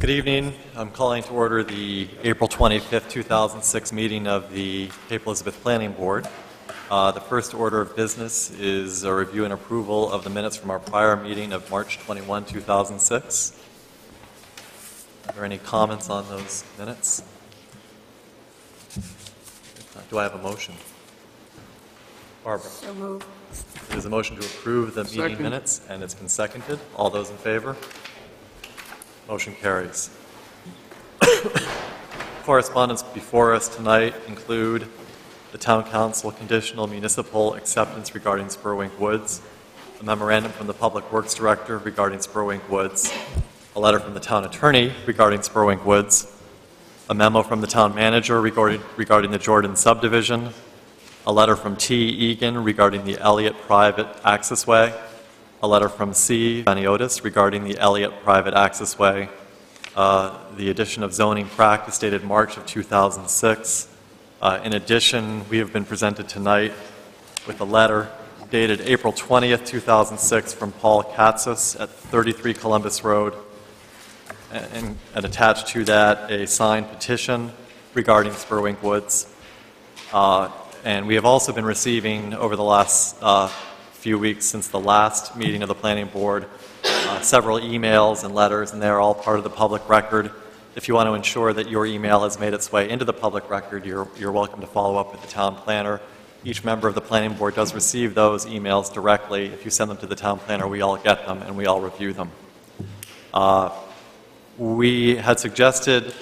Good evening. I'm calling to order the April 25th, 2006 meeting of the Cape Elizabeth Planning Board. Uh, The first order of business is a review and approval of the minutes from our prior meeting of March 21, 2006. Are there any comments on those minutes? Do I have a motion? Barbara? So moved. There's a motion to approve the meeting Second. minutes, and it's been seconded. All those in favor? Motion carries. Correspondence before us tonight include the Town Council conditional municipal acceptance regarding Spurwink Woods, a memorandum from the Public Works Director regarding Spurwink Woods, a letter from the Town Attorney regarding Spurwink Woods, a memo from the Town Manager regarding regarding the Jordan subdivision, a letter from T. Egan regarding the Elliott Private Accessway, a letter from C. Beniotis regarding the Elliott Private Accessway, uh, the addition of zoning practice dated March of 2006. Uh, In addition, we have been presented tonight with a letter dated April 20th, 2006, from Paul Katsas at 33 Columbus Road, and and attached to that, a signed petition regarding Spurwink Woods. Uh, And we have also been receiving, over the last uh, few weeks since the last meeting of the planning board, uh, several emails and letters, and they're all part of the public record. If you want to ensure that your email has made its way into the public record, you're you're welcome to follow up with the town planner. Each member of the planning board does receive those emails directly. If you send them to the town planner, we all get them, and we all review them. Uh, We had suggested,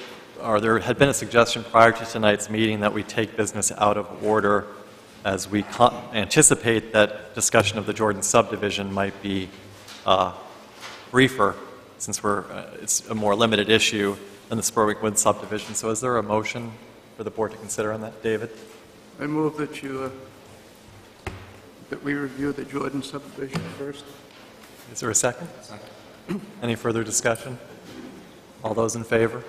or there had been a suggestion prior to tonight's meeting that we take business out of order as we con- anticipate that discussion of the Jordan subdivision might be uh, briefer, since we're, uh, it's a more limited issue than the Spurwink Wood subdivision. So is there a motion for the board to consider on that, David? I move that you, uh, that we review the Jordan subdivision first. Is there a second? second? Any further discussion? All those in favor?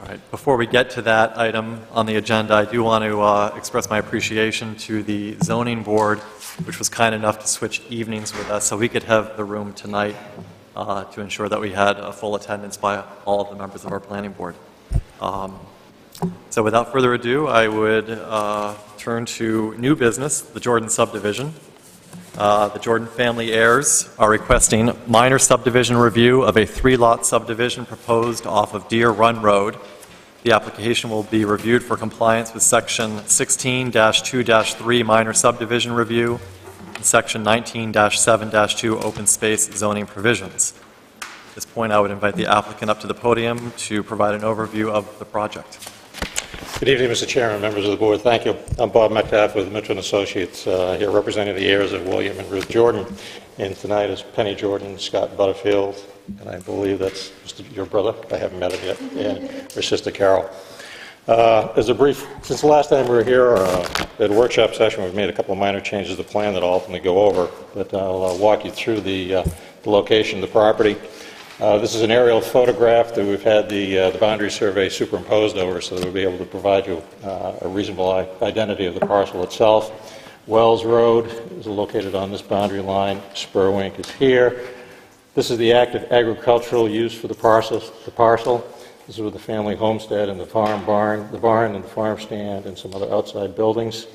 All right, before we get to that item on the agenda, I do want to uh, express my appreciation to the zoning board, which was kind enough to switch evenings with us, so we could have the room tonight uh, to ensure that we had a full attendance by all of the members of our planning board. Um, So without further ado, I would uh, turn to new business, the Jordan subdivision. Uh, The Jordan family heirs are requesting minor subdivision review of a three-lot subdivision proposed off of Deer Run Road. The application will be reviewed for compliance with Section 16-2-3 minor subdivision review and Section 19-7-2 open space zoning provisions. At this point, I would invite the applicant up to the podium to provide an overview of the project. Good evening, Mr. Chairman, members of the board. Thank you. I'm Bob Metcalf with Mitchell Associates, uh, here representing the heirs of William and Ruth Jordan. And tonight is Penny Jordan, Scott Butterfield, and I believe that's your brother, I haven't met him yet, and her sister Carol. Uh, As a brief, since the last time we were here, uh, at a workshop session, we've made a couple of minor changes to the plan that I'll ultimately go over, but I'll uh, walk you through the uh, the location of the property. Uh, This is an aerial photograph that we've had the uh, the boundary survey superimposed over, so that we'll be able to provide you uh, a reasonable identity of the parcel itself. Wells Road is located on this boundary line, Spurwink is here. This is the active agricultural use for the parcel, the parcel. This is with the family homestead and the farm barn, the barn and the farm stand and some other outside buildings.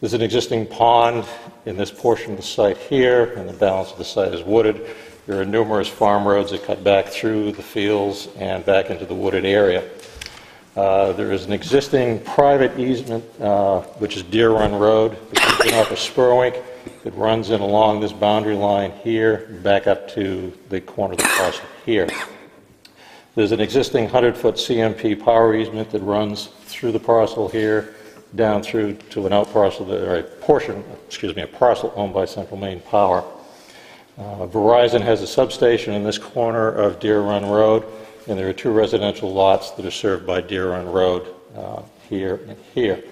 There's an existing pond in this portion of the site here, and the balance of the site is wooded. There are numerous farm roads that cut back through the fields and back into the wooded area. Uh, There is an existing private easement, uh, which is Deer Run Road, which off of Spurwink. It runs in along this boundary line here, back up to the corner of the parcel here. There's an existing 100-foot CMP power easement that runs through the parcel here, down through to an out parcel, or a portion, excuse me, a parcel owned by Central Maine Power. Uh, Verizon has a substation in this corner of Deer Run Road, and there are two residential lots that are served by Deer Run Road uh, here and here.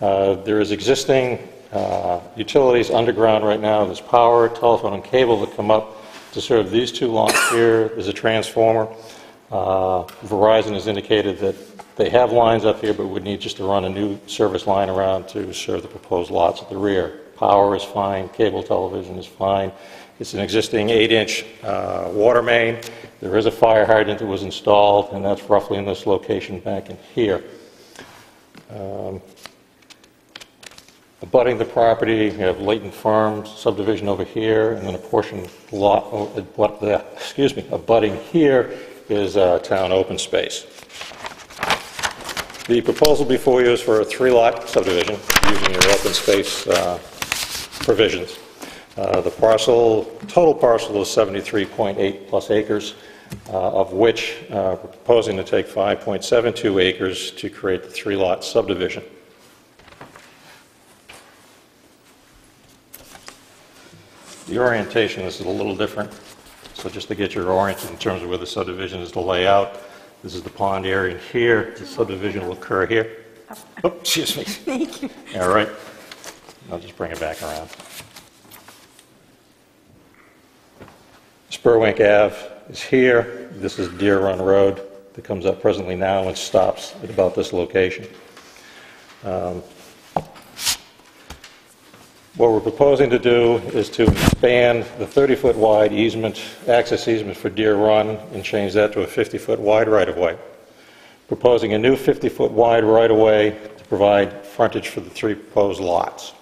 Uh, There is existing uh, utilities underground right now. There's power, telephone, and cable that come up to serve these two lots here. There's a transformer. Uh, Verizon has indicated that they have lines up here, but would need just to run a new service line around to serve the proposed lots at the rear. Power is fine, cable television is fine, It's an existing eight-inch uh, water main. There is a fire hydrant that was installed, and that's roughly in this location back in here. Um, Abutting the property, you have Leighton Farms subdivision over here, and then a portion lot, oh, abut- the- excuse me, abutting here is uh, town open space. The proposal before you is for a three-lot subdivision using your open space uh, provisions. Uh, The parcel, total parcel is 73.8 plus acres, uh, of which uh, we're proposing to take 5.72 acres to create the three-lot subdivision. The orientation this is a little different, so just to get you oriented in terms of where the subdivision is to lay out, this is the pond area here, the subdivision will occur here. Oh, excuse me. Thank you. All right, I'll just bring it back around. Spurwink Ave is here, this is Deer Run Road that comes up presently now and stops at about this location. Um, What we're proposing to do is to expand the 30-foot wide easement, access easement for Deer Run, and change that to a 50-foot wide right-of-way. Proposing a new 50-foot wide right-of-way to provide frontage for the three proposed lots.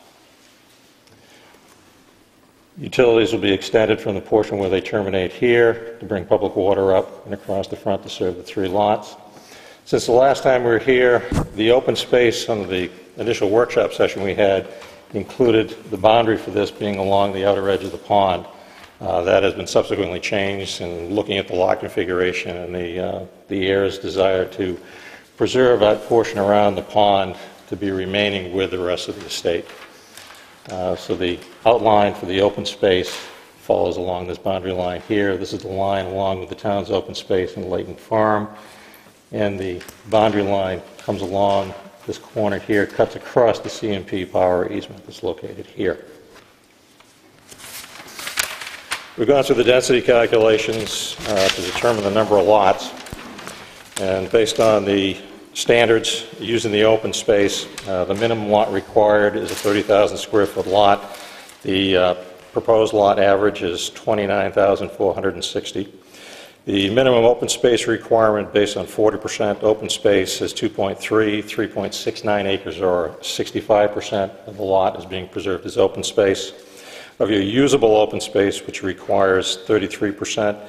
Utilities will be extended from the portion where they terminate here to bring public water up and across the front to serve the three lots. Since the last time we were here, the open space on the initial workshop session we had included the boundary for this being along the outer edge of the pond. Uh, That has been subsequently changed, and looking at the lot configuration and the uh, the heirs' desire to preserve that portion around the pond to be remaining with the rest of the estate. Uh, So the outline for the open space follows along this boundary line here. This is the line along with the town's open space and Leighton Farm. And the boundary line comes along this corner here, cuts across the CMP power easement that's located here. We've gone through the density calculations uh, to determine the number of lots. And based on the standards using the open space, uh, the minimum lot required is a 30,000 square foot lot. The uh, proposed lot average is 29,460. The minimum open space requirement based on 40% open space is 2.3, 3.69 acres, or 65% of the lot is being preserved as open space. Of your usable open space, which requires 33%,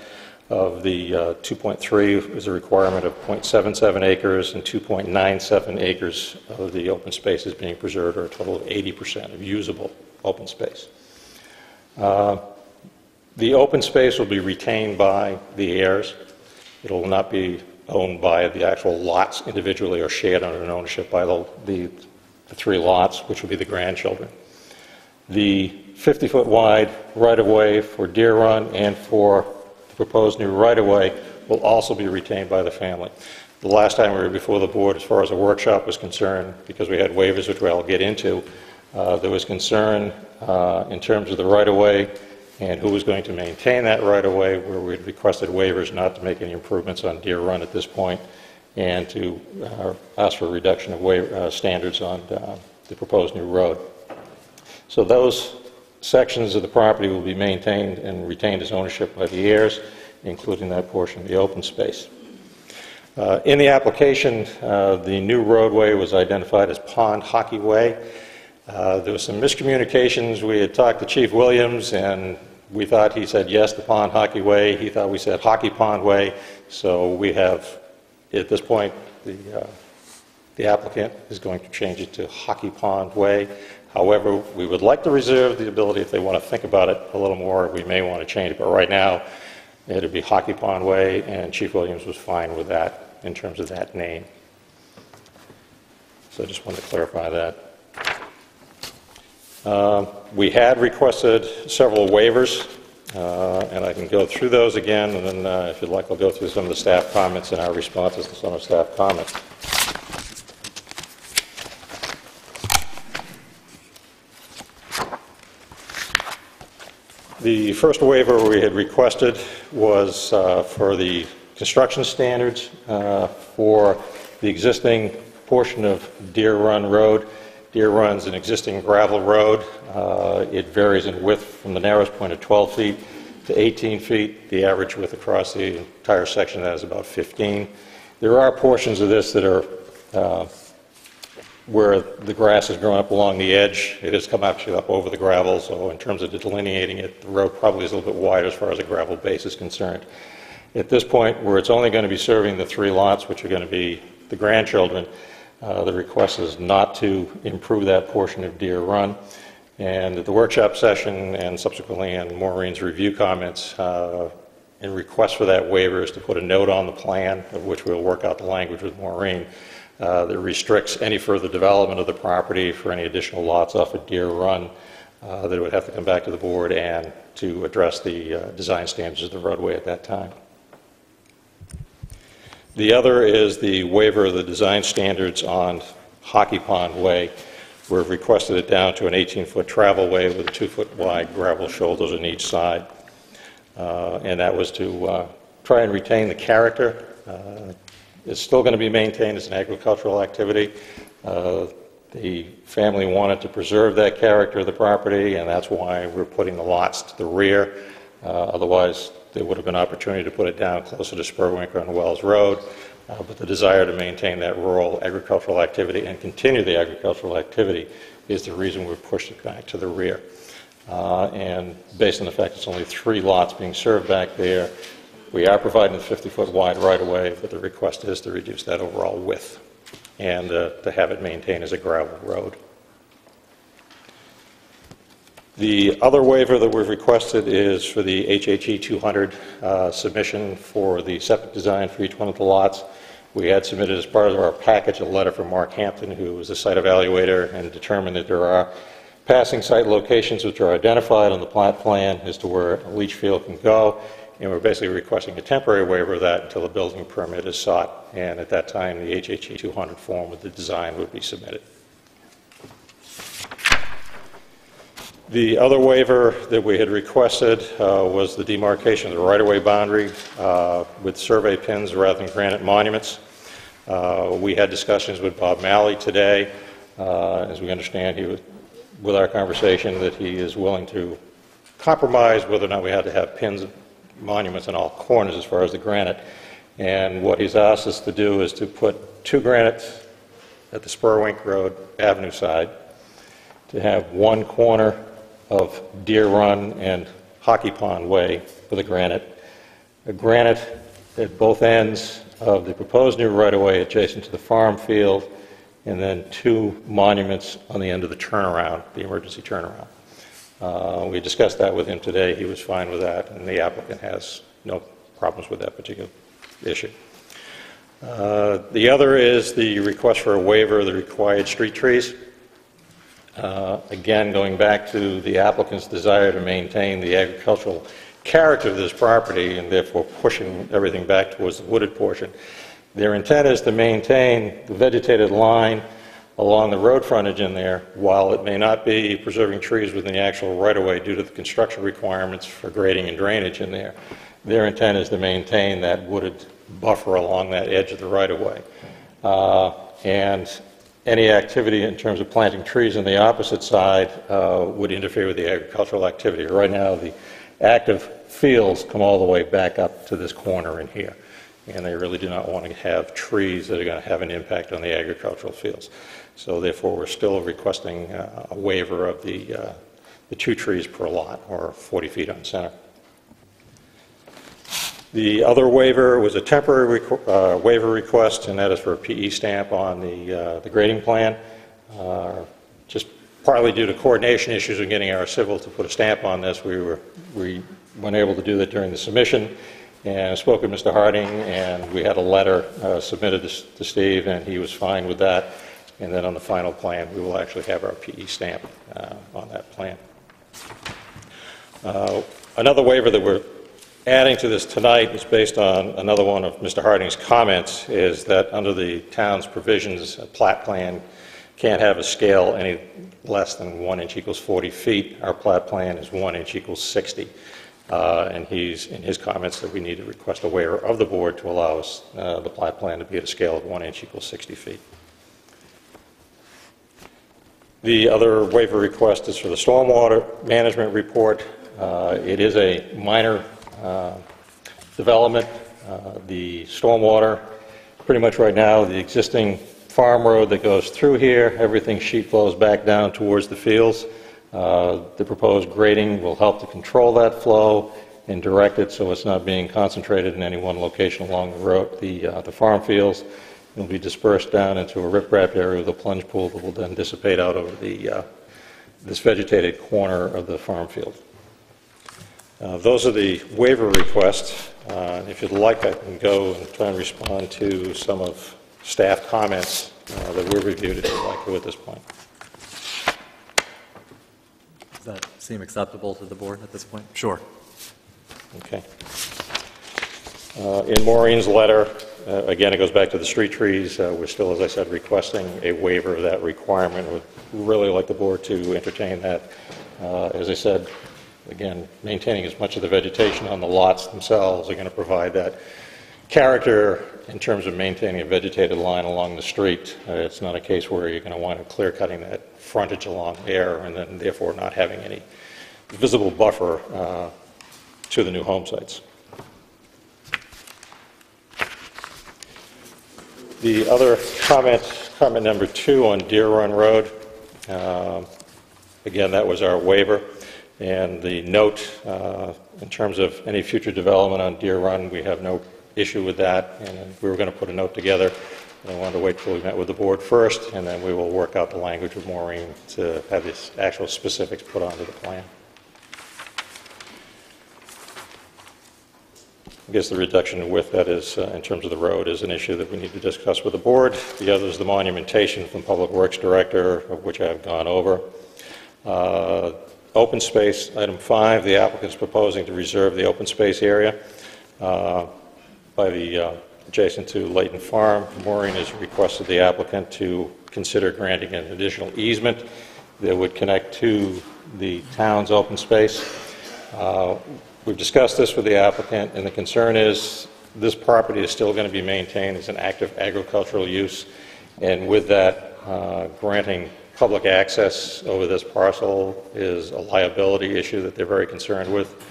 of the uh, 2.3 is a requirement of .77 acres, and 2.97 acres of the open space is being preserved, or a total of 80% of usable open space. Uh, The open space will be retained by the heirs. It will not be owned by the actual lots individually or shared under an ownership by the, the the three lots, which will be the grandchildren. The 50-foot wide right-of-way for Deer Run and for the proposed new right-of-way will also be retained by the family. The last time we were before the board, as far as the workshop was concerned, because we had waivers, which I'll get into, there was concern uh, in terms of the right-of-way and who was going to maintain that right-of-way, where we'd requested waivers not to make any improvements on Deer Run at this point, and to uh, ask for a reduction of wa- uh, standards on uh, the proposed new road. So those sections of the property will be maintained and retained as ownership by the heirs, including that portion of the open space. Uh, In the application, uh, the new roadway was identified as Pond Hockey Way. Uh, There was some miscommunications. We had talked to Chief Williams, and we thought he said yes to Pond Hockey Way. He thought we said Hockey Pond Way. So we have, at this point, the uh, the applicant is going to change it to Hockey Pond Way. However, we would like to reserve the ability, if they want to think about it a little more, we may want to change it, but right now, it'd be Hockey Pond Way, and Chief Williams was fine with that in terms of that name. So I just wanted to clarify that. Uh, We had requested several waivers, uh, and I can go through those again, and then uh, if you'd like, I'll go through some of the staff comments and our responses to some of the staff comments. The first waiver we had requested was uh, for the construction standards uh, for the existing portion of Deer Run Road. Deer Run's an existing gravel road. Uh, It varies in width from the narrowest point of 12 feet to 18 feet. The average width across the entire section of that is about 15. There are portions of this that are uh, where the grass has grown up along the edge. It has come actually up over the gravel, so in terms of delineating it, the road probably is a little bit wider as far as the gravel base is concerned. At this point, where it's only going to be serving the three lots, which are going to be the grandchildren, uh, the request is not to improve that portion of Deer Run. And at the workshop session and subsequently in Maureen's review comments, uh, in request for that waiver is to put a note on the plan, of which we'll work out the language with Maureen, uh, that restricts any further development of the property for any additional lots off of Deer Run, uh, that it would have to come back to the board and to address the uh, design standards of the roadway at that time. The other is the waiver of the design standards on Hockey Pond Way. We've requested it down to an 18-foot travel way with two-foot wide gravel shoulders on each side. Uh, And that was to uh, try and retain the character. Uh, It's still going to be maintained as an agricultural activity. Uh, The family wanted to preserve that character of the property, and that's why we're putting the lots to the rear. Uh, Otherwise, there would have been opportunity to put it down closer to Spurwinker and Wells Road, uh, but the desire to maintain that rural agricultural activity and continue the agricultural activity is the reason we've pushed it back to the rear. Uh, And based on the fact it's only three lots being served back there, we are providing the 50-foot wide right-of-way, but the request is to reduce that overall width and uh, to have it maintained as a gravel road. The other waiver that we've requested is for the HHE 200 uh, submission for the septic design for each one of the lots. We had submitted as part of our package a letter from Mark Hampton, who was the site evaluator, and determined that there are passing site locations which are identified on the plat plan as to where a leach field can go, and we're basically requesting a temporary waiver of that until a building permit is sought, and at that time, the HHE 200 form with the design would be submitted. The other waiver that we had requested uh, was the demarcation of the right-of-way boundary uh, with survey pins rather than granite monuments. Uh, We had discussions with Bob Malley today. Uh, As we understand, he was, with our conversation, that he is willing to compromise whether or not we had to have pins, monuments in all corners as far as the granite. And what he's asked us to do is to put two granites at the Spurwink Road Avenue side, to have one corner of Deer Run and Hockey Pond Way with a granite, a granite at both ends of the proposed new right-of-way adjacent to the farm field, and then two monuments on the end of the turnaround, the emergency turnaround. Uh, We discussed that with him today, he was fine with that, and the applicant has no problems with that particular issue. Uh, The other is the request for a waiver of the required street trees. Uh, Again, going back to the applicant's desire to maintain the agricultural character of this property and therefore pushing everything back towards the wooded portion, their intent is to maintain the vegetated line along the road frontage in there, while it may not be preserving trees within the actual right-of-way due to the construction requirements for grading and drainage in there. Their intent is to maintain that wooded buffer along that edge of the right-of-way. Uh, And any activity in terms of planting trees on the opposite side uh, would interfere with the agricultural activity. Right now, the active fields come all the way back up to this corner in here, and they really do not want to have trees that are going to have an impact on the agricultural fields. So therefore, we're still requesting uh, a waiver of the, uh, the two trees per lot, or 40 feet on center. The other waiver was a temporary requ- uh, waiver request, and that is for a PE stamp on the uh, the grading plan. Uh, Just partly due to coordination issues in getting our civil to put a stamp on this, we were, we weren't able to do that during the submission, and I spoke with Mr. Harding, and we had a letter uh, submitted to to Steve, and he was fine with that. And then on the final plan, we will actually have our PE stamp uh, on that plan. Uh, Another waiver that we're adding to this tonight is based on another one of Mr. Harding's comments, is that under the town's provisions, a plat plan can't have a scale any less than 1 inch equals 40 feet. Our plat plan is 1 inch equals 60. Uh, And he's, in his comments, that we need to request a waiver of the board to allow us, uh, the plat plan to be at a scale of 1 inch equals 60 feet. The other waiver request is for the stormwater management report. Uh, It is a minor development. Uh, The stormwater, pretty much right now, the existing farm road that goes through here, everything sheet flows back down towards the fields. Uh, The proposed grading will help to control that flow and direct it so it's not being concentrated in any one location along the road, the uh, the farm fields. It'll be dispersed down into a riprap area with a plunge pool that will then dissipate out over the, uh, this vegetated corner of the farm field. Uh, Those are the waiver requests. Uh, If you'd like, I can go and try and respond to some of staff comments uh, that were reviewed if you'd like to at this point. Does that seem acceptable to the board at this point? Sure. Okay. Uh, In Maureen's letter, uh, again, it goes back to the street trees. Uh, We're still, as I said, requesting a waiver of that requirement. We'd really like the board to entertain that. Uh, As I said, again, maintaining as much of the vegetation on the lots themselves are going to provide that character in terms of maintaining a vegetated line along the street. Uh, It's not a case where you're going to wind up clear cutting that frontage along there and then therefore not having any visible buffer uh, to the new home sites. The other comment, comment number two on Deer Run Road, um, again, that was our waiver, and the note, uh, in terms of any future development on Deer Run, we have no issue with that, and we were going to put a note together, and I wanted to wait till we met with the board first, and then we will work out the language with Maureen to have the actual specifics put onto the plan. I guess the reduction in width, that is, uh, in terms of the road, is an issue that we need to discuss with the board. The other is the monumentation from Public Works Director, of which I have gone over. Uh, Open space, item five, the applicant is proposing to reserve the open space area uh, by the, uh, adjacent to Leighton Farm. Maureen has requested the applicant to consider granting an additional easement that would connect to the town's open space. Uh, We've discussed this with the applicant, and the concern is this property is still going to be maintained as an active agricultural use, and with that, uh, granting public access over this parcel is a liability issue that they're very concerned with,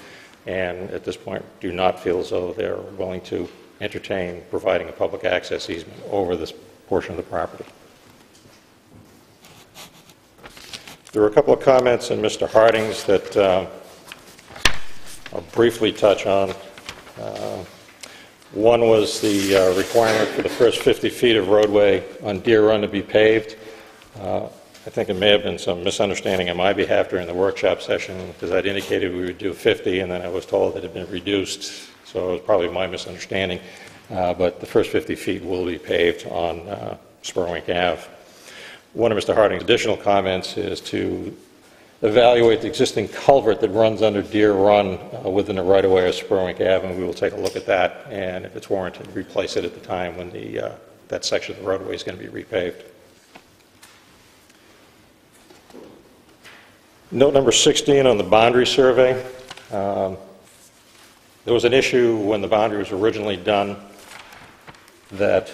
and at this point do not feel as though they're willing to entertain providing a public access easement over this portion of the property. There were a couple of comments in Mr. Harding's that uh, I'll briefly touch on. Uh, One was the uh, requirement for the first 50 feet of roadway on Deer Run to be paved. Uh, I think it may have been some misunderstanding on my behalf during the workshop session, because I'd indicated we would do 50, and then I was told that it had been reduced, so it was probably my misunderstanding. Uh, But the first 50 feet will be paved on uh, Spurwink Ave. One of Mr. Harding's additional comments is to evaluate the existing culvert that runs under Deer Run uh, within the right-of-way of Spurwink Ave, and we will take a look at that, and if it's warranted, replace it at the time when the, uh, that section of the roadway is going to be repaved. Note number 16 on the boundary survey. Um, There was an issue when the boundary was originally done that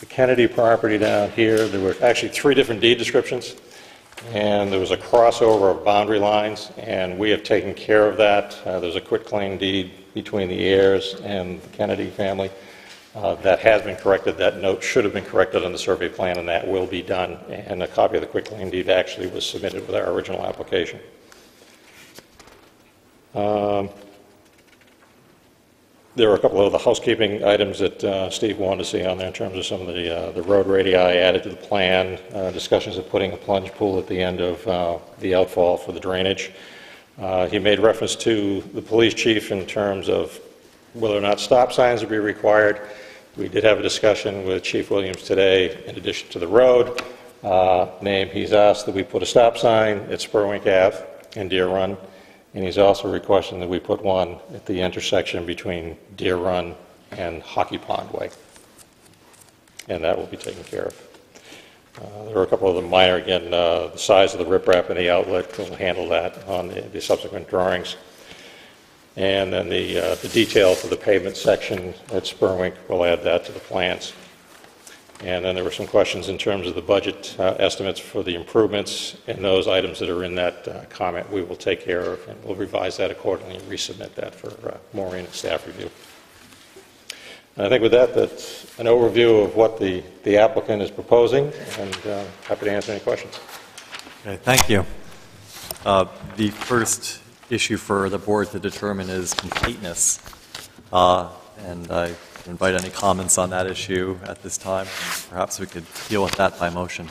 the Kennedy property down here, there were actually three different deed descriptions, and there was a crossover of boundary lines, and we have taken care of that. Uh, There's a quitclaim deed between the heirs and the Kennedy family. Uh, That has been corrected. That note should have been corrected on the survey plan, and that will be done. And a copy of the quitclaim deed actually was submitted with our original application. Um, There were a couple of the housekeeping items that uh, Steve wanted to see on there in terms of some of the uh, the road radii added to the plan, uh, discussions of putting a plunge pool at the end of uh, the outfall for the drainage. He made reference to the police chief in terms of whether or not stop signs would be required. We did have a discussion with Chief Williams today, in addition to the road uh, name, he's asked that we put a stop sign at Spurwink Ave and Deer Run, and he's also requesting that we put one at the intersection between Deer Run and Hockey Pond Way. And that will be taken care of. Uh, There are a couple of the minor, again, uh, the size of the riprap and the outlet, we'll handle that on the the subsequent drawings. And then the, uh, the detail for the pavement section at Spurwink, we'll add that to the plans. And then there were some questions in terms of the budget uh, estimates for the improvements, and those items that are in that uh, comment, we will take care of, and we'll revise that accordingly and resubmit that for uh, Maureen and staff review. And I think with that, that's an overview of what the the applicant is proposing, and uh, happy to answer any questions. Okay, thank you. Uh, The first issue for the board to determine is completeness. Uh, And I invite any comments on that issue at this time. Perhaps we could deal with that by motion.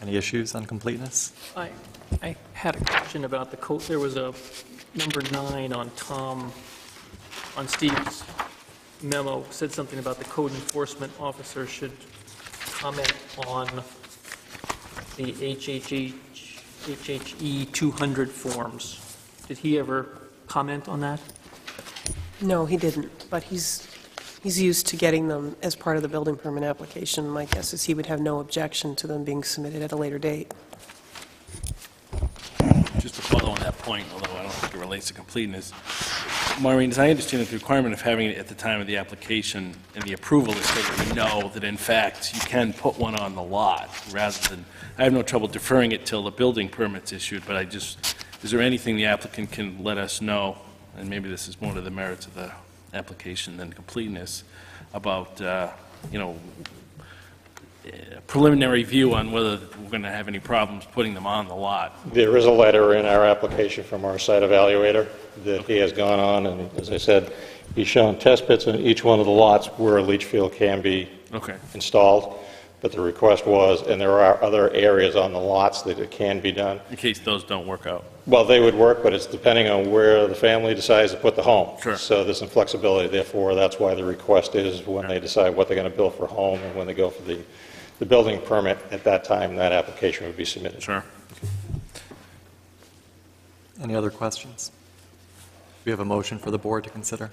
Any issues on completeness? I, I had a question about the code, there was a number nine on Tom, on Steve's memo, said something about the code enforcement officer should comment on the HHH, HHE 200 forms. Did he ever comment on that? No, he didn't, but he's, he's used to getting them as part of the building permit application. My guess is he would have no objection to them being submitted at a later date. Just to follow on that point, although I don't think it relates to completeness, Maureen, as I understand it, the requirement of having it at the time of the application and the approval is so that we know that in fact you can put one on the lot, rather than, I have no trouble deferring it till the building permit's issued, but I just, is there anything the applicant can let us know, and maybe this is more to the merits of the application than completeness, about, uh, you know, a preliminary view on whether we're going to have any problems putting them on the lot? There is a letter in our application from our site evaluator that he has gone on, and as I said, he's shown test pits in each one of the lots where a leach field can be Okay. installed, but the request was, and there are other areas on the lots that it can be done. In case those don't work out. Well, they would work, but it's depending on where the family decides to put the home. Sure. So there's some flexibility, therefore, that's why the request is when they decide what they're going to build for home, and when they go for the, the building permit, at that time, that application would be submitted. Sure. Any other questions? We have a motion for the board to consider.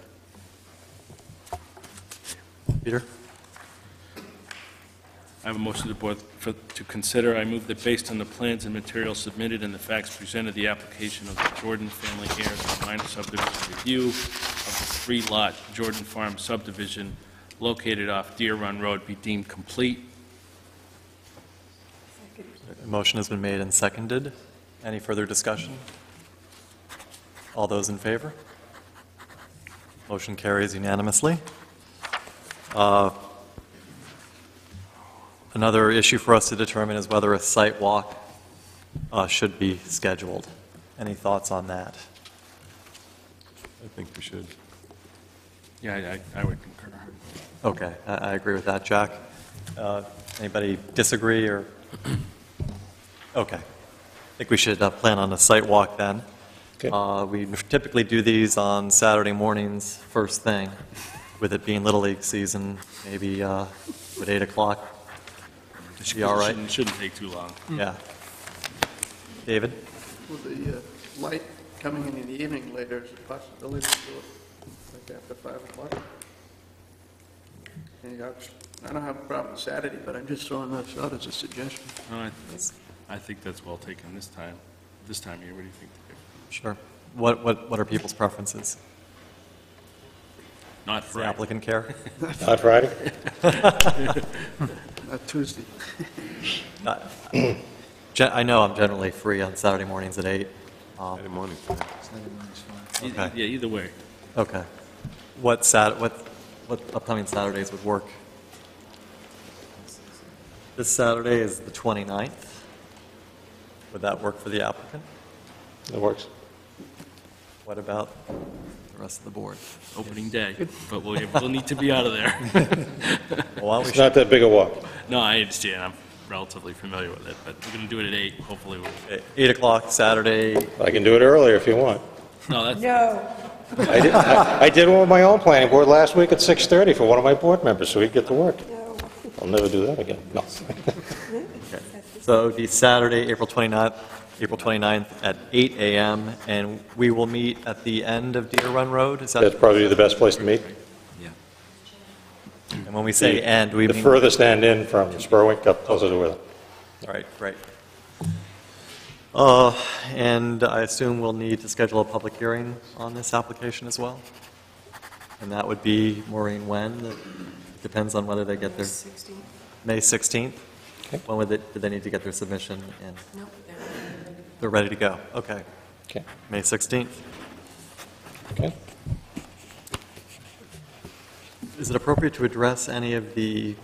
Peter? I have a motion to the board for, to consider. I move that based on the plans and materials submitted and the facts presented, the application of the Jordan family heirs for minor subdivision review of the three-lot Jordan Farm subdivision located off Deer Run Road be deemed complete. A motion has been made and seconded. Any further discussion? All those in favor? Motion carries unanimously. Uh, Another issue for us to determine is whether a site walk uh, should be scheduled. Any thoughts on that? I think we should. Yeah, I, I would concur. Okay, I I agree with that, Jack. Uh, Anybody disagree, or? Okay. I think we should uh, plan on a site walk then. Okay. Uh, We typically do these on Saturday mornings, first thing, with it being Little League season, maybe uh, at 8 o'clock. Should be all right? Shouldn't- Shouldn't take too long. Yeah. David? With the uh, light coming in in the evening later, is a possibility to do it like after 5 o'clock? And I I don't have a problem with Saturday, but I'm just throwing this out as a suggestion. No, I, I think that's well taken this time, this time of year. What do you think? Sure. What what what are people's preferences? Not Does the Friday. applicant care? Not Friday? Not Tuesday. Gen- I know I'm generally free on Saturday mornings at 8. Um, Saturday morning. E- Okay. Yeah, either way. Okay. What Sat, what, what upcoming Saturdays would work? This Saturday is the 29th. Would that work for the applicant? That works. What about the rest of the board? Opening day, but we'll, we'll need to be out of there. Well, why don't we It's not that big a walk. No, I understand. I'm relatively familiar with it, but we're going to do it at eight. Hopefully we'll, sh- 8 o'clock Saturday, I can do it earlier if you want. no, that's, No. I did, I I did one with my own planning board last week at 6:30 for one of my board members, so he'd get to work. I'll never do that again. No. so it would be Saturday, April 29th, April 29th at 8 a.m., and we will meet at the end of Deer Run Road, is That's that? probably the best place to meet. Yeah. And when we say end, we The mean... furthest end in from Spurwink up closer to Witham. All right, great. Uh, And I assume we'll need to schedule a public hearing on this application as well? And that would be, Maureen, when? The Depends on whether they get their, 16? May 16th? Okay. When would they, do they need to get their submission in? Nope. They're ready to go, okay. Okay, May 16th. okay. Is it appropriate to address any of the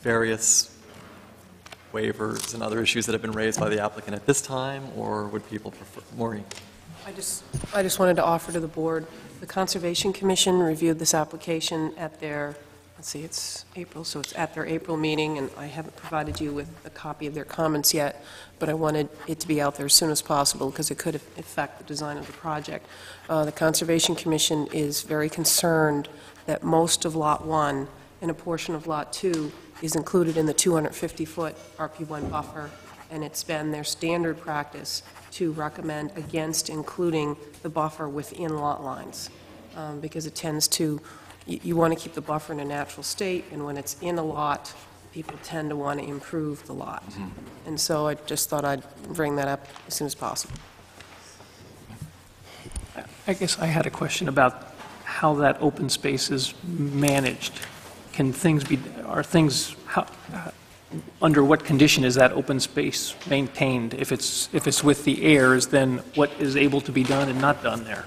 various waivers and other issues that have been raised by the applicant at this time, or would people prefer, Maureen? I just, I just wanted to offer to the board, the Conservation Commission reviewed this application at their, let's see, it's April, so it's at their April meeting, and I haven't provided you with a copy of their comments yet, but I wanted it to be out there as soon as possible, because it could affect the design of the project. Uh, The Conservation Commission is very concerned that most of Lot 1 and a portion of Lot 2 is included in the 250-foot RP1 buffer, and it's been their standard practice to recommend against including the buffer within lot lines, um, because it tends to, you- you want to keep the buffer in a natural state, and when it's in a lot, people tend to want to improve the lot. And so I just thought I'd bring that up as soon as possible. I guess I had a question about how that open space is managed. Can things be, are things, how, uh, under what condition is that open space maintained? If it's, if it's with the heirs, then what is able to be done and not done there?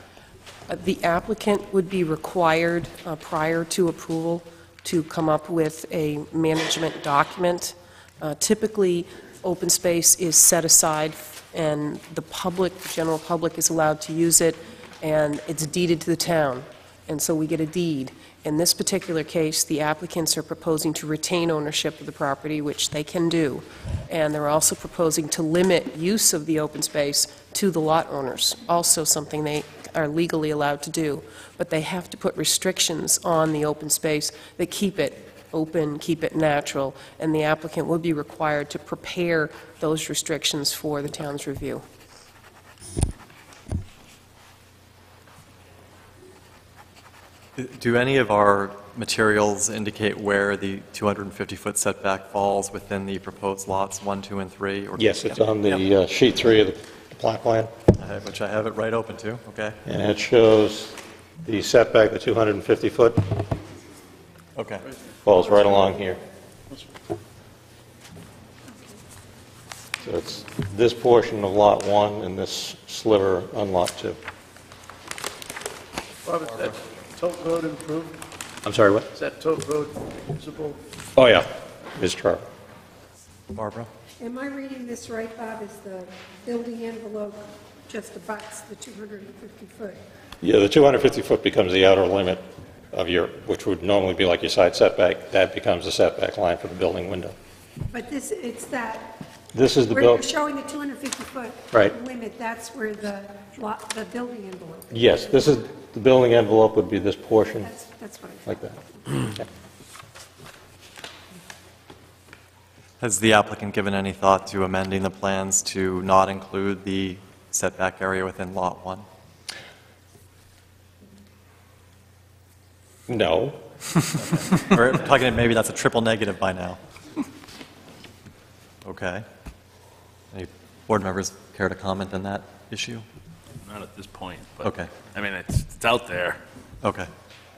Uh, The applicant would be required, uh, prior to approval, to come up with a management document. Uh, Typically, open space is set aside, and the public, general public is allowed to use it, and it's deeded to the town, and so we get a deed. In this particular case, the applicants are proposing to retain ownership of the property, which they can do, and they're also proposing to limit use of the open space to the lot owners, also something they are legally allowed to do, but they have to put restrictions on the open space that keep it open, keep it natural, and the applicant would be required to prepare those restrictions for the town's review. Do any of our materials indicate where the 250-foot setback falls within the proposed lots 1, 2, and 3? Yes, it's on the uh, sheet three of the plot plan, Which I have it right open to, okay? and it shows the setback, the 250 foot, Okay. falls right along here. So it's this portion of Lot 1 and this sliver on Lot 2. Bob, is that tote road improved? I'm sorry, what? Is that tote road usable? Oh, yeah, Ms. Charter. Barbara? Am I reading this right, Bob? Is the building envelope just abuts the 250 foot? Yeah, the 250 foot becomes the outer limit of your, which would normally be like your side setback, that becomes the setback line for the building window. But this, it's that, This is the where you're buil, showing the 250 foot Right. limit, that's where the lot, the building envelope. yes, this is, the building envelope would be this portion, That's, that's what I, like that. Okay. Has the applicant given any thought to amending the plans to not include the setback area within Lot 1? No, We're talking, maybe that's a triple negative by now. Okay. Any board members care to comment on that issue? Not at this point, but, Okay, I mean, it's, it's out there, okay.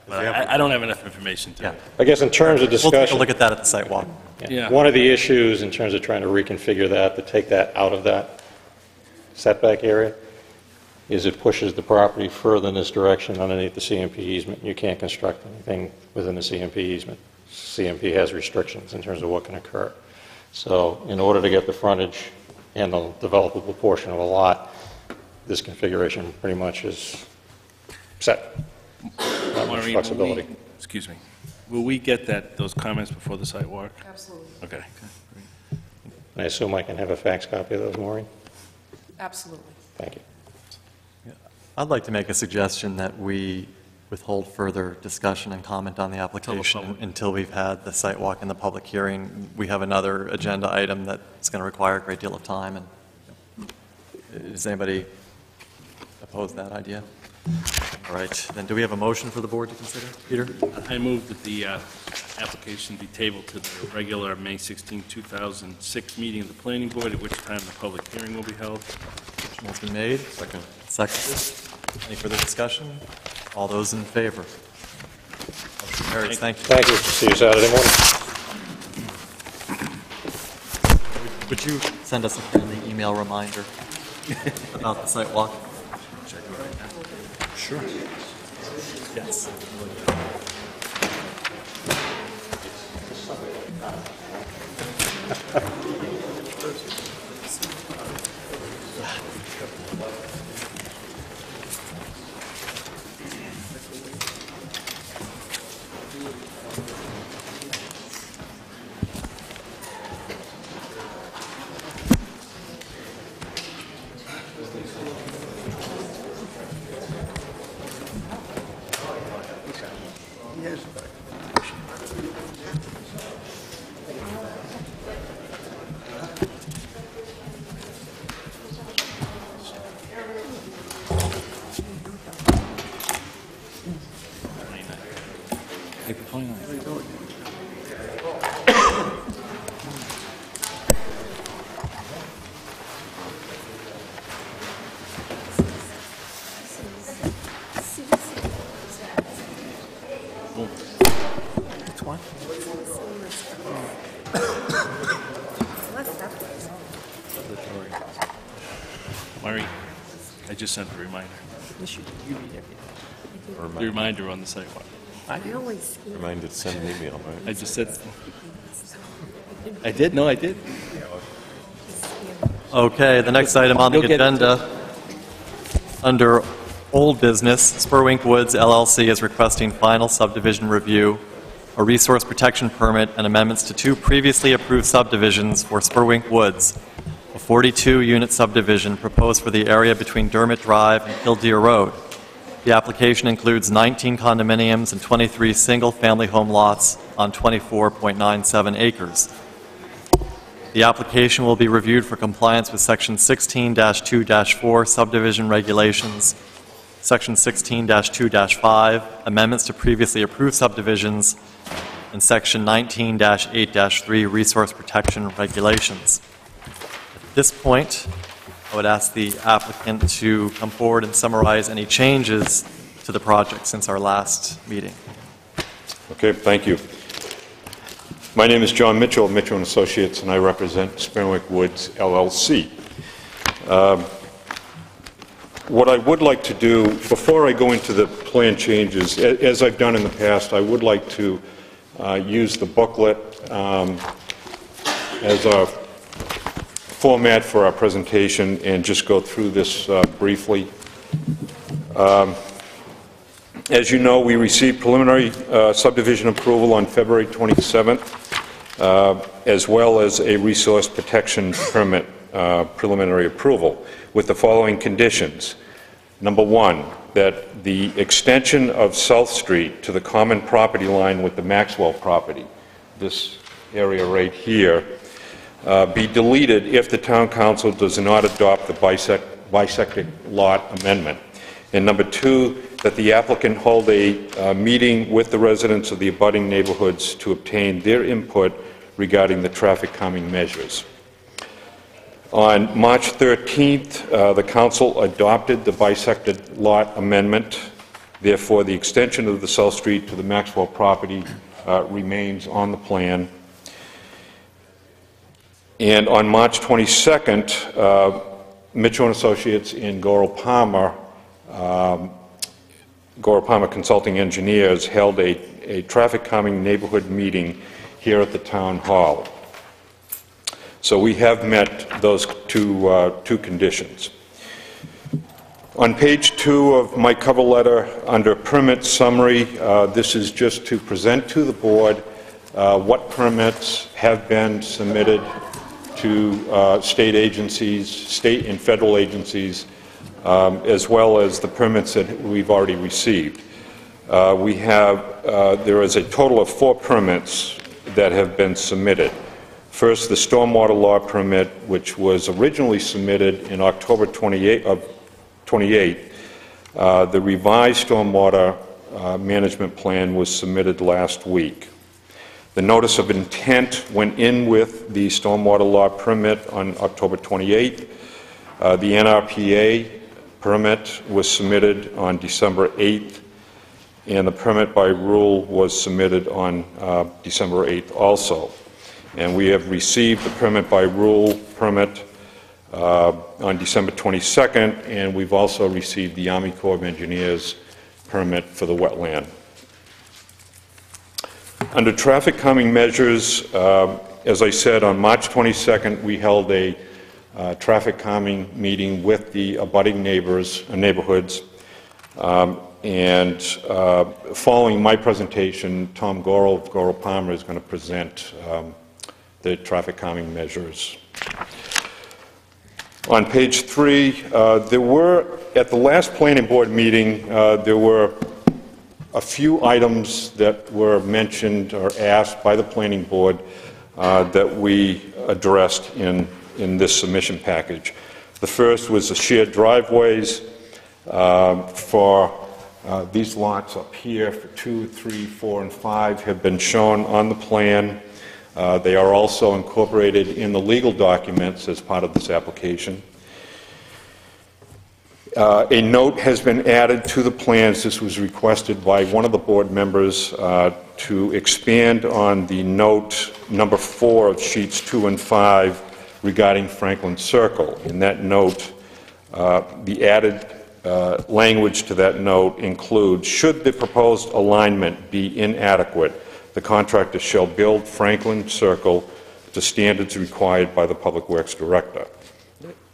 but I, I don't have enough information Yeah. to. I guess in terms of We'll take a discussion. look at that at the site walk. Yeah. One of the issues in terms of trying to reconfigure that, to take that out of that setback area, is it pushes the property further in this direction underneath the CMP easement. You can't construct anything within the CMP easement. CMP has restrictions in terms of what can occur. So in order to get the frontage and the developable portion of a lot, this configuration pretty much is set. Not much Maureen, will we- flexibility. Excuse me. Will we get that, those comments before the site walk? Absolutely. Okay. And I assume I can have a fax copy of those, Maureen? Absolutely. Thank you. I'd like to make a suggestion that we withhold further discussion and comment on the application public- until we've had the site walk and the public hearing. We have another agenda item that's going to require a great deal of time, and uh, does anybody oppose that idea? All right, then do we have a motion for the board to consider? Peter? I move that the uh, application be tabled to the regular May 16, 2006 meeting of the planning board, at which time the public hearing will be held. Motion has been made. Second. Seconded. Any further discussion? All those in favor? Motion Carries. Thank you. Thank you. See you Saturday morning. Would you send us a friendly email reminder about the site walk? Sure. Yes. April 29th. Which one? Maureen, I just sent the reminder. This you, you read everything. The reminder on the sidewalk. I always, Reminded send an email, right? I just said, I did, no, I did. Okay, the next item on the You'll get it. agenda, under old business, Spurwink Woods LLC is requesting final subdivision review, a resource protection permit, and amendments to two previously approved subdivisions for Spurwink Woods, a 42-unit subdivision proposed for the area between Dermot Drive and Killdeer Road. The application includes 19 condominiums and 23 single-family home lots on 24.97 acres. The application will be reviewed for compliance with Section 16-2-4 subdivision regulations, Section 16-2-5 amendments to previously approved subdivisions, and Section 19-8-3 resource protection regulations. This point, I would ask the applicant to come forward and summarize any changes to the project since our last meeting. Okay, thank you. My name is John Mitchell, Mitchell Associates, and I represent Spurwink Woods LLC. Um, What I would like to do, before I go into the plan changes, as I've done in the past, I would like to uh, use the booklet um, as a format for our presentation and just go through this uh, briefly. As you know, we received preliminary uh, subdivision approval on February 27th, uh, as well as a resource protection permit uh, preliminary approval, with the following conditions. Number one, that the extension of South Street to the common property line with the Maxwell property, this area right here, uh, be deleted if the town council does not adopt the bisect- bisected lot amendment. And number two, that the applicant hold a uh, meeting with the residents of the abutting neighborhoods to obtain their input regarding the traffic calming measures. On March 13th, uh, the council adopted the bisected lot amendment. Therefore, the extension of the South Street to the Maxwell property uh, remains on the plan. And on March 22nd, uh, Mitchell and Associates in Gorrill Palmer, um, Gorrill Palmer Consulting Engineers held a, a traffic calming neighborhood meeting here at the town hall. So we have met those two, uh, two conditions. On page two of my cover letter, under permit summary, uh, this is just to present to the board uh, what permits have been submitted to uh, state agencies, state and federal agencies, um, as well as the permits that we've already received. Uh, We have, uh, there is a total of four permits that have been submitted. First, the stormwater law permit, which was originally submitted in October 28 of 28. Uh, The revised stormwater uh, management plan was submitted last week. The notice of intent went in with the stormwater law permit on October 28. Uh, The NRPA permit was submitted on December 8th. and the permit by rule was submitted on uh, December 8th also. And we have received the permit by rule permit uh, on December 22nd, and we've also received the Army Corps of Engineers permit for the wetland. Under traffic calming measures, um, as I said, on March 22nd, we held a uh, traffic calming meeting with the abutting neighbors, uh, neighborhoods. Um, And uh, following my presentation, Tom Gorrill of Gorrill Palmer is going to present um, the traffic calming measures. On page three, uh, there were, at the last planning board meeting, uh, there were a few items that were mentioned or asked by the planning board uh, that we addressed in, in this submission package. The first was the shared driveways uh, for uh, these lots up here for two, three, four, and five have been shown on the plan. Uh, They are also incorporated in the legal documents as part of this application. Uh, A note has been added to the plans. This was requested by one of the board members uh, to expand on the note number four of sheets two and five regarding Franklin Circle. In that note, uh, the added uh, language to that note includes, should the proposed alignment be inadequate, the contractor shall build Franklin Circle to standards required by the Public Works Director.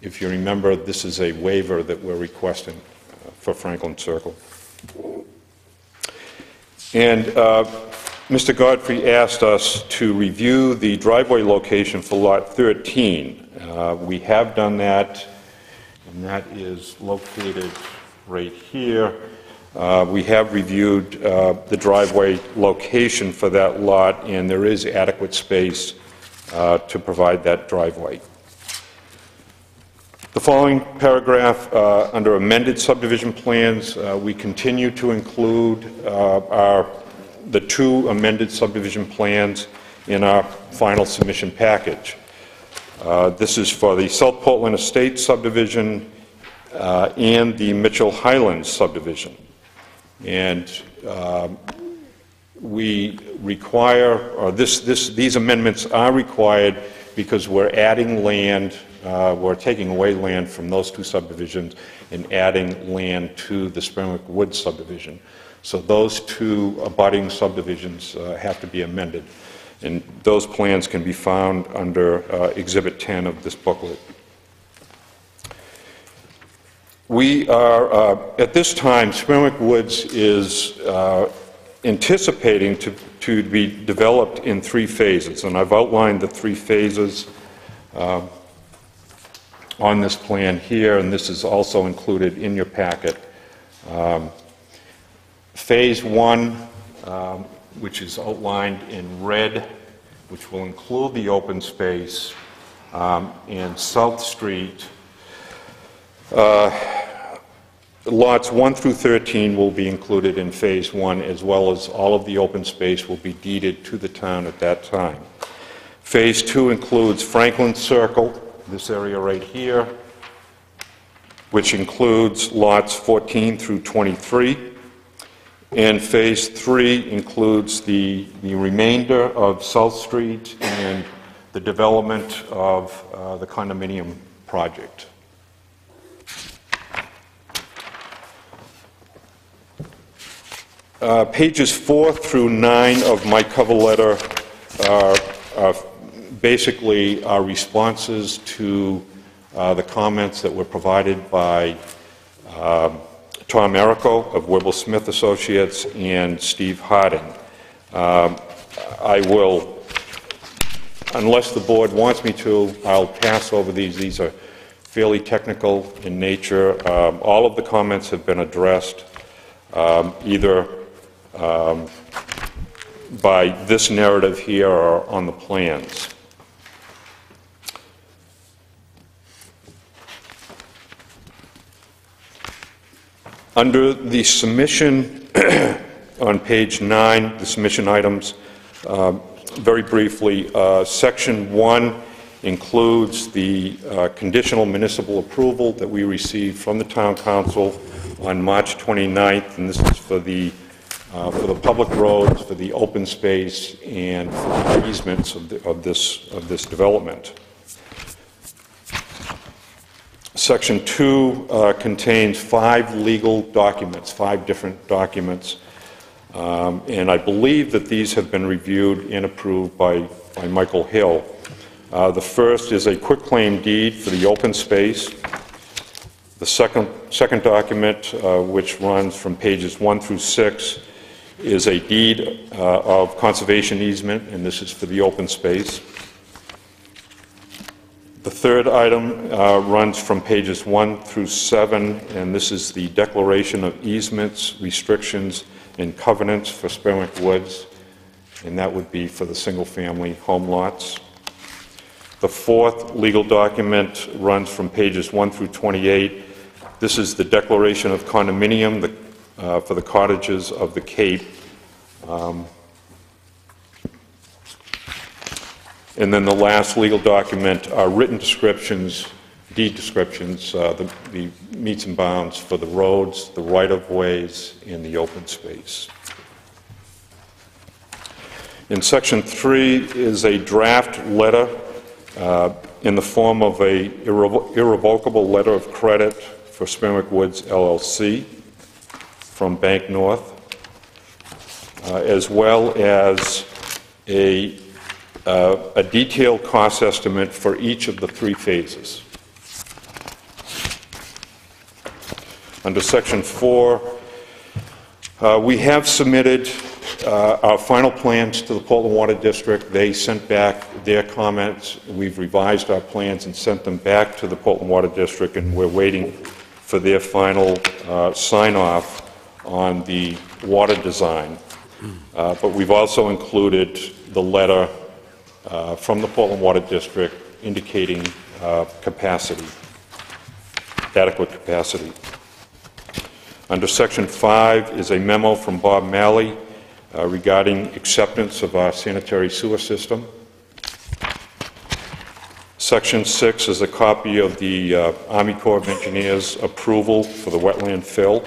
If you remember, this is a waiver that we're requesting uh, for Franklin Circle. And uh, Mr. Godfrey asked us to review the driveway location for Lot 13. Uh, We have done that, and that is located right here. Uh, We have reviewed uh, the driveway location for that lot, and there is adequate space uh, to provide that driveway. The following paragraph, uh, under amended subdivision plans, uh, we continue to include uh, our, the two amended subdivision plans in our final submission package. Uh, This is for the South Portland Estates subdivision uh, and the Mitchell Highlands subdivision. And um, we require, or this, this, these amendments are required because we're adding land, uh, we're taking away land from those two subdivisions and adding land to the Spurwink Woods subdivision. So those two abutting subdivisions uh, have to be amended. And those plans can be found under uh, Exhibit 10 of this booklet. We are, uh, at this time, Spurwink Woods is uh, anticipating to, to be developed in three phases, and I've outlined the three phases uh, on this plan here, and this is also included in your packet. Um, Phase one, um, which is outlined in red, which will include the open space, um, and South Street, Lots 1 through 13 will be included in Phase 1, as well as all of the open space will be deeded to the town at that time. Phase 2 includes Franklin Circle, this area right here, which includes lots 14 through 23. And Phase 3 includes the the remainder of South Street and the development of uh, the condominium project. Uh, Pages four through nine of my cover letter are are basically our responses to uh, the comments that were provided by um, Tom Errico of Wilbur Smith Associates and Steve Harding. Um, I will, unless the board wants me to, I'll pass over these. These are fairly technical in nature. Um, All of the comments have been addressed, um, either um, by this narrative here or on the plans. Under the submission, on page nine, the submission items, uh, very briefly, uh, section one includes the uh, conditional municipal approval that we received from the town council on March 29th, and this is for the uh, for the public roads, for the open space, and for the easements of the- of this, of this development. Section 2 uh, contains five legal documents, five different documents, Um, and I believe that these have been reviewed and approved by by Michael Hill. Uh, The first is a quitclaim deed for the open space. The second, second document, uh, which runs from pages 1 through 6, is a deed uh, of conservation easement, and this is for the open space. The third item uh, runs from pages 1 through 7, and this is the declaration of easements, restrictions, and covenants for Spurwink Woods, and that would be for the single-family home lots. The fourth legal document runs from pages 1 through 28. This is the declaration of condominium the- uh, for the cottages of the Cape. Um, And then the last legal document are written descriptions, deed descriptions, uh, the the metes and bounds for the roads, the right-of-ways, and the open space. In Section 3 is a draft letter uh, in the form of a irrevo- irrevocable letter of credit for Spurwink Woods LLC from Banknorth, uh, as well as a uh, a detailed cost estimate for each of the three phases. Under Section 4, uh, we have submitted uh, our final plans to the Portland Water District. They sent back their comments. We've revised our plans and sent them back to the Portland Water District, and we're waiting for their final uh, sign-off on the water design. Uh, But we've also included the letter uh, from the Portland Water District indicating uh, capacity, adequate capacity. Under Section 5 is a memo from Bob Malley uh, regarding acceptance of our sanitary sewer system. Section 6 is a copy of the uh, Army Corps of Engineers approval for the wetland fill.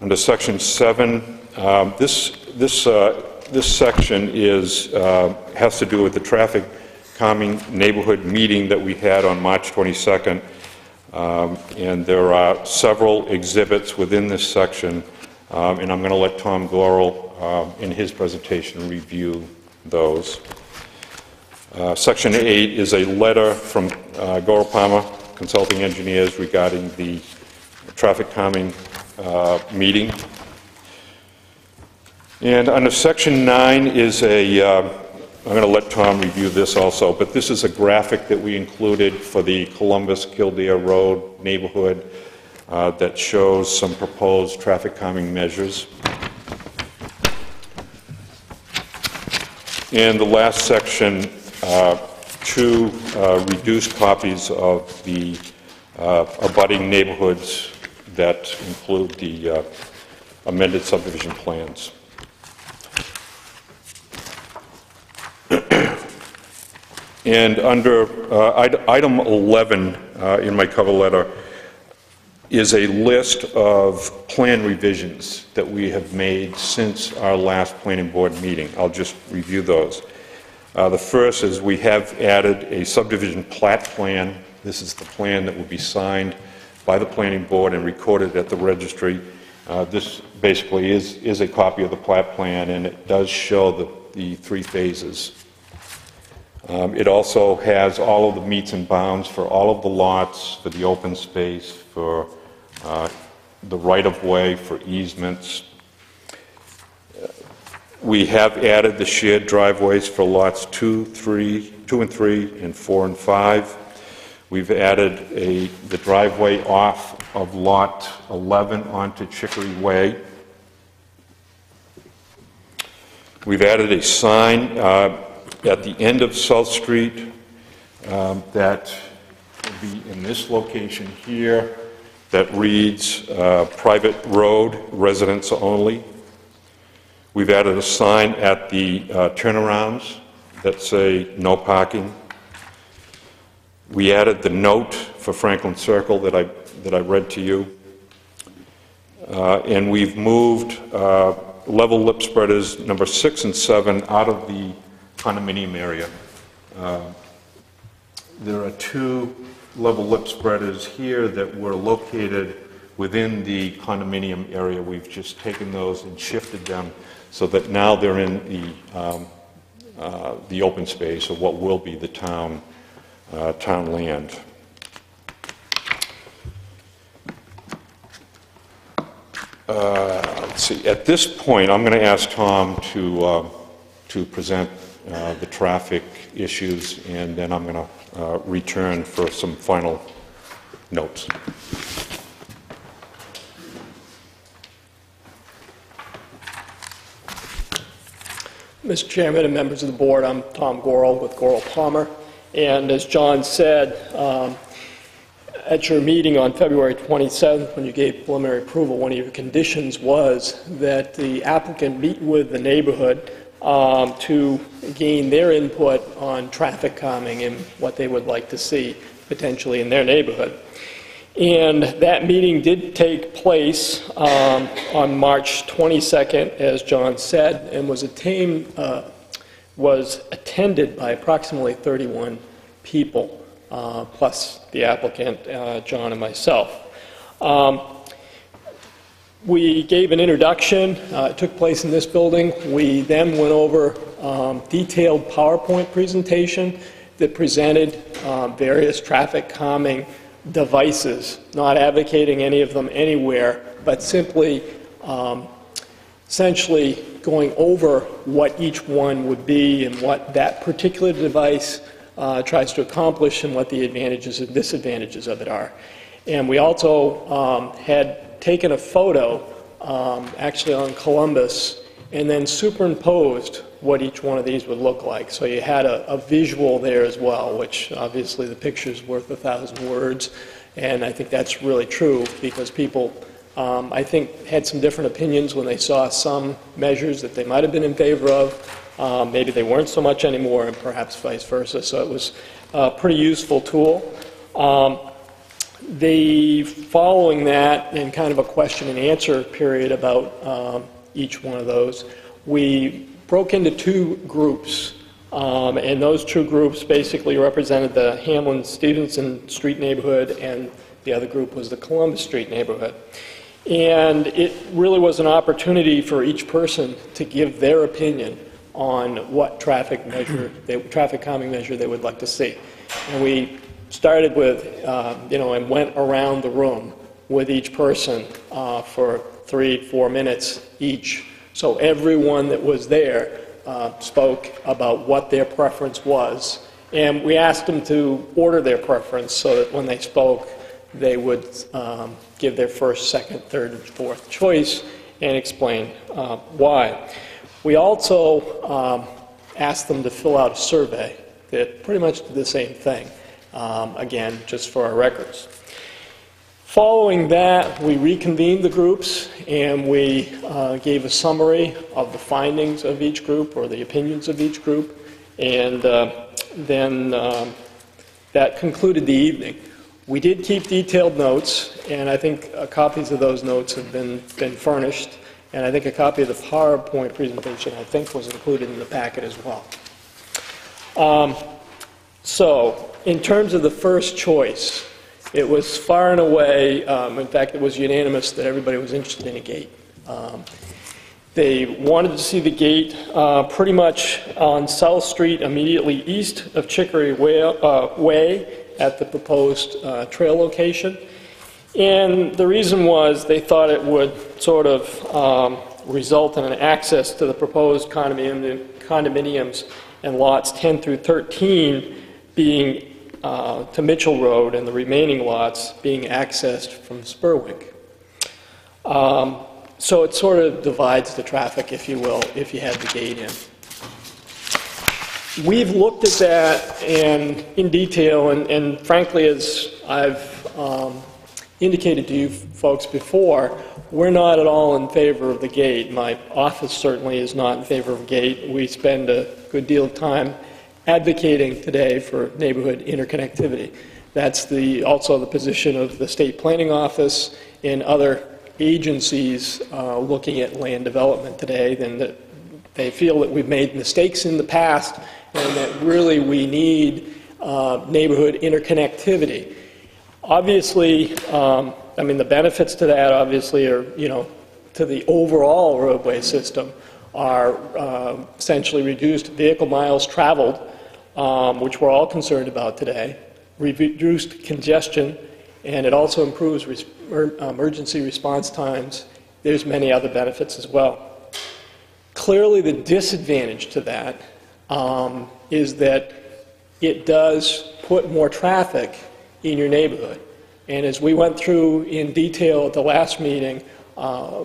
Under Section 7, um, this, this, uh, this section is, uh, has to do with the traffic calming neighborhood meeting that we had on March 22nd. Um, And there are several exhibits within this section, um, and I'm going to let Tom Gorrill, um, in his presentation, review those. Uh, Section 8 is a letter from uh, Gorrill Palmer Consulting Engineers regarding the traffic calming uh, meeting. And under Section 9 is a, uh, I'm going to let Tom review this also, but this is a graphic that we included for the Columbus Kildare Road neighborhood uh, that shows some proposed traffic calming measures. And the last section, uh, two uh, reduced copies of the uh, abutting neighborhoods that include the uh, amended subdivision plans. And under uh, item 11 uh, in my cover letter is a list of plan revisions that we have made since our last planning board meeting. I'll just review those. Uh, The first is we have added a subdivision plat plan. This is the plan that will be signed by the planning board and recorded at the registry. Uh, This basically is, is a copy of the plat plan, and it does show the, the three phases. Um, It also has all of the metes and bounds for all of the lots, for the open space, for uh, the right-of-way, for easements. We have added the shared driveways for lots 2, 3, 2 and 3, and 4 and 5. We've added a, the driveway off of Lot 11 onto Chicory Way. We've added a sign uh, at the end of South Street um, that will be in this location here, that reads, uh, "Private Road, Residents Only." We've added a sign at the uh, turnarounds that say, "No Parking." We added the note for Franklin Circle that I, that I read to you. uh, and we've moved uh, level lip spreaders number six and seven out of the condominium area. Uh, There are two level lip spreaders here that were located within the condominium area. We've just taken those and shifted them so that now they're in the, um, uh, the open space of what will be the town, uh, town land. Uh, Let's see, at this point, I'm going to ask Tom to, uh, to present uh, the traffic issues, and then I'm going to return for some final notes. Mr. Chairman and members of the board, I'm Tom Gorrill with Gorrill Palmer. And as John said, um, at your meeting on February 27th, when you gave preliminary approval, one of your conditions was that the applicant meet with the neighborhood um, to gain their input on traffic calming and what they would like to see potentially in their neighborhood. And that meeting did take place um, on March 22nd, as John said, and was attained, uh, was attended by approximately 31 people, uh, plus the applicant, uh, John, and myself. Um, we gave an introduction. Uh, it took place in this building. We then went over um, detailed PowerPoint presentation that presented uh, various traffic calming devices, not advocating any of them anywhere, but simply um, essentially going over what each one would be and what that particular device uh, tries to accomplish and what the advantages and disadvantages of it are. And we also um, had taken a photo, um, actually on Columbus, and then superimposed what each one of these would look like. So you had a, a visual there as well, which obviously the picture is worth a thousand words. And I think that's really true because people, um, I think, had some different opinions when they saw some measures that they might have been in favor of. Um, maybe they weren't so much anymore, and perhaps vice versa. So it was a pretty useful tool. Um, the following that, and kind of a question and answer period about um, each one of those, we broke into two groups. Um, and those two groups basically represented the Hamlin Stevenson Street neighborhood, and the other group was the Columbus Street neighborhood. And it really was an opportunity for each person to give their opinion on what traffic measure, they, traffic calming measure they would like to see. And we started with, uh, you know, and went around the room with each person uh, for three, four minutes each. So everyone that was there uh, spoke about what their preference was. And we asked them to order their preference so that when they spoke, they would um, give their first, second, third, and fourth choice and explain uh, why. We also um, asked them to fill out a survey that pretty much did the same thing, um, again, just for our records. Following that, we reconvened the groups and we uh, gave a summary of the findings of each group or the opinions of each group, and uh, then um, that concluded the evening. We did keep detailed notes, and I think uh, copies of those notes have been, been furnished, and I think a copy of the PowerPoint presentation, I think, was included in the packet as well. Um, so, in terms of the first choice, it was far and away, um, in fact, it was unanimous that everybody was interested in a gate. Um, they wanted to see the gate uh, pretty much on South Street, immediately east of Chicory Way, uh, Way at the proposed uh, trail location. And the reason was they thought it would sort of um, result in an access to the proposed condominium, condominiums and lots 10 through 13 being uh, to Mitchell Road and the remaining lots being accessed from Spurwink. Um, so it sort of divides the traffic, if you will, if you have the gate in. We've looked at that in detail, and, and frankly, as I've um, indicated to you folks before, we're not at all in favor of the gate. My office certainly is not in favor of a gate. We spend a good deal of time advocating today for neighborhood interconnectivity. That's the, also the position of the State Planning Office and other agencies uh, looking at land development today, then that they feel that we've made mistakes in the past and that really we need uh, neighborhood interconnectivity. Obviously, um, I mean, the benefits to that obviously are, you know, to the overall roadway system are uh, essentially reduced vehicle miles traveled, um, which we're all concerned about today, reduced congestion, and it also improves res- er- emergency response times. There's many other benefits as well. Clearly, the disadvantage to that um, is that it does put more traffic in your neighborhood. And as we went through in detail at the last meeting, uh,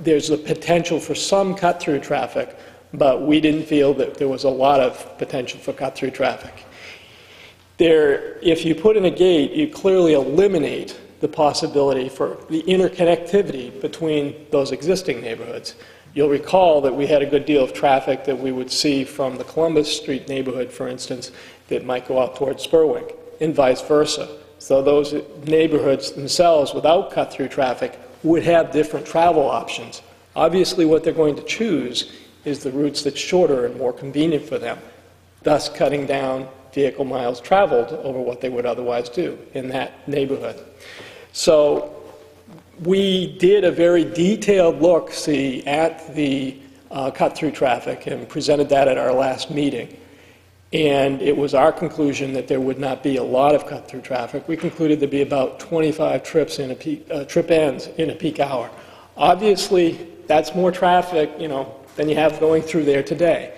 there's the potential for some cut-through traffic, but we didn't feel that there was a lot of potential for cut-through traffic. There, if you put in a gate, you clearly eliminate the possibility for the interconnectivity between those existing neighborhoods. You'll recall that we had a good deal of traffic that we would see from the Columbus Street neighborhood, for instance, that might go out towards Spurwink, and vice versa. So those neighborhoods themselves, without cut-through traffic, would have different travel options. Obviously, what they're going to choose is the routes that's shorter and more convenient for them, thus cutting down vehicle miles traveled over what they would otherwise do in that neighborhood. So we did a very detailed look, see, at the uh, cut-through traffic and presented that at our last meeting. And it was our conclusion that there would not be a lot of cut-through traffic. We concluded there'd be about 25 trips in a peak, uh, trip ends in a peak hour. Obviously, that's more traffic, you know, than you have going through there today.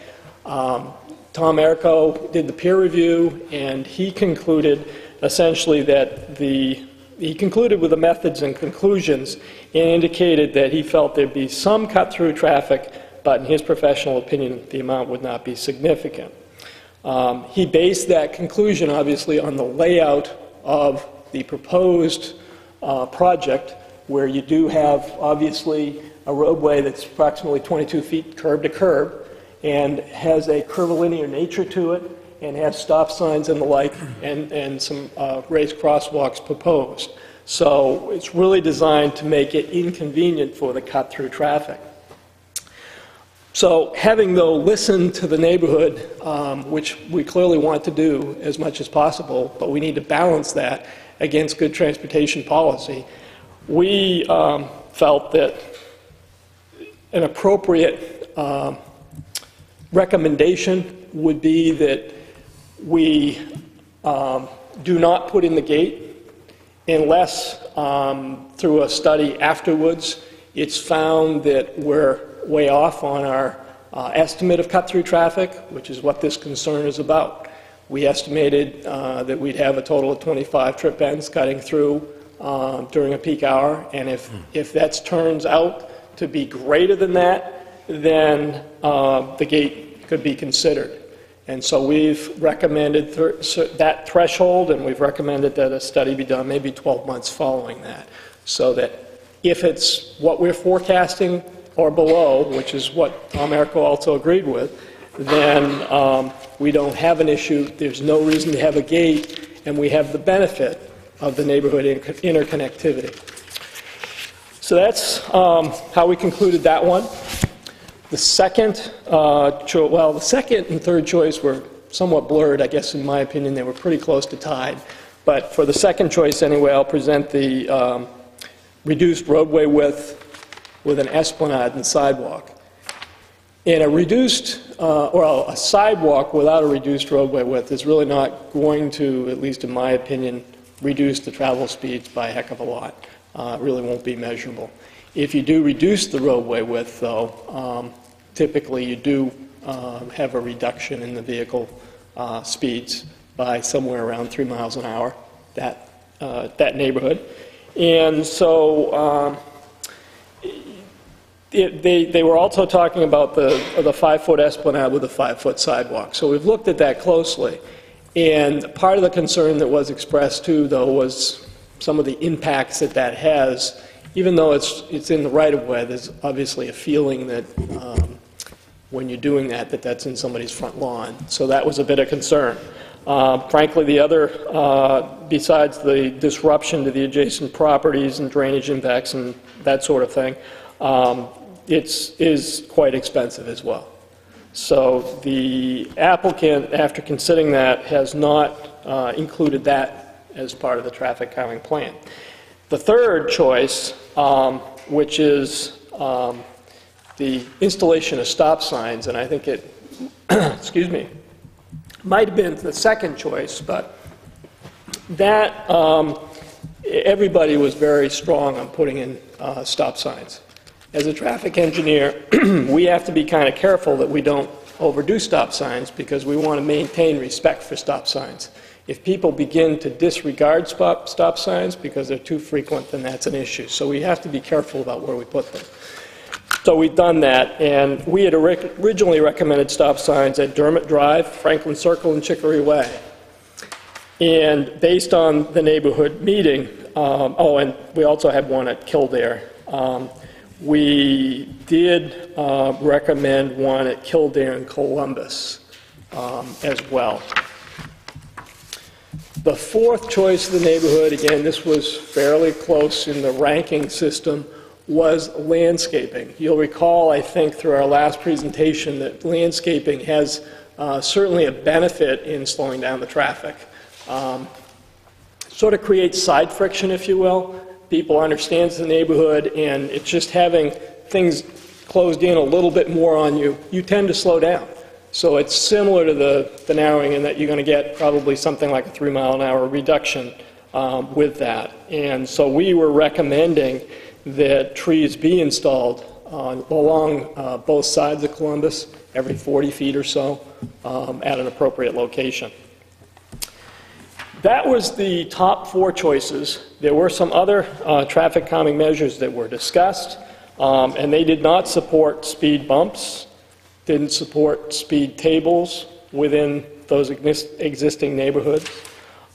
Um, Tom Errico did the peer review, and he concluded essentially that the he concluded with the methods and conclusions and indicated that he felt there'd be some cut-through traffic, but in his professional opinion, the amount would not be significant. Um, he based that conclusion, obviously, on the layout of the proposed uh, project, where you do have, obviously, a roadway that's approximately 22 feet curb to curb and has a curvilinear nature to it and has stop signs and the like and, and some uh, raised crosswalks proposed. So it's really designed to make it inconvenient for the cut-through traffic. So having, though, listened to the neighborhood, um, which we clearly want to do as much as possible, but we need to balance that against good transportation policy, we um, felt that an appropriate um, recommendation would be that we um, do not put in the gate unless, um, through a study afterwards, it's found that we're way off on our uh, estimate of cut-through traffic, which is what this concern is about. We estimated uh, that we'd have a total of 25 trip ends cutting through um, during a peak hour, and if, if that turns out to be greater than that, then uh, the gate could be considered. And so we've recommended th- that threshold, and we've recommended that a study be done maybe 12 months following that, so that if it's what we're forecasting or below, which is what Tom Errico also agreed with, then um, we don't have an issue, there's no reason to have a gate, and we have the benefit of the neighborhood inter- interconnectivity. So that's um, how we concluded that one. The second, uh, well, the second and third choice were somewhat blurred, I guess, in my opinion. They were pretty close to tied. But for the second choice, anyway, I'll present the um, reduced roadway width with an esplanade and sidewalk. And a reduced, uh, a sidewalk without a reduced roadway width is really not going to, at least in my opinion, reduce the travel speeds by a heck of a lot. Uh, really won't be measurable. If you do reduce the roadway width, though, um, typically you do um, have a reduction in the vehicle uh, speeds by somewhere around three miles an hour, that, uh, that neighborhood. And so um, it- they, they were also talking about the, the five-foot esplanade with a five-foot sidewalk. So we've looked at that closely. And part of the concern that was expressed too, though, was some of the impacts that that has. Even though it's, it's in the right-of-way, there's obviously a feeling that um, when you're doing that, that that's in somebody's front lawn. So that was a bit of concern. Uh, Frankly, the other, uh, besides the disruption to the adjacent properties and drainage impacts and that sort of thing, um, it's, is quite expensive as well. So the applicant, after considering that, has not uh, included that as part of the traffic calming plan. The third choice, um, which is um, the installation of stop signs, and I think it, excuse me, might have been the second choice, but that, um, everybody was very strong on putting in uh, stop signs. As a traffic engineer, we have to be kind of careful that we don't overdo stop signs because we want to maintain respect for stop signs. If people begin to disregard stop, stop signs because they're too frequent, then that's an issue. So we have to be careful about where we put them. So we've done that, and we had originally recommended stop signs at Dermot Drive, Franklin Circle, and Chicory Way. And based on the neighborhood meeting, um, oh, and we also had one at Kildare. Um, We did uh, recommend one at Kildare and Columbus um, as well. The fourth choice of the neighborhood, again, this was fairly close in the ranking system, was landscaping. You'll recall, I think, through our last presentation, that landscaping has uh, certainly a benefit in slowing down the traffic. Um, Sort of creates side friction, if you will. People understand the neighborhood, and it's just having things closed in a little bit more on you, you tend to slow down. So it's similar to the, the narrowing in that you're going to get probably something like a three mile an hour reduction um, with that. And so we were recommending that trees be installed uh, along uh, both sides of Columbus, every 40 feet or so, um, at an appropriate location. That was the top four choices. There were some other uh, traffic calming measures that were discussed, um, and they did not support speed bumps, didn't support speed tables within those existing neighborhoods.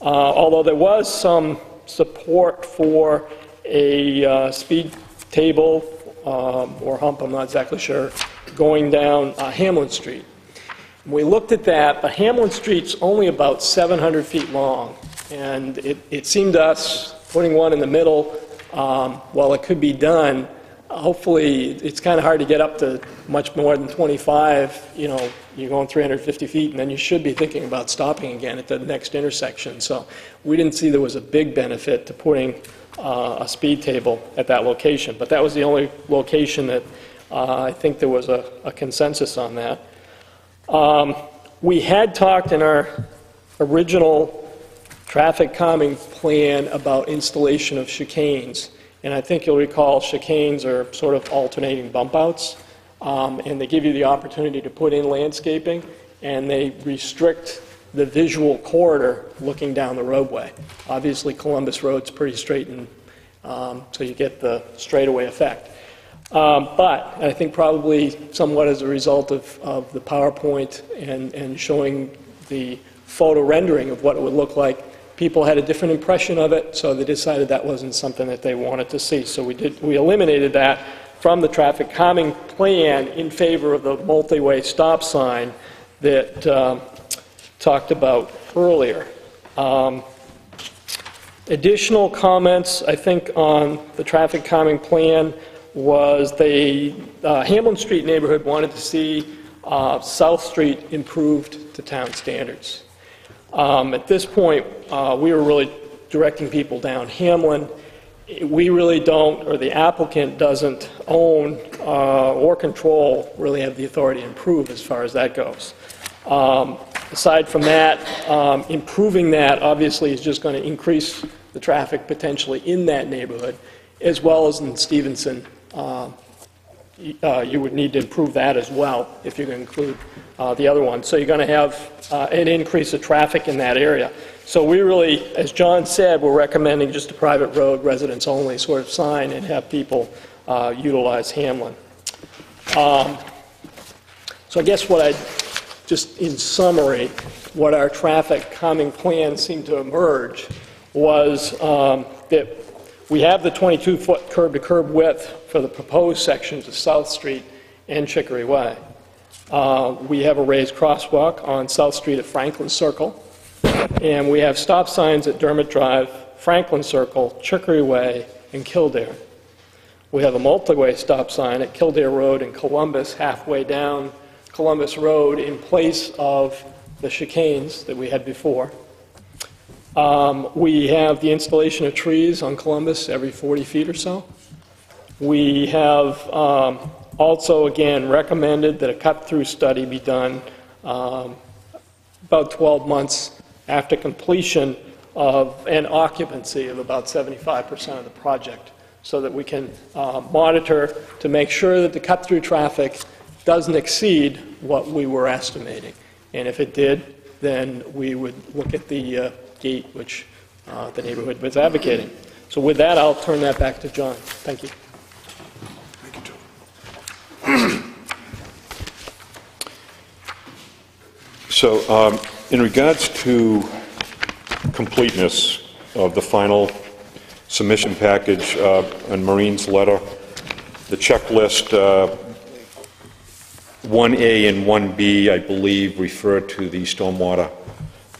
Uh, Although there was some support for a uh, speed table um, or hump, I'm not exactly sure, going down uh, Hamlin Street. We looked at that, but Hamlin Street's only about 700 feet long, and it, it seemed to us, putting one in the middle, um, while it could be done, hopefully, it's kind of hard to get up to much more than 25, you know, you're going 350 feet, and then you should be thinking about stopping again at the next intersection. So we didn't see there was a big benefit to putting uh, a speed table at that location, but that was the only location that uh, I think there was a a consensus on that. Um, We had talked in our original traffic calming plan about installation of chicanes, and I think you'll recall chicanes are sort of alternating bump outs, um, and they give you the opportunity to put in landscaping, and they restrict the visual corridor looking down the roadway. Obviously, Columbus Road's pretty straight, and um, so you get the straightaway effect. Um, But I think probably somewhat as a result of, of the PowerPoint and, and showing the photo rendering of what it would look like, people had a different impression of it, so they decided that wasn't something that they wanted to see. So we did, we eliminated that from the traffic calming plan in favor of the multi-way stop sign that um, talked about earlier. Um, Additional comments, I think, on the traffic calming plan was the uh, Hamlin Street neighborhood wanted to see uh, South Street improved to town standards. Um, At this point, uh, we were really directing people down Hamlin. We really don't, or the applicant doesn't own uh, or control, really have the authority to improve as far as that goes. Um, Aside from that, um, improving that obviously is just going to increase the traffic potentially in that neighborhood, as well as in Stevenson. Uh, uh, You would need to improve that as well if you're going to include uh, the other one. So you're going to have uh, an increase of traffic in that area. So we really, as John said, we're recommending just a private road, residents only sort of sign and have people uh, utilize Hamlin. Um, So I guess what I, just in summary, what our traffic calming plan seemed to emerge was um, that we have the 22-foot curb-to-curb width for the proposed sections of South Street and Chicory Way. Uh, We have a raised crosswalk on South Street at Franklin Circle. And we have stop signs at Dermot Drive, Franklin Circle, Chicory Way, and Kildare. We have a multi-way stop sign at Kildare Road and Columbus, halfway down Columbus Road, in place of the chicanes that we had before. Um, We have the installation of trees on Columbus every 40 feet or so. We have um, also, again, recommended that a cut-through study be done um, about 12 months after completion of an occupancy of about 75% of the project, so that we can uh, monitor to make sure that the cut-through traffic doesn't exceed what we were estimating. And if it did, then we would look at the uh, gate, which uh, the neighborhood was advocating. So with that, I'll turn that back to John. Thank you. So, um, in regards to completeness of the final submission package uh, and Maureen's letter, the checklist, uh, 1A and 1B, I believe, refer to the stormwater,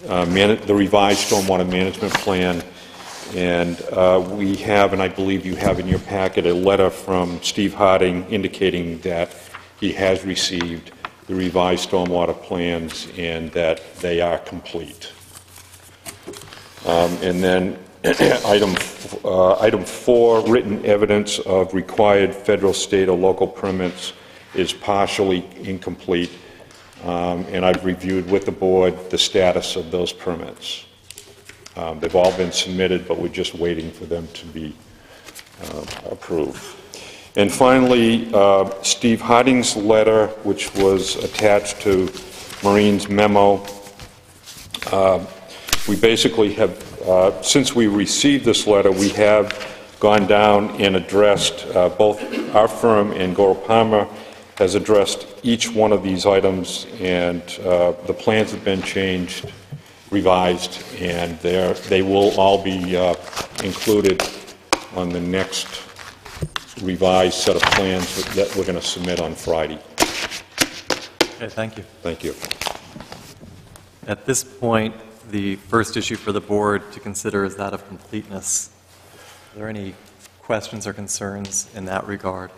uh, the revised stormwater management plan. And uh, we have, and I believe you have in your packet, a letter from Steve Harding indicating that he has received the revised stormwater plans and that they are complete. Um, And then item, uh, item four, written evidence of required federal, state, or local permits is partially incomplete, Um, and I've reviewed with the board the status of those permits. Um, They've all been submitted, but we're just waiting for them to be uh, approved. And finally, uh, Steve Harding's letter, which was attached to Maureen's memo, uh, we basically have, uh, since we received this letter, we have gone down and addressed, uh, both our firm and Gorrill Palmer has addressed each one of these items, and uh, the plans have been changed, revised, and they're, they will all be uh, included on the next revised set of plans that we're going to submit on Friday. Okay, thank you. Thank you. At this point, the first issue for the board to consider is that of completeness. Are there any questions or concerns in that regard?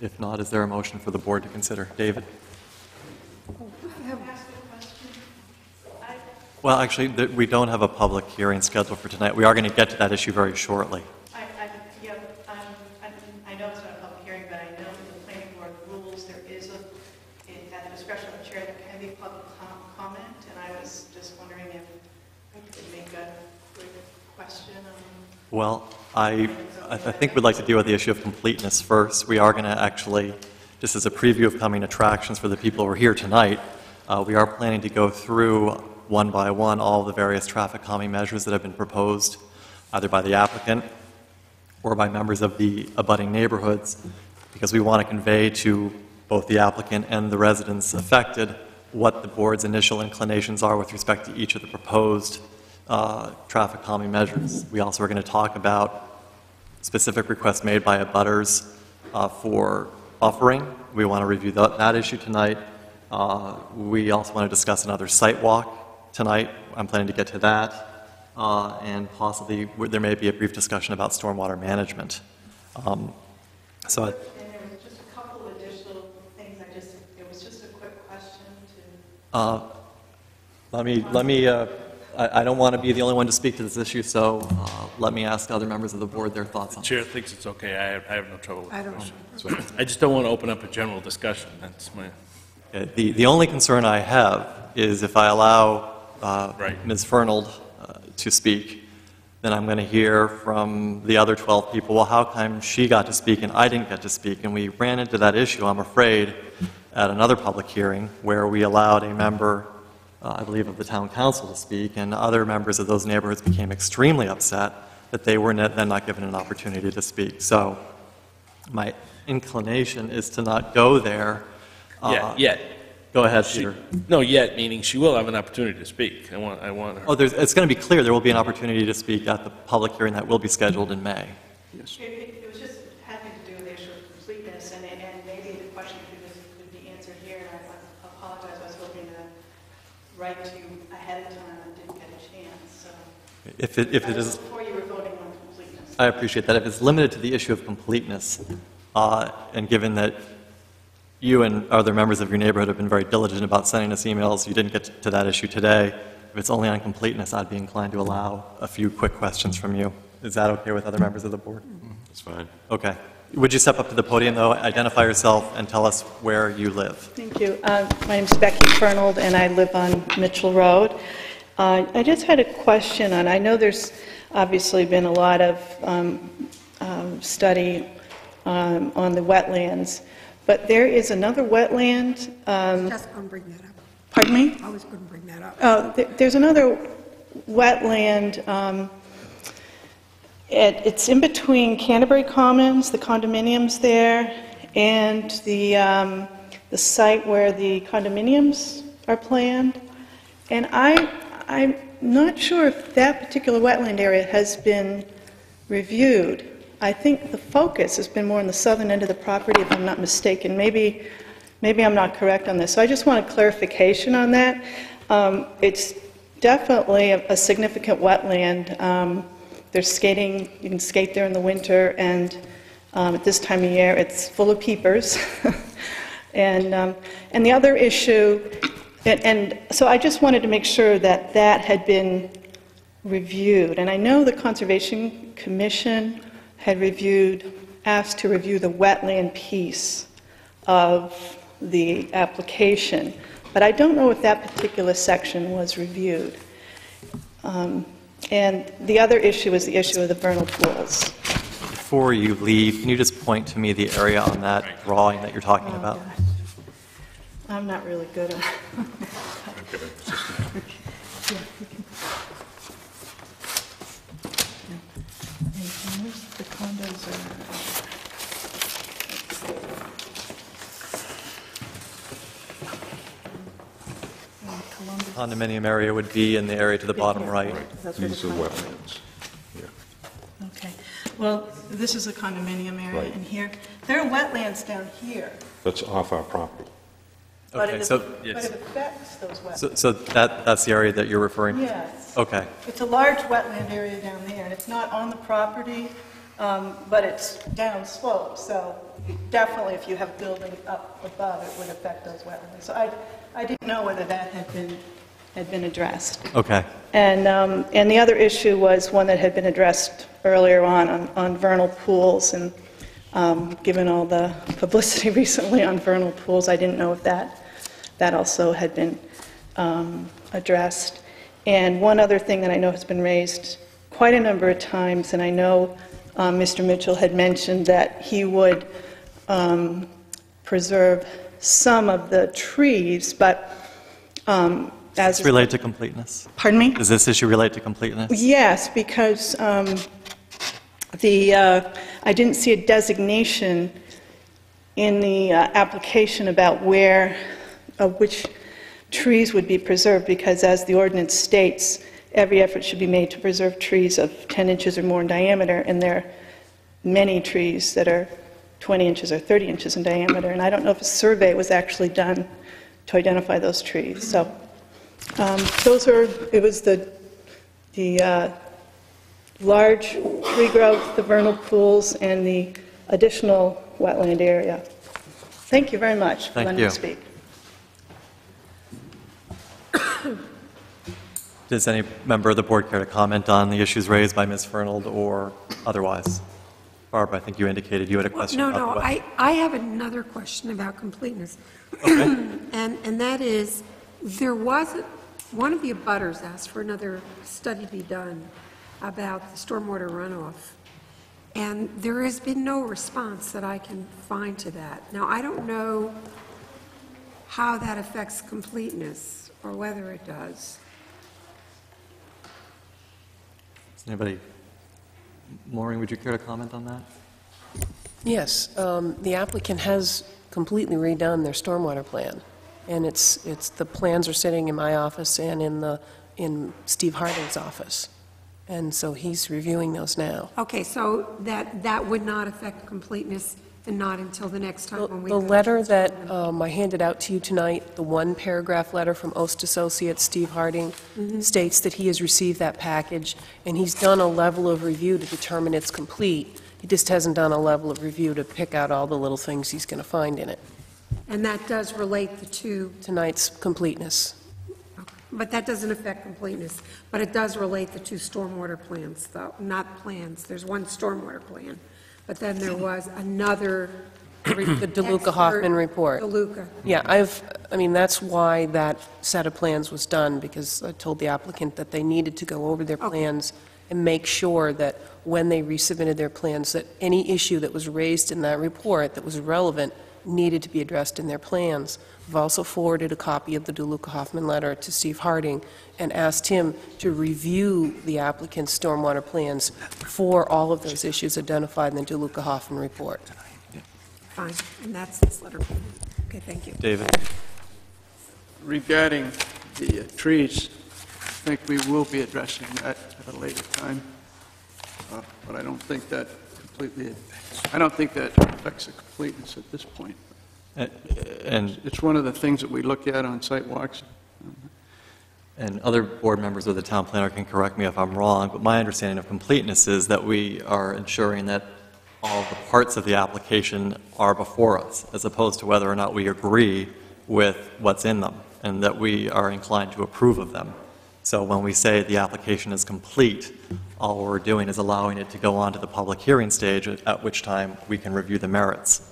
If not, is there a motion for the board to consider? David? Well, actually, th- we don't have a public hearing scheduled for tonight. We are going to get to that issue very shortly. I, I, yeah, um, I, I know it's not a public hearing, but I know the planning board rules, there is a, in- at the discretion of the chair, there can be public com- comment, and I was just wondering if I could make a quick question on Well, I, I think we'd like to deal with the issue of completeness first. We are going to actually, just as a preview of coming attractions for the people who are here tonight, uh, we are planning to go through one by one all the various traffic calming measures that have been proposed, either by the applicant or by members of the abutting neighborhoods, because we want to convey to both the applicant and the residents affected what the board's initial inclinations are with respect to each of the proposed uh, traffic calming measures. We also are going to talk about specific requests made by abutters uh, for buffering. We want to review that, that issue tonight. Uh, We also want to discuss another site walk tonight. I'm planning to get to that. Uh, And possibly, there may be a brief discussion about stormwater management. Um, So I- And there was just a couple of additional things, I just, it was just a quick question to, Uh, Let me, let me, uh, I I don't want to be the only one to speak to this issue, so uh, let me ask other members of the board their thoughts The on it. chair thinks it's okay, I have, I have no trouble with I the don't- question. I just don't want to open up a general discussion, that's my, Okay, The, the only concern I have is if I allow uh, Right. Ms. Fernald uh, to speak, then I'm going to hear from the other 12 people, well, how come she got to speak and I didn't get to speak? And we ran into that issue, I'm afraid, at another public hearing where we allowed a member, uh, I believe, of the town council to speak, and other members of those neighborhoods became extremely upset that they were ne- then not given an opportunity to speak. So my inclination is to not go there. uh, yeah, yet. Go ahead, She- Peter. No, yet, meaning she will have an opportunity to speak. I want, I want her. Oh, there's, it's going to be clear, there will be an opportunity to speak at the public hearing that will be scheduled in May. it, it it was just having to do with the issue of completeness, and, and maybe the question could just write to you ahead of time and didn't get a chance, so. If it, if That it was is, Before you were voting on completeness. I appreciate that. If it's limited to the issue of completeness, uh, and given that you and other members of your neighborhood have been very diligent about sending us emails, you didn't get to that issue today, if it's only on completeness, I'd be inclined to allow a few quick questions from you. Is that okay with other members of the board? That's fine. Okay. Would you step up to the podium, though, identify yourself, and tell us where you live? Thank you. Uh, My name's Becky Fernald, and I live on Mitchell Road. Uh, I just had a question on, I know there's obviously been a lot of um, um, study um, on the wetlands, but there is another wetland, um, Just going to bring that up. pardon me? I was going to bring that up. Oh, there- there's another wetland, um, it- it's in between Canterbury Commons, the condominiums there, and the um, the site where the condominiums are planned. And I, I'm not sure if that particular wetland area has been reviewed. I think the focus has been more on the southern end of the property, if I'm not mistaken. Maybe, maybe I'm not correct on this. So I just want a clarification on that. Um, It's definitely a a significant wetland. Um, There's skating, you can skate there in the winter, and um, at this time of year, it's full of peepers. And, um, and the other issue, and- and so I just wanted to make sure that that had been reviewed. And I know the Conservation Commission had reviewed, asked to review the wetland piece of the application, but I don't know if that particular section was reviewed. Um, And the other issue is the issue of the vernal pools. Before you leave, can you just point to me the area on that drawing that you're talking oh, about? I'm not really good at... The condos are... Condominium area would be in the area to the bottom right. That's where the These are condo- wetlands. Okay. Well, this is a condominium area Right. in here. There are wetlands down here, That's off our property. but Okay, it so, but it affects those so wetlands. so that, that's the area that you're referring to? Yes. Okay, It's a large wetland area down there, and it's not on the property, um, but it's downslope, so definitely if you have building up above, it would affect those wetlands. So I, I didn't know whether that had been, had been addressed. okay. And, um, and the other issue was one that had been addressed earlier on, on- on vernal pools, and um, given all the publicity recently on vernal pools, I didn't know if that, that also had been um, addressed. And one other thing that I know has been raised quite a number of times, and I know um, Mr. Mitchell had mentioned that he would um, preserve some of the trees, but um, as... It's related to completeness? Pardon me? Does this issue relate to completeness? Yes, because um, the, uh, I didn't see a designation in the uh, application about where, uh, which trees would be preserved, because as the ordinance states, every effort should be made to preserve trees of 10 inches or more in diameter, and there are many trees that are 20 inches or 30 inches in diameter, and I don't know if a survey was actually done to identify those trees. So um, those are, it was the, the uh, large tree growth, the vernal pools, and the additional wetland area. Thank you very much for Thank letting me you. speak. Does any member of the board care to comment on the issues raised by Ms. Fernald or otherwise? Barbara, I think you indicated you had a question No, about no, the I, I have another question about completeness. And, and that is, there was, one of the abutters asked for another study to be done about the stormwater runoff. And there has been no response that I can find to that. Now, I don't know how that affects completeness, or whether it does. Does anybody, Maureen, would you care to comment on that? Yes, um, the applicant has completely redone their stormwater plan, and it's, it's, the plans are sitting in my office and in the, in Steve Harding's office, and so he's reviewing those now. Okay, so that, that would not affect completeness and not until the next time when we... the go to letter that um, I handed out to you tonight, the one paragraph letter from Ost Associates, Steve Harding, states that he has received that package, and he's done a level of review to determine it's complete. He just hasn't done a level of review to pick out all the little things he's going to find in it. And that does relate the two, Tonight's completeness. but that doesn't affect completeness, but it does relate the two stormwater plans, though, not plans. There's one stormwater plan, but then there was another... The DeLuca Hoffman report. DeLuca. Yeah, I've, I mean, that's why that set of plans was done, because I told the applicant that they needed to go over their Okay. plans and make sure that when they resubmitted their plans, that any issue that was raised in that report that was relevant needed to be addressed in their plans. I've also forwarded a copy of the DeLuca Hoffman letter to Steve Harding and asked him to review the applicant's stormwater plans for all of those issues identified in the DeLuca Hoffman report. Fine, and that's this letter. Okay, thank you. David? Regarding the uh, trees, I think we will be addressing that at a later time, Uh, but I don't think that completely, I don't think that affects the completeness at this point. Uh, And It's one of the things that we look at on site walks. And other board members of the town planner can correct me if I'm wrong, but my understanding of completeness is that we are ensuring that all the parts of the application are before us, as opposed to whether or not we agree with what's in them, and that we are inclined to approve of them. So when we say the application is complete, all we're doing is allowing it to go on to the public hearing stage, at which time we can review the merits.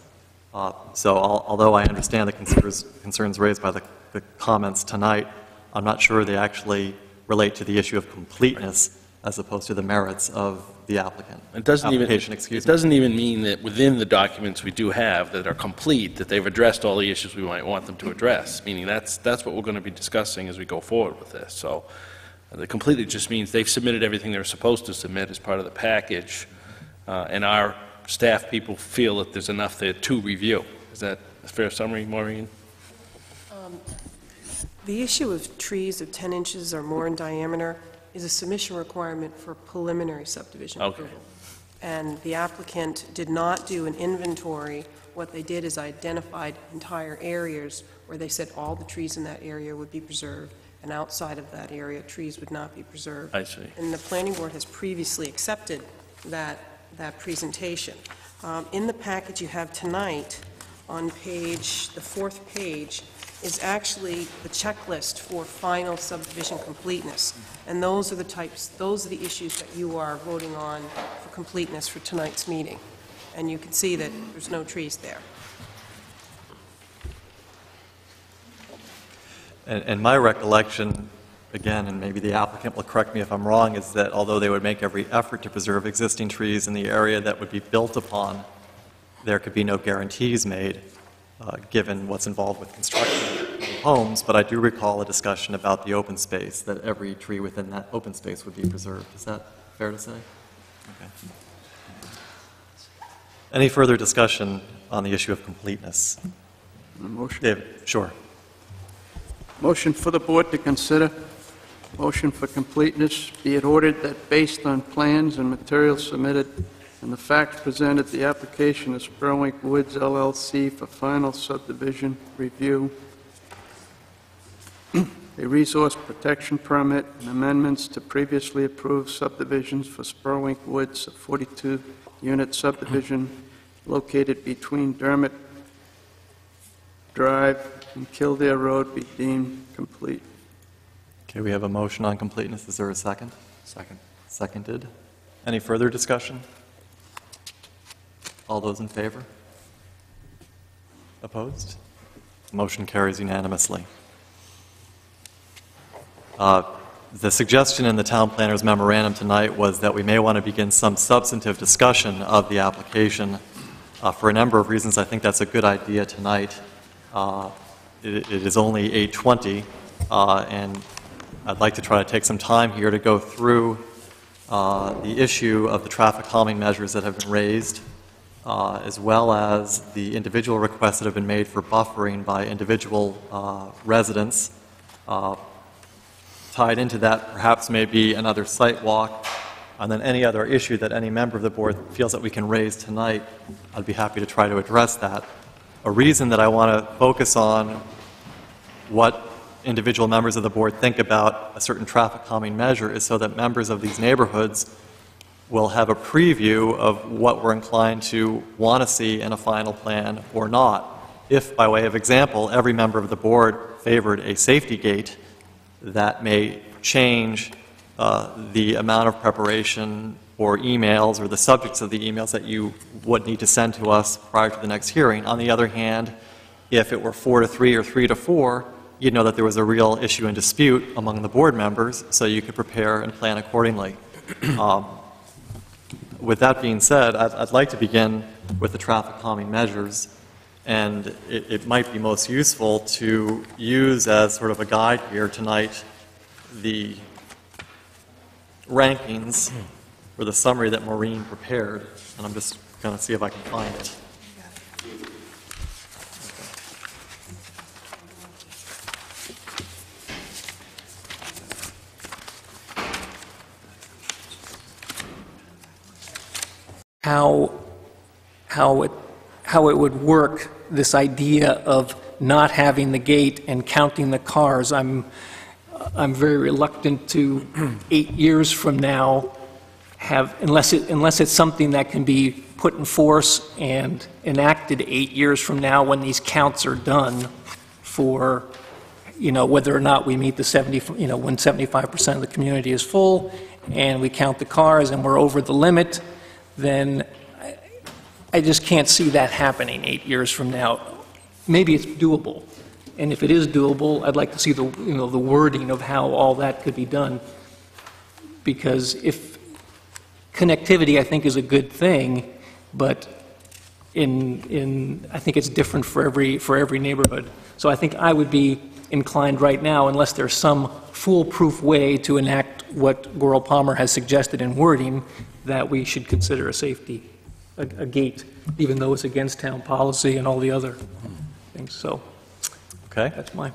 Uh, So al- although I understand the concerns concerns raised by the the comments tonight, I'm not sure they actually relate to the issue of completeness as opposed to the merits of the applicant. It doesn't even, Application, it me. doesn't even mean that within the documents we do have that are complete, that they've addressed all the issues we might want them to address, meaning that's, that's what we're going to be discussing as we go forward with this. So uh, the completely just means they've submitted everything they're supposed to submit as part of the package, uh, and our staff people feel that there's enough there to review. Is that a fair summary, Maureen? The issue of trees of 10 inches or more in diameter is a submission requirement for preliminary subdivision Okay. approval. And the applicant did not do an inventory. What they did is identified entire areas where they said all the trees in that area would be preserved, and outside of that area, trees would not be preserved. I see. And the planning board has previously accepted that, that presentation. Um, In the package you have tonight, on page, the fourth page, is actually the checklist for final subdivision completeness. And those are the types, those are the issues that you are voting on for completeness for tonight's meeting. And you can see that there's no trees there. And and my recollection, again, and maybe the applicant will correct me if I'm wrong, is that although they would make every effort to preserve existing trees in the area that would be built upon, there could be no guarantees made, uh, given what's involved with construction of homes, but I do recall a discussion about the open space, that every tree within that open space would be preserved. Is that fair to say? Okay. Any further discussion on the issue of completeness? Motion, David, sure. motion for the board to consider, motion for completeness, be it ordered that based on plans and materials submitted and the facts presented, the application of Spurwink Woods LLC for final subdivision review, a resource protection permit and amendments to previously approved subdivisions for Spurwink Woods, a 42-unit subdivision located between Dermot Drive and Kildare Road be deemed complete. Okay, we have a motion on completeness. Is there a second? Second. Seconded. Any further discussion? All those in favor? Opposed? Motion carries unanimously. Uh, The suggestion in the town planner's memorandum tonight was that we may want to begin some substantive discussion of the application. Uh, For a number of reasons, I think that's a good idea tonight. Uh, It it is only 8:20, uh, and I'd like to try to take some time here to go through uh, the issue of the traffic calming measures that have been raised, uh, as well as the individual requests that have been made for buffering by individual uh, residents. Uh, Tied into that, perhaps maybe another site walk And then any other issue that any member of the board feels that we can raise tonight, I'd be happy to try to address that. A reason that I want to focus on what individual members of the board think about a certain traffic calming measure is so that members of these neighborhoods will have a preview of what we're inclined to want to see in a final plan or not. If, by way of example, every member of the board favored a safety gate, that may change uh, the amount of preparation or emails or the subjects of the emails that you would need to send to us prior to the next hearing. On the other hand, if it were four to three or three to four, you'd know that there was a real issue and dispute among the board members, so you could prepare and plan accordingly. Um, With that being said, I'd, I'd like to begin with the traffic calming measures, and it, it might be most useful to use as sort of a guide here tonight the rankings or the summary that Maureen prepared, and I'm just going to see if I can find it. How, how it, how it would work, this idea of not having the gate and counting the cars. I'm, I'm very reluctant to, eight years from now, have, unless it, unless it's something that can be put in force and enacted eight years from now when these counts are done for, you know, whether or not we meet the 70, you know, when 75% of the community is full and we count the cars and we're over the limit, then I- just can't see that happening eight years from now. Maybe it's doable, and if it is doable, I'd like to see the, you know, the wording of how all that could be done. Because if, connectivity, I think, is a good thing, but in, in, I think it's different for every, for every neighborhood. So I think I would be inclined right now, unless there's some foolproof way to enact what Gorrill Palmer has suggested in wording, that we should consider a safety, a, a gate, even though it's against town policy and all the other things. So Okay? that's my,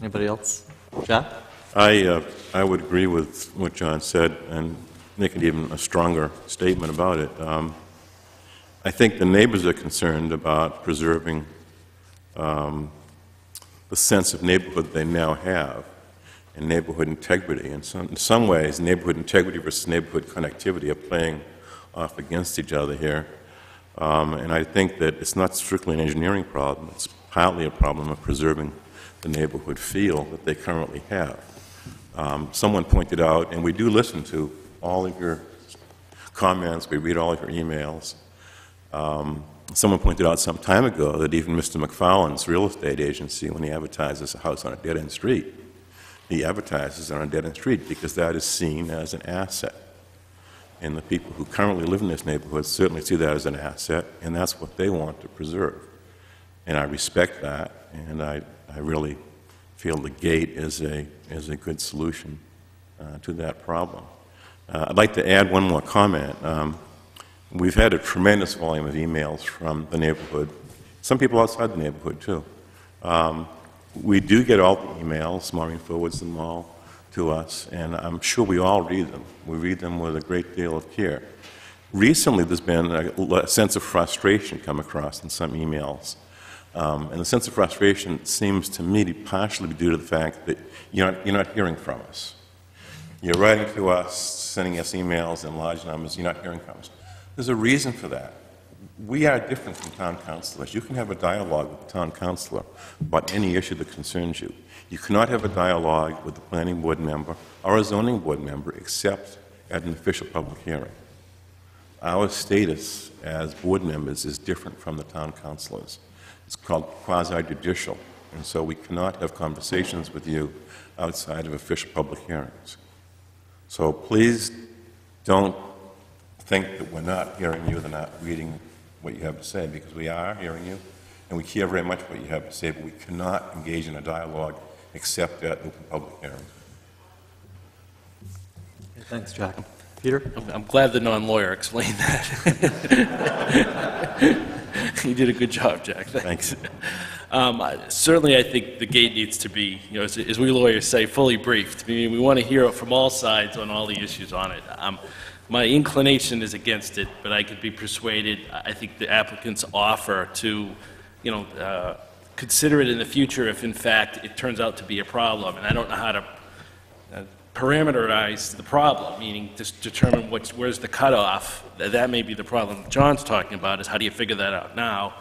Anybody else? Jack? I, uh, I would agree with what John said and make it even a stronger statement about it. Um, I think the neighbors are concerned about preserving um, the sense of neighborhood they now have and neighborhood integrity. In some, in some ways, neighborhood integrity versus neighborhood connectivity are playing off against each other here. Um, and I think that it's not strictly an engineering problem, it's partly a problem of preserving the neighborhood feel that they currently have. Um, Someone pointed out, and we do listen to all of your comments, we read all of your emails. Um, Someone pointed out some time ago that even Mr. McFarland's real estate agency, when he advertises a house on a dead-end street, he advertises it on a dead-end street because that is seen as an asset. And the people who currently live in this neighborhood certainly see that as an asset, and that's what they want to preserve. And I respect that, and I, I really feel the gate is a, is a good solution uh, to that problem. Uh, I'd like to add one more comment. Um, We've had a tremendous volume of emails from the neighborhood, some people outside the neighborhood, too. Um, We do get all the emails, Maureen forwards them all to us, and I'm sure we all read them. We read them with a great deal of care. Recently, there's been a sense of frustration come across in some emails. Um, And the sense of frustration seems to me to partially be due to the fact that you're not, you're not hearing from us. You're writing to us, sending us emails in large numbers, you're not hearing from us. There's a reason for that. We are different from town councilors. You can have a dialogue with the town councilor about any issue that concerns you. You cannot have a dialogue with a planning board member or a zoning board member except at an official public hearing. Our status as board members is different from the town councilors. It's called quasi-judicial, and so we cannot have conversations with you outside of official public hearings. So please don't think that we're not hearing you, they're not reading what you have to say, because we are hearing you, and we care very much what you have to say, but we cannot engage in a dialogue except at open public hearings. Thanks, Jack. Peter? I'm- I'm glad the non-lawyer explained that. You did a good job, Jack, thanks. Um, Certainly, I think the gate needs to be, you know, as as we lawyers say, fully briefed. I mean, we want to hear from all sides on all the issues on it. Um, my inclination is against it, but I could be persuaded. I think the applicant's offer to, you know, uh, consider it in the future if in fact it turns out to be a problem, and I don't know how to uh, parameterize the problem, meaning just determine what's, where's the cutoff. That may be the problem John's talking about, is how do you figure that out now?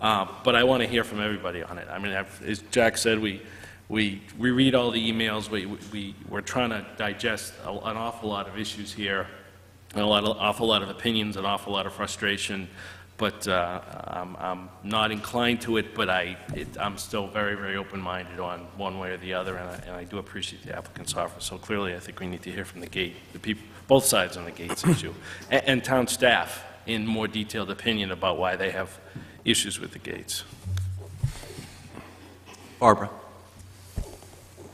Uh, But I want to hear from everybody on it. I mean, I've- as Jack said, we, we, we read all the emails, we, we, we're trying to digest a- an awful lot of issues here, and a lot, of awful lot of opinions, an awful lot of frustration, but uh, I'm, I'm not inclined to it, but I, it, I'm still very, very open-minded on one way or the other, and I, and I do appreciate the applicant's offer. So clearly, I think we need to hear from the gate, the people, both sides on the gates issue, and, and town staff in more detailed opinion about why they have issues with the gates. Barbara?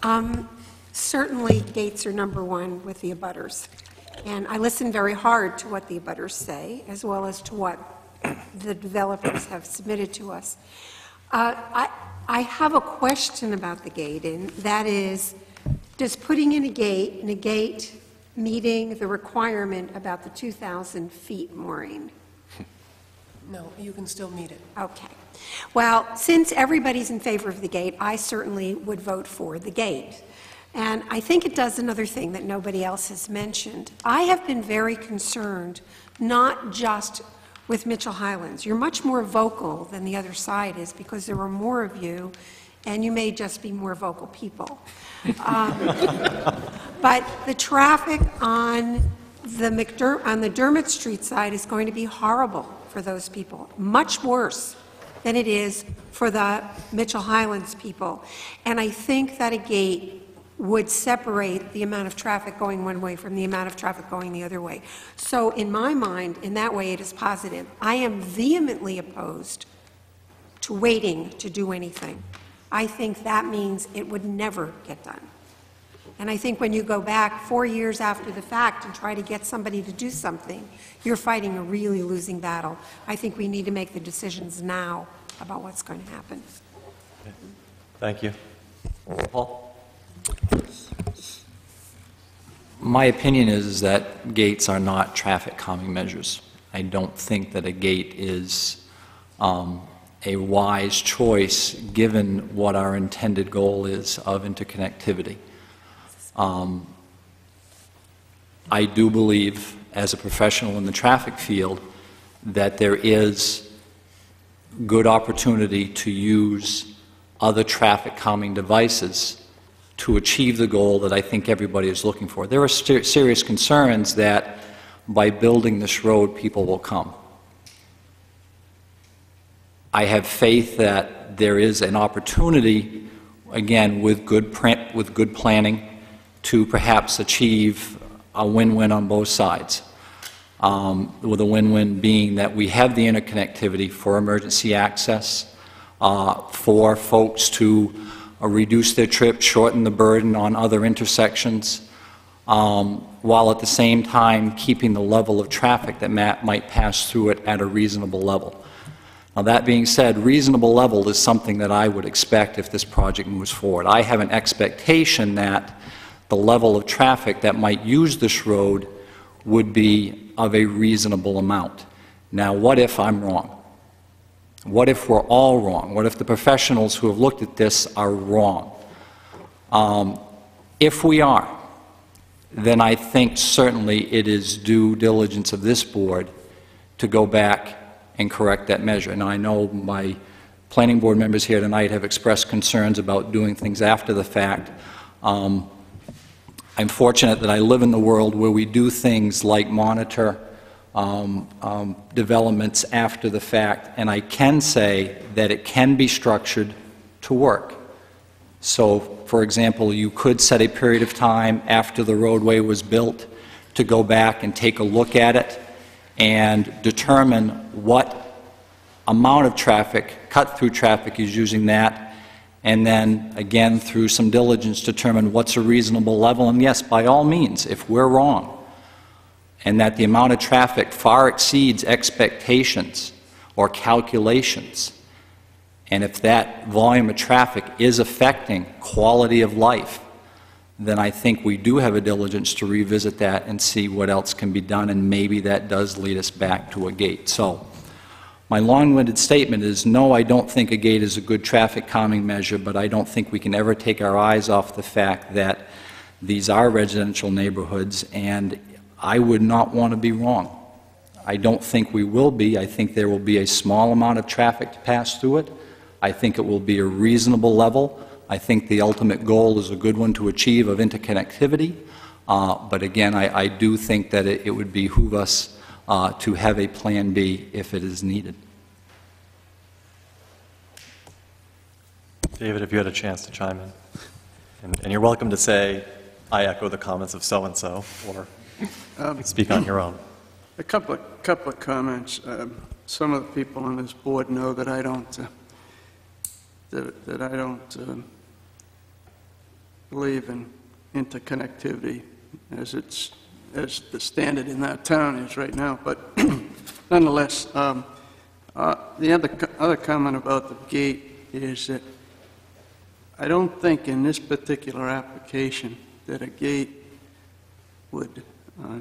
Um, Certainly, gates are number one with the abutters. And I listen very hard to what the abutters say, as well as to what the developers have submitted to us. Uh, I I have a question about the gate, and that is, does putting in a gate, negate meeting the requirement about the 2,000 feet mooring? No, you can still meet it. Okay. Well, since everybody's in favor of the gate, I certainly would vote for the gate. And I think it does another thing that nobody else has mentioned. I have been very concerned, not just with Mitchell Highlands. You're much more vocal than the other side is because there are more of you, and you may just be more vocal people. Um, But the traffic on the McDer, on the Dermott Street side is going to be horrible for those people, much worse than it is for the Mitchell Highlands people. And I think that a gate would separate the amount of traffic going one way from the amount of traffic going the other way. So in my mind, in that way, it is positive. I am vehemently opposed to waiting to do anything. I think that means it would never get done. And I think when you go back four years after the fact and try to get somebody to do something, you're fighting a really losing battle. I think we need to make the decisions now about what's going to happen. Thank you. Paul? My opinion is is that gates are not traffic calming measures. I don't think that a gate is um, a wise choice, given what our intended goal is of interconnectivity. Um, I do believe, as a professional in the traffic field, that there is good opportunity to use other traffic calming devices to achieve the goal that I think everybody is looking for. There are ser- serious concerns that by building this road, people will come. I have faith that there is an opportunity, again, with good print, with good planning, to perhaps achieve a win-win on both sides. Um, with a win-win being that we have the interconnectivity for emergency access, uh, for folks to reduce their trip, shorten the burden on other intersections, um, while at the same time keeping the level of traffic that might pass through it at a reasonable level. Now, that being said, reasonable level is something that I would expect if this project moves forward. I have an expectation that the level of traffic that might use this road would be of a reasonable amount. Now, what if I'm wrong? What if we're all wrong? What if the professionals who have looked at this are wrong? Um, If we are, then I think certainly it is due diligence of this board to go back and correct that measure. Now, I know my planning board members here tonight have expressed concerns about doing things after the fact. Um, I'm fortunate that I live in the world where we do things like monitor um, um, developments after the fact, and I can say that it can be structured to work. So, for example, you could set a period of time after the roadway was built to go back and take a look at it and determine what amount of traffic, cut-through traffic is using that, and then, again, through some diligence, determine what's a reasonable level. And yes, by all means, if we're wrong, and that the amount of traffic far exceeds expectations or calculations, and if that volume of traffic is affecting quality of life, then I think we do have a diligence to revisit that and see what else can be done, and maybe that does lead us back to a gate. So my long-winded statement is, no, I don't think a gate is a good traffic calming measure, but I don't think we can ever take our eyes off the fact that these are residential neighborhoods, and I would not want to be wrong. I don't think we will be. I think there will be a small amount of traffic to pass through it. I think it will be a reasonable level. I think the ultimate goal is a good one to achieve of interconnectivity. Uh, But again, I I do think that it it would behoove us uh, to have a Plan B if it is needed. David, if you had a chance to chime in, and and you're welcome to say, I echo the comments of so-and-so, or Um, speak on your own. A couple of, couple of comments. Um, Some of the people on this board know that I don't, uh, that that I don't um, believe in interconnectivity as it's, as the standard in that town is right now, but nonetheless, um, uh, the other, other comment about the gate is that I don't think in this particular application that a gate would uh,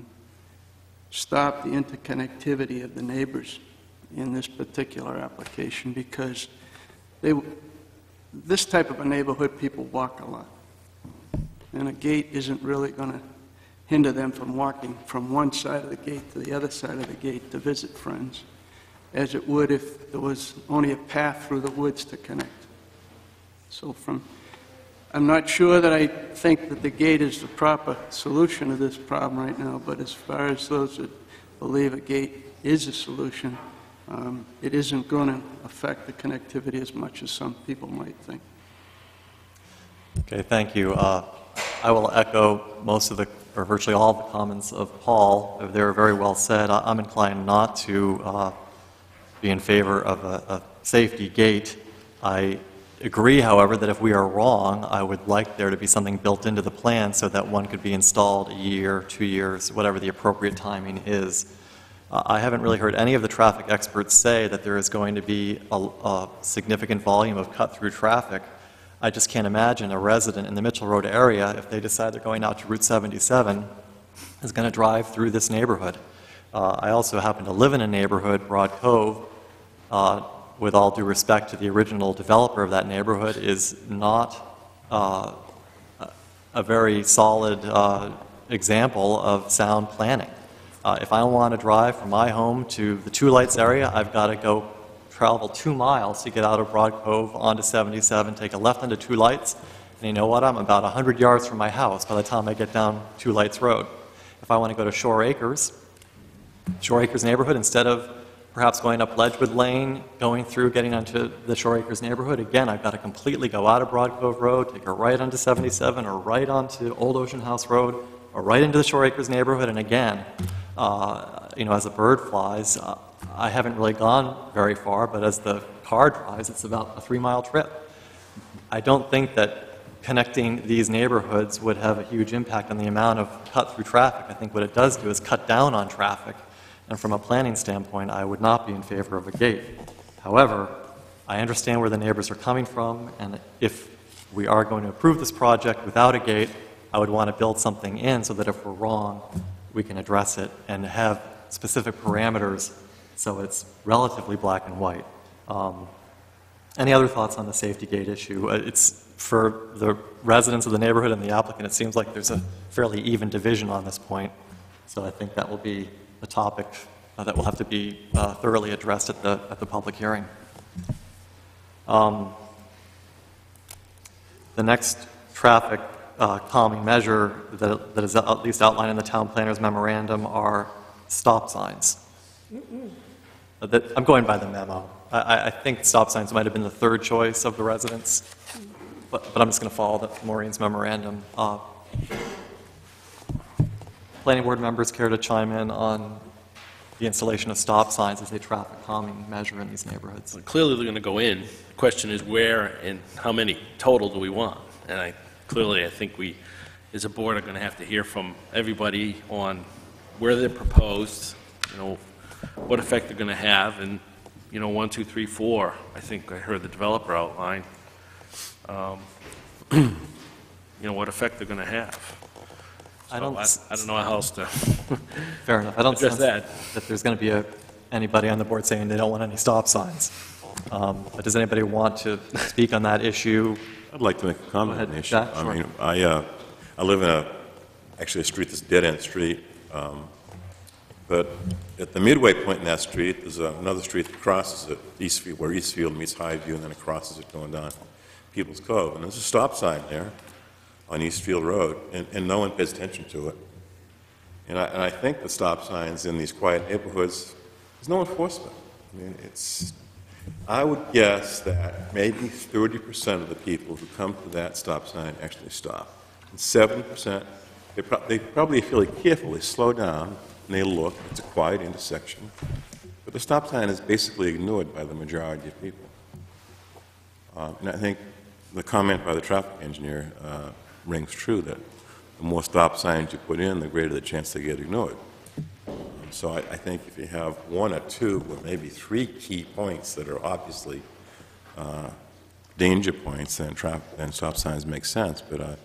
stop the interconnectivity of the neighbors in this particular application because they, this type of a neighborhood, people walk a lot. And a gate isn't really going to hinder them from walking from one side of the gate to the other side of the gate to visit friends, as it would if there was only a path through the woods to connect. So from, I'm not sure that I think that the gate is the proper solution to this problem right now, but as far as those that believe a gate is a solution, um, it isn't going to affect the connectivity as much as some people might think. Okay, thank you. Uh, I will echo most of the, or virtually all the comments of Paul. They were very well said. I- I'm inclined not to uh, be in favor of a, a safety gate. I agree, however, that if we are wrong, I would like there to be something built into the plan so that one could be installed a year, two years, whatever the appropriate timing is. Uh, I haven't really heard any of the traffic experts say that there is going to be a, a significant volume of cut-through traffic. I just can't imagine a resident in the Mitchell Road area, if they decide they're going out to Route 77, is going to drive through this neighborhood. Uh, I also happen to live in a neighborhood, Broad Cove, uh, with all due respect to the original developer of that neighborhood, is not uh, a- very solid uh, example of sound planning. Uh, If I want to drive from my home to the Two Lights area, I've got to go travel two miles to get out of Broad Cove onto 77, take a left onto Two Lights, and you know what? I'm about 100 yards from my house by the time I get down Two Lights Road. If I want to go to Shore Acres, Shore Acres neighborhood, instead of perhaps going up Ledgewood Lane, going through, getting onto the Shore Acres neighborhood, again, I've got to completely go out of Broad Cove Road, take a right onto 77, or right onto Old Ocean House Road, or right into the Shore Acres neighborhood, and again, uh, you know, as a bird flies, uh, I haven't really gone very far, but as the car drives, it's about a three-mile trip. I don't think that connecting these neighborhoods would have a huge impact on the amount of cut-through traffic. I think what it does do is cut down on traffic, and from a planning standpoint, I would not be in favor of a gate. However, I understand where the neighbors are coming from, and if we are going to approve this project without a gate, I would want to build something in so that if we're wrong, we can address it and have specific parameters so it's relatively black and white. Um, Any other thoughts on the safety gate issue? Uh, It's, for the residents of the neighborhood and the applicant, it seems like there's a fairly even division on this point. So I think that will be a topic uh, that will have to be uh, thoroughly addressed at the, at the public hearing. Um, The next traffic uh, calming measure that that is at least outlined in the town planner's memorandum are stop signs. Uh, that- I'm going by the memo. I- I, I think stop signs might have been the third choice of the residents, but, but I'm just going to follow the Maureen's memorandum. Uh, Planning board members care to chime in on the installation of stop signs as a traffic calming measure in these neighborhoods? Well, Clearly, they're going to go in. The Question is where and how many total do we want? And I, clearly, I think we, as a board, are going to have to hear from everybody on where they're proposed, you know, what effect they're going to have, and, you know, one, two, three, four, I think I heard the developer outline. Um, you know, what effect they're going to have. I don't I s- I don't know how else to, Fair enough. I don't Address sense that. that there's going to be a, anybody on the board saying they don't want any stop signs. Um, But does anybody want to speak on that issue? I'd like to make a comment on the ahead, issue. Jack, I mean, I, uh, I live in a, actually a street that's a dead-end street, um, but at the midway point in that street, there's another street that crosses it, Eastfield, where Eastfield meets Highview, and then it crosses it going down Peabbles Cove. And there's a stop sign there on Eastfield Road, and, and no one pays attention to it. And I, and I think the stop signs in these quiet neighborhoods, there's no enforcement. I mean, it's, I would guess that maybe 30% of the people who come to that stop sign actually stop. And 70%, they prob- they probably feel really careful, they slow down, and they look, it's a quiet intersection. But the stop sign is basically ignored by the majority of people. Uh, And I think the comment by the traffic engineer uh, rings true, that the more stop signs you put in, the greater the chance they get ignored. So I, I think if you have one or two, or maybe three key points that are obviously uh, danger points, then traffic, then stop signs make sense. But uh,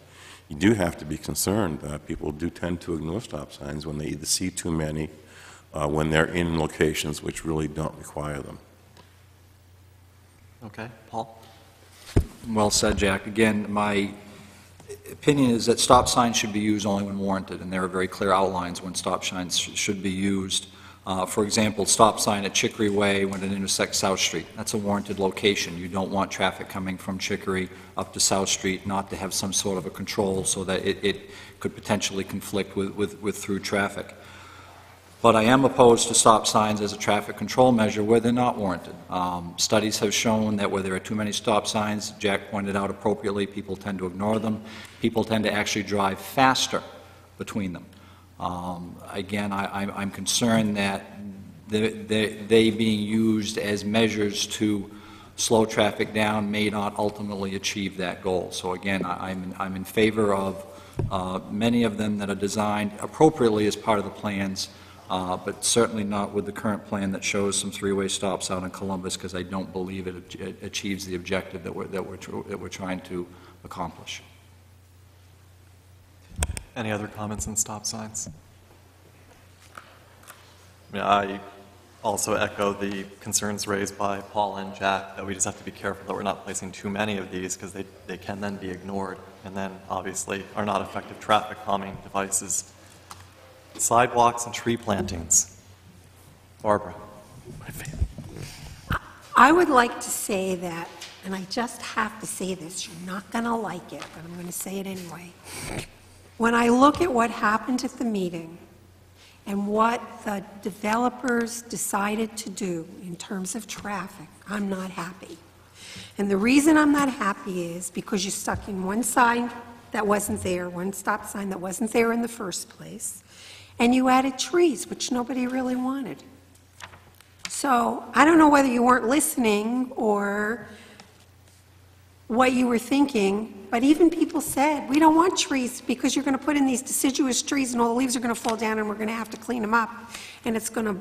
you do have to be concerned. Uh, people do tend to ignore stop signs when they either see too many, uh, when they're in locations which really don't require them. Okay, Paul? Well said, Jack. Again, my opinion is that stop signs should be used only when warranted, and there are very clear outlines when stop signs sh- should be used. Uh, For example, stop sign at Chicory Way when it intersects South Street. That's a warranted location. You don't want traffic coming from Chicory up to South Street not to have some sort of a control so that it it could potentially conflict with with with through traffic. But I am opposed to stop signs as a traffic control measure where they're not warranted. Um, Studies have shown that where there are too many stop signs, Jack pointed out appropriately, people tend to ignore them. People tend to actually drive faster between them. Um, Again, I- I'm I'm concerned that they- they they being used as measures to slow traffic down may not ultimately achieve that goal. So again, I- I'm I'm in favor of uh, many of them that are designed appropriately as part of the plans, uh, but certainly not with the current plan that shows some three-way stops out in Columbus, because I don't believe it ach- achieves the objective that we're, that we're, that we're trying to accomplish. Any other comments on stop signs? I mean, I also echo the concerns raised by Paul and Jack, that we just have to be careful that we're not placing too many of these, because they, they can then be ignored, and then obviously are not effective traffic calming devices. Sidewalks and tree plantings. Barbara? I would like to say that, and I just have to say this, you're not going to like it, but I'm going to say it anyway. When I look at what happened at the meeting and what the developers decided to do in terms of traffic, I'm not happy. And the reason I'm not happy is because you stuck in one sign that wasn't there, one stop sign that wasn't there in the first place, and you added trees, which nobody really wanted. So I don't know whether you weren't listening or what you were thinking, but even people said, we don't want trees because you're going to put in these deciduous trees and all the leaves are going to fall down and we're going to have to clean them up and it's going to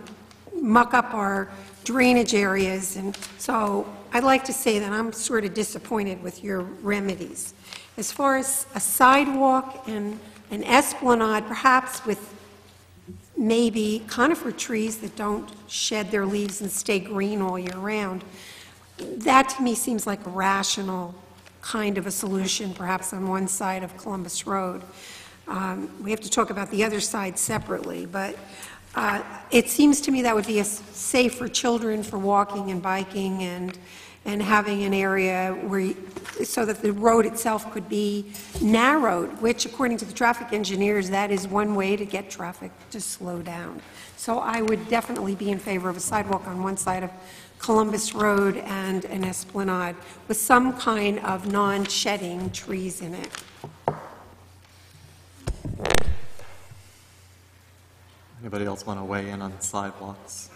muck up our drainage areas. And so I'd like to say that I'm sort of disappointed with your remedies. As far as a sidewalk and an esplanade, perhaps with maybe conifer trees that don't shed their leaves and stay green all year round. That to me seems like a rational kind of a solution, perhaps on one side of Columbus Road. Um, We have to talk about the other side separately, but uh, it seems to me that would be a safe for children for walking and biking and, and having an area where, so that the road itself could be narrowed, which according to the traffic engineers, that is one way to get traffic to slow down. So I would definitely be in favor of a sidewalk on one side of Columbus Road and an esplanade with some kind of non-shedding trees in it. Anybody else want to weigh in on sidewalks?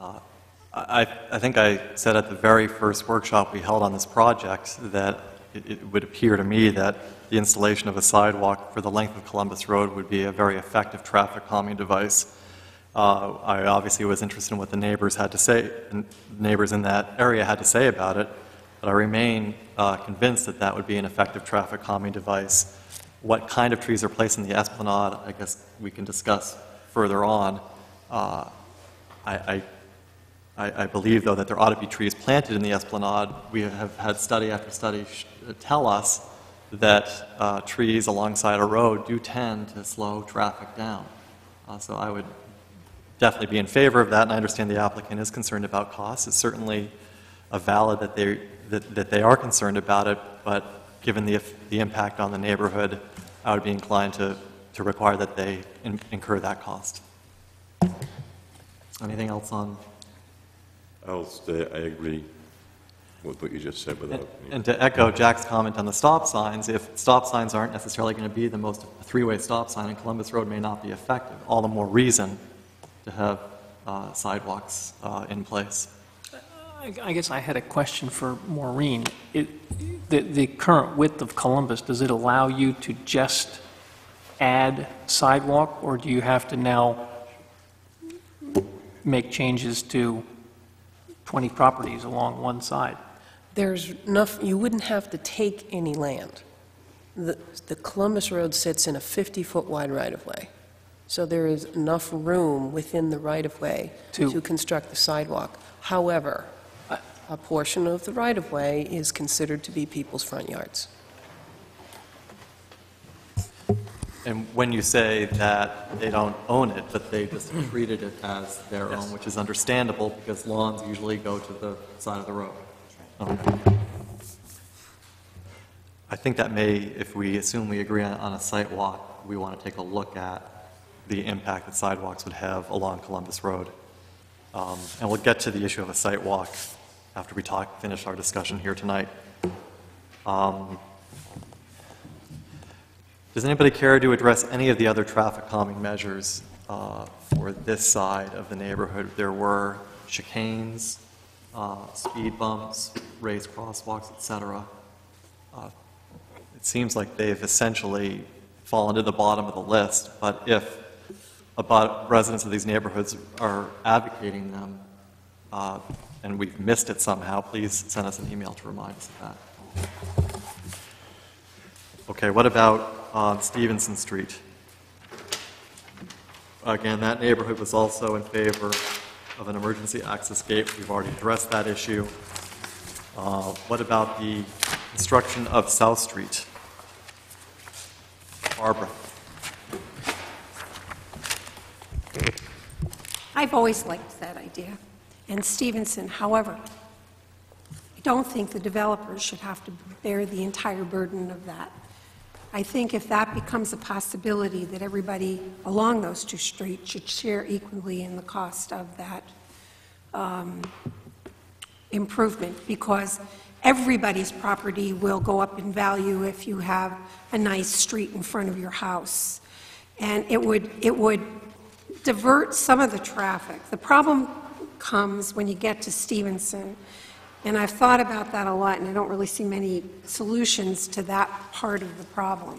I, I think I said at the very first workshop we held on this project that it, it would appear to me that the installation of a sidewalk for the length of Columbus Road would be a very effective traffic calming device. Uh, I obviously was interested in what the neighbors had to say, and neighbors in that area had to say about it, but but I remain uh, convinced that that would be an effective traffic calming device. What kind of trees are placed in the esplanade, I guess we can discuss further on. Uh, I, I I, I believe, though, that there ought to be trees planted in the esplanade. We have had study after study sh- tell us that uh, trees alongside a road do tend to slow traffic down. Uh, So I would definitely be in favor of that, and I understand the applicant is concerned about costs. It's certainly a valid that they, that that they are concerned about it, but given the, the impact on the neighborhood, I would be inclined to, to require that they in- incur that cost. Anything else on I'll say, I agree with what you just said without... And to echo Jack's comment on the stop signs, if stop signs aren't necessarily going to be the most, a three-way stop sign in Columbus Road may not be effective, all the more reason to have uh, sidewalks uh, in place. I I guess I had a question for Maureen. It- The the current width of Columbus, does it allow you to just add sidewalk, or do you have to now make changes to 20 properties along one side? There's enough, you wouldn't have to take any land. The the Columbus Road sits in a 50-foot wide right-of-way, so there is enough room within the right-of-way To- to construct the sidewalk. However, a- a portion of the right-of-way is considered to be people's front yards. And when you say that they don't own it, but they just treated it as their own, which is understandable because lawns usually go to the side of the road. Okay. I think that may, if we assume we agree on on a site walk, we want to take a look at the impact that sidewalks would have along Columbus Road. Um, And we'll get to the issue of a site walk after we talk, finish our discussion here tonight. Um, does anybody care to address any of the other traffic calming measures uh, for this side of the neighborhood? There were chicanes, uh, speed bumps, raised crosswalks, etc. Uh, It seems like they've essentially fallen to the bottom of the list, but if about residents of these neighborhoods are advocating them, uh, and we've missed it somehow, please send us an email to remind us of that. Okay, what about on Stevenson Street? Again, that neighborhood was also in favor of an emergency access gate. We've already addressed that issue. Uh, What about the construction of South Street? Barbara? I've always liked that idea. And Stevenson, however, I don't think the developers should have to bear the entire burden of that. I think if that becomes a possibility, that everybody along those two streets should share equally in the cost of that um, improvement, because everybody's property will go up in value if you have a nice street in front of your house. And it would, it would divert some of the traffic. The problem comes when you get to Stevenson, and I've thought about that a lot, and I don't really see many solutions to that part of the problem.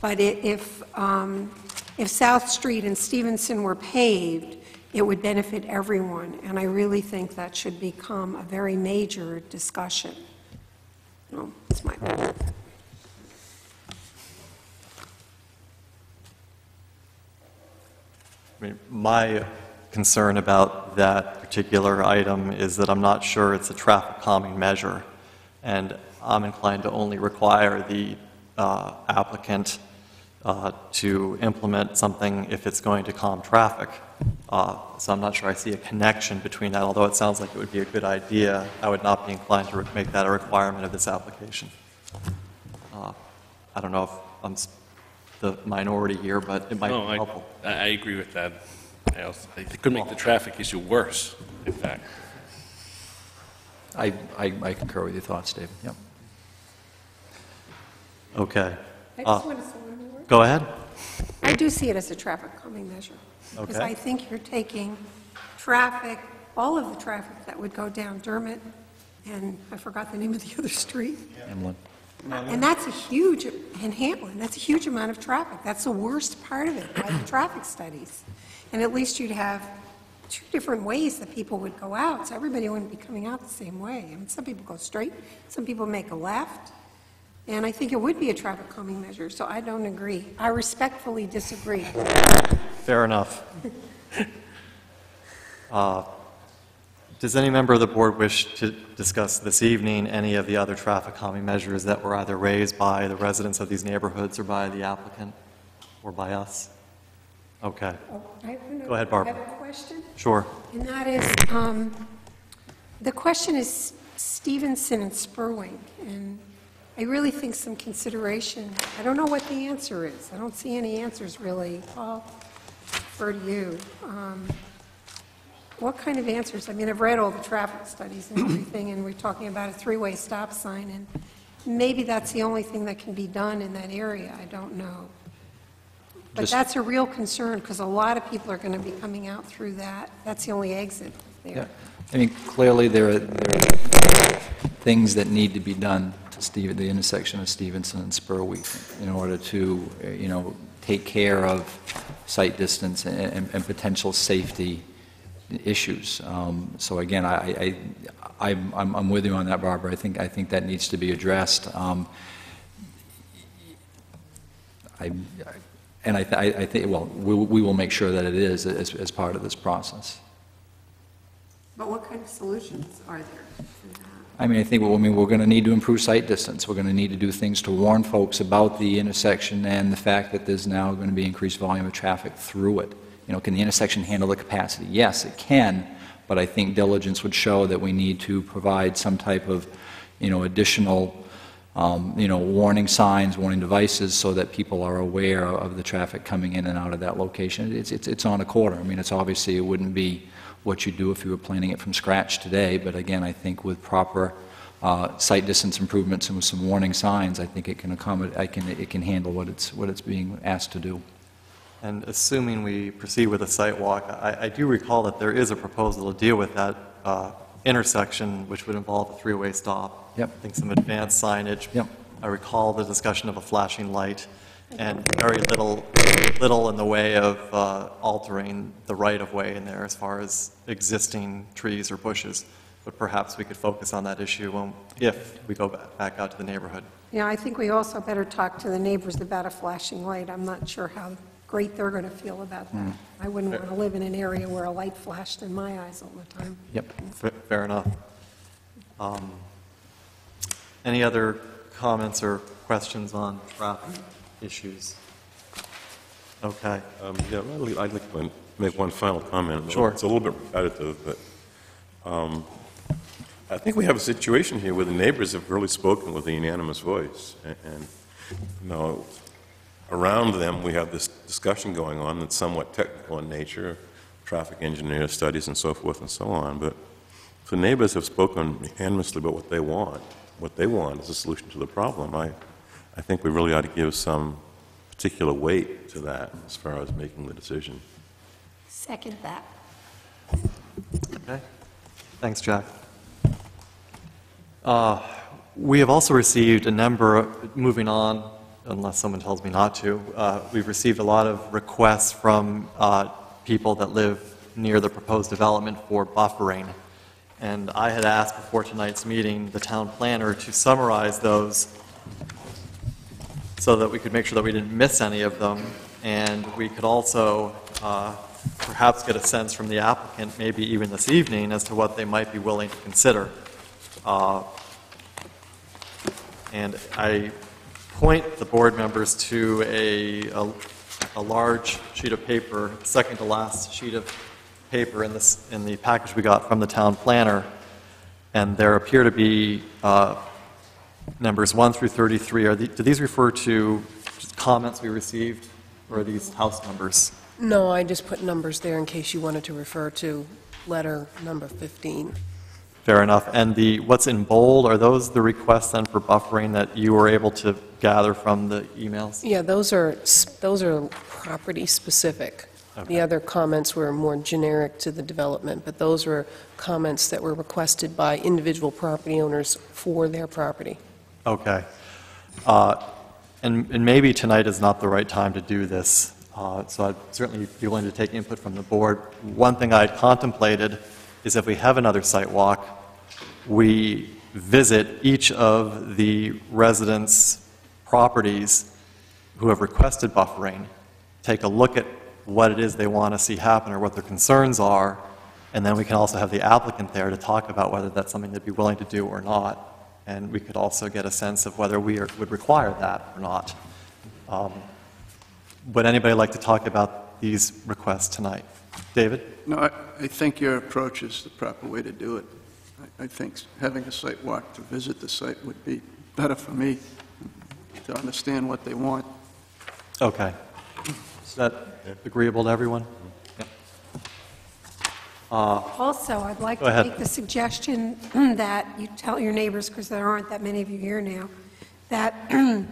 But i- if, um, if South Street and Stevenson were paved, it would benefit everyone, and I really think that should become a very major discussion. No, it's my. I mean, my concern about that particular item is that I'm not sure it's a traffic calming measure, and I'm inclined to only require the uh, applicant uh, to implement something if it's going to calm traffic. Uh, So I'm not sure I see a connection between that, although it sounds like it would be a good idea. I would not be inclined to make that a requirement of this application. Uh, I don't know if I'm the minority here, but it might No, be helpful. I I agree with that. I also, it could make the traffic issue worse, in fact. I, I I concur with your thoughts, David, yep. Okay. I Uh, want to say one more. Go ahead. I do see it as a traffic calming measure. Because Okay. I think you're taking traffic, all of the traffic that would go down Dermot, and I forgot the name of the other street. Emlyn? And that's a huge, in Hamlin, that's a huge amount of traffic. That's the worst part of it, by the traffic studies. And at least you'd have two different ways that people would go out, so everybody wouldn't be coming out the same way. I mean, some people go straight, some people make a left, and I think it would be a traffic calming measure, so I don't agree. I respectfully disagree. Fair enough. Uh, Does any member of the board wish to discuss this evening any of the other traffic calming measures that were either raised by the residents of these neighborhoods or by the applicant or by us? Okay, Oh, I have another- Go ahead, Barbara. I have a question. sure. And that is, um, the question is Stevenson and Spurwink, and I really think some consideration, I don't know what the answer is. I don't see any answers really. Paul, for you. Um, What kind of answers? I mean, I've read all the traffic studies and everything, and we're talking about a three-way stop sign, and maybe that's the only thing that can be done in that area, I don't know. But Just- that's a real concern, because a lot of people are going to be coming out through that. That's the only exit Yeah. there. I mean, clearly, there are, there are things that need to be done to Steve, the intersection of Stevenson and Spurwink in order to, uh, you know, take care of sight distance and, and- and potential safety issues. Um, So again, I, I, I'm, I'm I'm with you on that, Barbara. I think, I think that needs to be addressed. Um, I, and I, I I think, well, we, we will make sure that it is as, as part of this process. But what kind of solutions are there? I mean, I think, well, I mean, we're going to need to improve sight distance. We're going to need to do things to warn folks about the intersection and the fact that there's now going to be increased volume of traffic through it. You know, can the intersection handle the capacity? Yes, it can, but I think diligence would show that we need to provide some type of, you know, additional, um, you know, warning signs, warning devices, so that people are aware of the traffic coming in and out of that location. It's, it's, it's on a quarter. I mean, it's obviously, it wouldn't be what you do if you were planning it from scratch today, but again, I think with proper uh, sight distance improvements and with some warning signs, I think it can accommodate, I can, it can handle what it's, what it's being asked to do. And assuming we proceed with a site walk, I, I do recall that there is a proposal to deal with that uh, intersection, which would involve a three-way stop. Yep. I think some advanced signage. Yep. I recall the discussion of a flashing light, and very little, little in the way of uh, altering the right-of-way in there as far as existing trees or bushes. But perhaps we could focus on that issue when, if we go ba- back out to the neighborhood. Yeah, I think we also better talk to the neighbors about a flashing light. I'm not sure how great they're going to feel about that. I wouldn't want to live in an area where a light flashed in my eyes all the time. Yep. Fa- Fair enough. Um, Any other comments or questions on traffic issues? Okay. Um, Yeah, I'd li- I'd like to make one final comment. Sure. It's a little bit repetitive, but um, I think we have a situation here where the neighbors have really spoken with a unanimous voice. A- And, you know, around them, we have this discussion going on that's somewhat technical in nature, traffic engineer studies and so forth and so on, but the neighbors have spoken unanimously about what they want, what they want is a solution to the problem, I, I think we really ought to give some particular weight to that as far as making the decision. Second that. Okay. Thanks, Jack. Uh, We have also received a number, of- moving on, unless someone tells me not to, uh, we've received a lot of requests from uh, people that live near the proposed development for buffering. And I had asked before tonight's meeting, the town planner, to summarize those so that we could make sure that we didn't miss any of them. And we could also uh, perhaps get a sense from the applicant, maybe even this evening, as to what they might be willing to consider. Uh, And I point the board members to a, a, a large sheet of paper, second to last sheet of paper in this, in the package we got from the town planner. And there appear to be uh, numbers 1 through 33. Are the, do these refer to just comments we received, or are these house numbers? No, I just put numbers there in case you wanted to refer to letter number 15. Fair enough. And the, what's in bold, are those the requests then for buffering that you were able to gather from the emails? Yeah, those are, those are property-specific. The other comments were more generic to the development, but those were comments that were requested by individual property owners for their property. Okay. Uh, And, and maybe tonight is not the right time to do this, Uh, So I'd certainly be willing to take input from the board. One thing I had contemplated is if we have another site walk, we visit each of the residents' properties who have requested buffering, take a look at what it is they want to see happen or what their concerns are, and then we can also have the applicant there to talk about whether that's something they'd be willing to do or not. And we could also get a sense of whether we are- would require that or not. Um, Would anybody like to talk about these requests tonight? David? No, I, I think your approach is the proper way to do it. I, I think having a site walk to visit the site would be better for me, to understand what they want. Okay. Is that agreeable to everyone? Uh, also, I'd like Go to ahead. make the suggestion that you tell your neighbors, because there aren't that many of you here now, that, and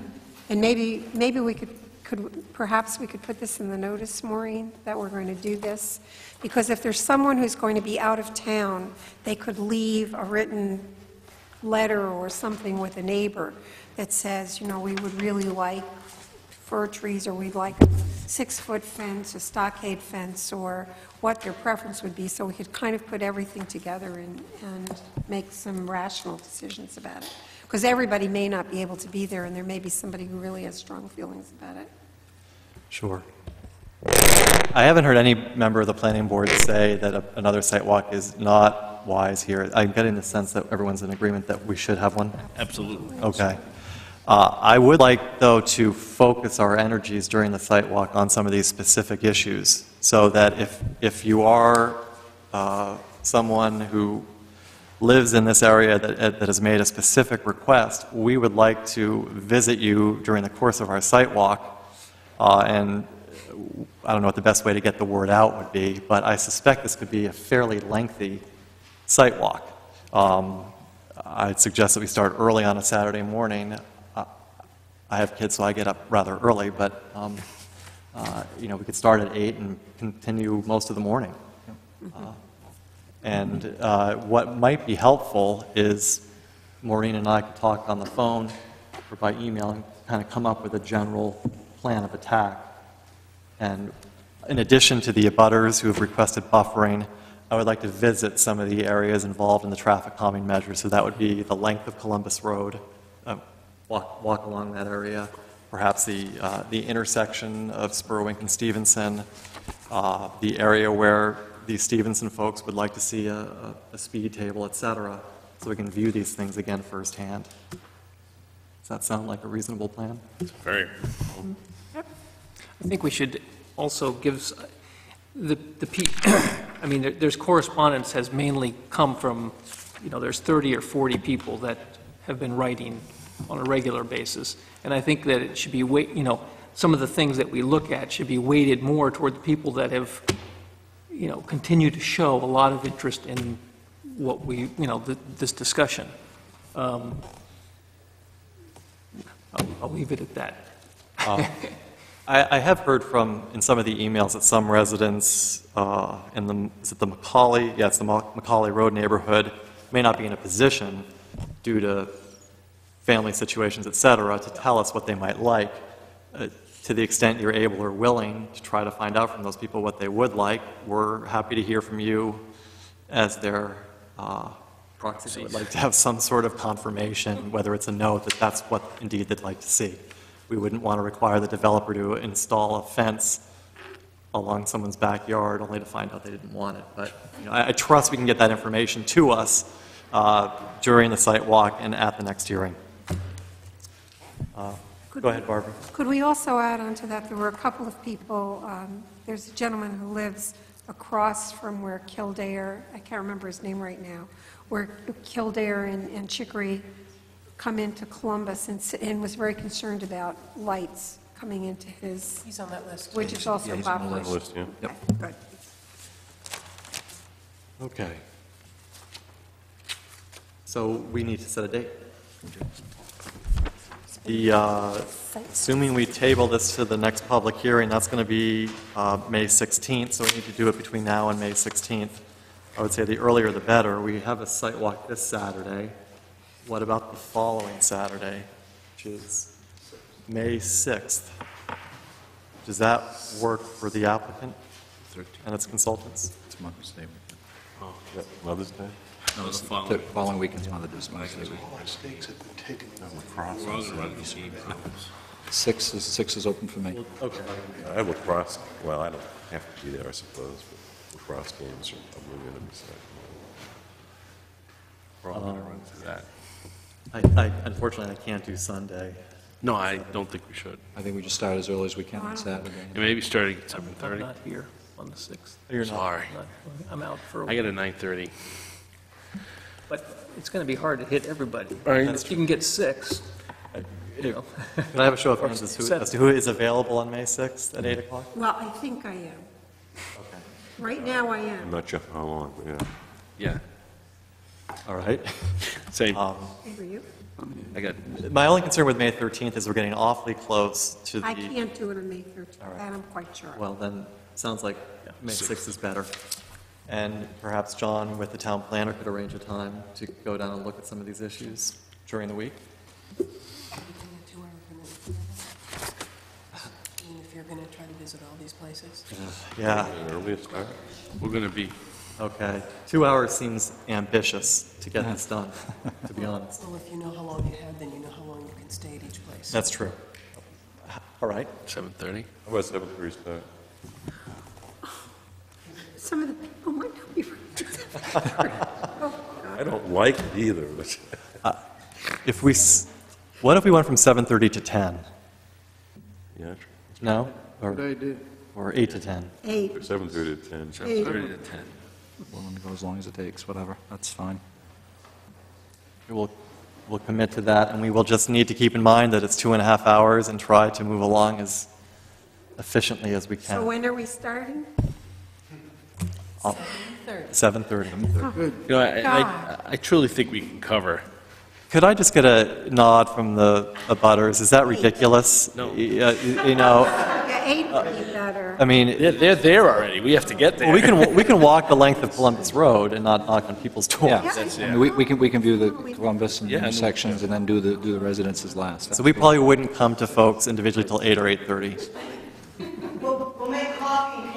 maybe, maybe we could, could, perhaps we could put this in the notice, Maureen, that we're going to do this, because if there's someone who's going to be out of town, they could leave a written letter or something with a neighbor that says, you know, we would really like fir trees, or we'd like a six-foot fence, a stockade fence, or what their preference would be, so we could kind of put everything together and, and make some rational decisions about it. Because everybody may not be able to be there, and there may be somebody who really has strong feelings about it. Sure. I haven't heard any member of the planning board say that a- another site walk is not wise here. I'm getting the sense that everyone's in agreement that we should have one. Absolutely. Okay. Uh, I would like, though, to focus our energies during the site walk on some of these specific issues, so that if, if you are uh, someone who lives in this area that, that has made a specific request, we would like to visit you during the course of our site walk, uh, and I don't know what the best way to get the word out would be, but I suspect this could be a fairly lengthy site walk. Um, I'd suggest that we start early on a Saturday morning. I have kids, so I get up rather early, but, um, uh, you know, we could start at eight and continue most of the morning. Uh, And uh, what might be helpful is Maureen and I could talk on the phone or by email and kind of come up with a general plan of attack. And in addition to the abutters who have requested buffering, I would like to visit some of the areas involved in the traffic calming measures. So that would be the length of Columbus Road, uh, walk, walk along that area, perhaps the, uh, the intersection of Spurwink and Stevenson, uh, the area where the Stevenson folks would like to see a, a, a speed table, et cetera, so we can view these things again firsthand. Does that sound like a reasonable plan? Very. I think we should also give, the, the, pe- I mean, there- there's correspondence has mainly come from, you know, there's 30 or 40 people that have been writing on a regular basis. And I think that it should be, wait. you know, some of the things that we look at should be weighted more toward the people that have, you know, continued to show a lot of interest in what we, you know, th- this discussion. Um, I'll I'll leave it at that. Uh, I, I have heard from, in some of the emails, that some residents uh, in the, is it the Macaulay, yeah, it's the Ma- Macaulay Road neighborhood, may not be in a position, due to family situations, et cetera, to tell us what they might like. Uh, To the extent you're able or willing to try to find out from those people what they would like, we're happy to hear from you as their uh, proxy that would like to have some sort of confirmation, whether it's a note that that's what indeed they'd like to see. We wouldn't want to require the developer to install a fence along someone's backyard only to find out they didn't want it. But, you know, I I trust we can get that information to us uh, during the site walk and at the next hearing. Uh, Go ahead, Barbara. Could we also add on to that, there were a couple of people, um, there's a gentleman who lives across from where Kildare, I can't remember his name right now, where Kildare and and Chicory come into Columbus and s- and was very concerned about lights coming into his, He's on that list. which is also Yeah, he's on that Bob Bush. list, yeah. Okay, Good. Okay. So we need to set a date. The, uh, assuming we table this to the next public hearing, that's going to be uh, May 16th, so we need to do it between now and May 16th. I would say the earlier the better. We have a site walk this Saturday. What about the following Saturday, which is May 6th? Does that work for the applicant and its consultants? It's Mother's Day. Oh, Mother's Day? No, the The following. following weekend's Mother's Day. Mother's Day. We're all gonna run the same. Six is, six is open for me. Okay. I have lacrosse, well, I don't have to be there, I suppose, but lacrosse games are probably going to be set. We're all gonna run through that. Um, I, I, unfortunately, I can't do Sunday. No, I don't think we should. I think we just start as early as we can on Saturday. And maybe starting at I'm 7:30. not here on the 6th. You're not. Sorry. I'm out for a I got a 9:30. But it's going to be hard to hit everybody. All right. If you can get six, you know. Can I have a show of hands as who, as to who is available on May 6th at 8 o'clock? Well, I think I am. Okay. Right now, I am. I'm not sure how long, but yeah. Yeah, All right. same. Um, Were you? I got, My only concern with May 13th is we're getting awfully close to the... I can't do it on May 13th, All right. that I'm quite sure. Well, then, sounds like May 6th is better. And perhaps John, with the town planner, could arrange a time to go down and look at some of these issues during the week? If you're going to try to visit all these places. Yeah, Earlier start? we're gonna be, okay. Two hours seems ambitious to get this done, to be honest. Well, if you know how long you have, then you know how long you can stay at each place. That's true. All right. 7:30. How about seven thirty start? Some of the people might not be. I don't like it either, but uh, If we, s- what if we went from 7:30 to 10? yeah, No? Or, Good idea. or 8 to 10? Eight, seven thirty to ten. 7:30 to 10. Willing to go as long as it takes, whatever, that's fine. We'll, we'll commit to that, and we will just need to keep in mind that it's two and a half hours and try to move along as efficiently as we can. so can. when are we starting? Uh, Third. 7:30. You know, I- I, I truly think we can cover. Could I just get a nod from the abutters? Is that ridiculous? No. Y- uh, y- You know, Yeah, eight would be better. I mean, They're, they're there already. We have to get there. well, we can, we can walk the length of Columbus Road and not knock on people's Yeah, doors. That's- I mean, we, we can, we can view the Columbus and Yeah, no- intersections and then do the, do the residences last. So we probably wouldn't come to folks individually till 8 or 8:30. We'll, we'll make coffee and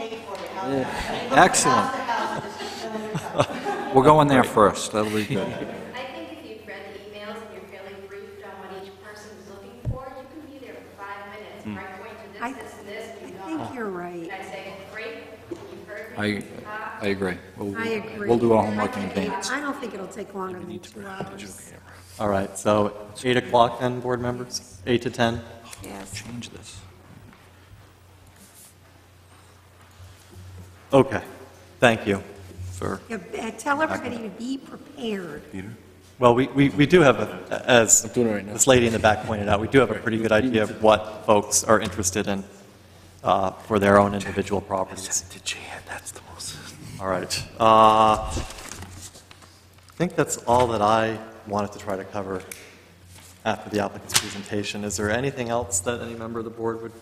cake for you. How's that? Excellent. House to house, just fill in. We're going there first, that'll be good. I think if you've read the emails and you're fairly briefed on what each person is looking for, you can be there for five minutes, Hmm. right, point to I- this, this, and this, I think you're right. And I say, great, you've heard me, I, you've talked. I agree. We'll- I agree. We'll do our homework in think eight- advance. I don't think it'll take longer than two hours. All right, so 8 o'clock then, board members? 8 to 10? Yes. Change this. Okay, thank you for, Yeah, uh, Tell everybody to be prepared. well, we, we we do have, a- as doing it right now. this lady in the back pointed out, we do have a pretty good idea of what folks are interested in uh, for their own individual properties. To Jan, that's the most. All right. uh, I think that's all that I wanted to try to cover after the applicant's presentation. Is there anything else that any member of the board would,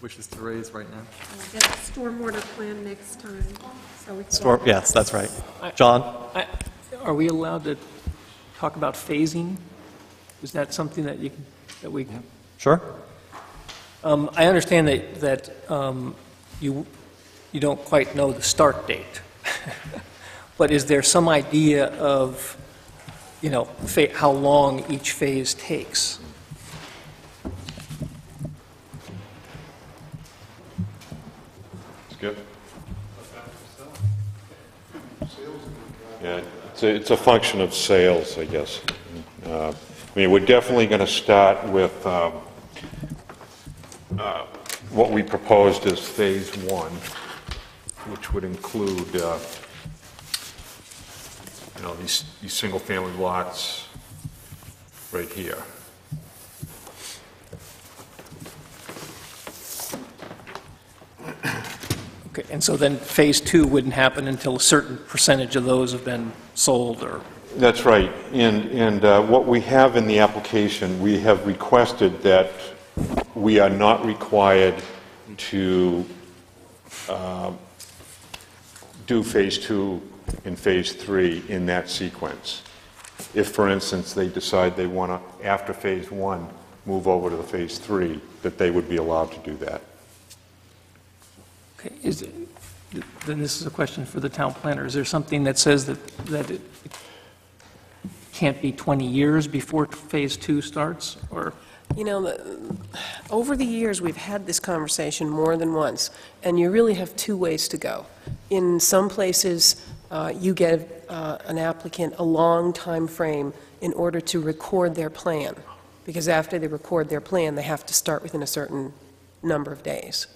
wishes to raise right now? We'll get the stormwater plan next time, so we can... Storm, yes, that's right. John? I- Are we allowed to talk about phasing? Is that something that you, can that we, can? Sure? Um, I understand that, that um, you, you don't quite know the start date, but is there some idea of, you know, fa- how long each phase takes? Yeah, it's a, it's a function of sales, I guess. Uh, I mean, we're definitely going to start with, um, uh, what we proposed as Phase One, which would include, uh, you know, these, these single-family lots right here. Okay, and so then Phase Two wouldn't happen until a certain percentage of those have been sold, or, That's right. And, and uh, what we have in the application, we have requested that we are not required to uh, do Phase Two and Phase Three in that sequence. If, for instance, they decide they want to, after Phase One, move over to the Phase Three, that they would be allowed to do that. Okay, is, it- then this is a question for the town planner. Is there something that says that, that it can't be 20 years before Phase 2 starts, or? You know, over the years, we've had this conversation more than once, and you really have two ways to go. In some places, uh, you give uh, an applicant a long time frame in order to record their plan, because after they record their plan, they have to start within a certain number of days.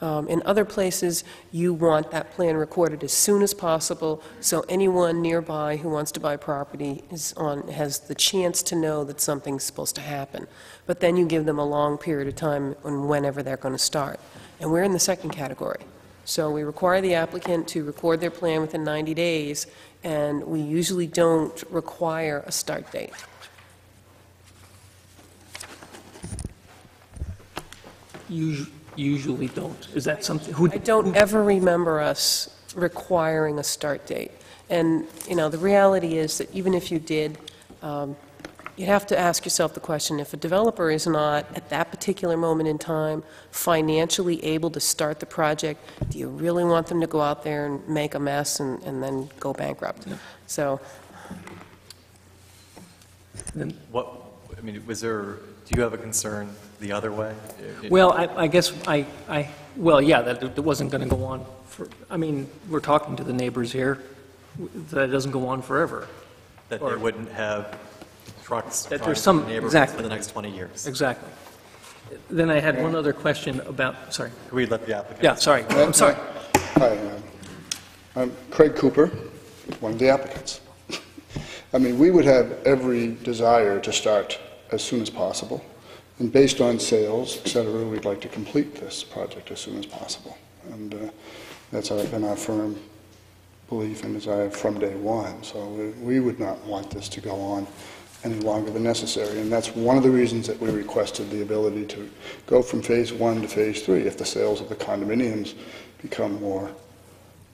Um, In other places, you want that plan recorded as soon as possible, so anyone nearby who wants to buy property is on, has the chance to know that something's supposed to happen. But then you give them a long period of time on whenever they're going to start. And we're in the second category. So we require the applicant to record their plan within 90 days, and we usually don't require a start date. Us- Usually don't. Is that something, who? I don't ever remember us requiring a start date. And, you know, the reality is that even if you did, um, you'd have to ask yourself the question, if a developer is not, at that particular moment in time, financially able to start the project, do you really want them to go out there and make a mess and and then go bankrupt? So, Then- What, I mean, was there, do you have a concern the other way? It- Well, I, I guess I, I, well, yeah, that it wasn't going to go on for, I mean, we're talking to the neighbors here, that it doesn't go on forever. That they or- wouldn't have trucks That there's some- the neighborhood exactly. for the next 20 years? Exactly. Then I had one other question about, sorry. Could we let the applicant? Yeah, sorry, I'm sorry. Hi, um, I'm Craig Cooper, one of the applicants. I mean, we would have every desire to start as soon as possible, and based on sales, et cetera, we'd like to complete this project as soon as possible. And uh, that's our- been our firm belief and desire from day one, so we- we would not want this to go on any longer than necessary, and that's one of the reasons that we requested the ability to go from Phase 1 to Phase 3. If the sales of the condominiums become more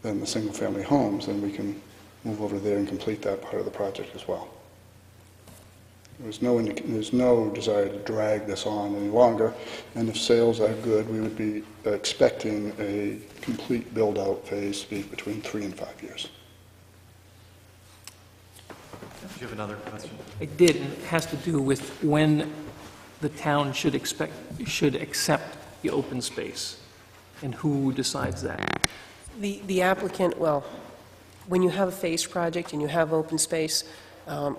than the single-family homes, then we can move over there and complete that part of the project as well. There's no, indic- there's no desire to drag this on any longer, and if sales are good, we would be expecting a complete build-out phase to be between three and five years. Do you have another question? I did, and it has to do with when the town should expect, should accept the open space, and who decides that? The the applicant, well, when you have a phased project and you have open space, um,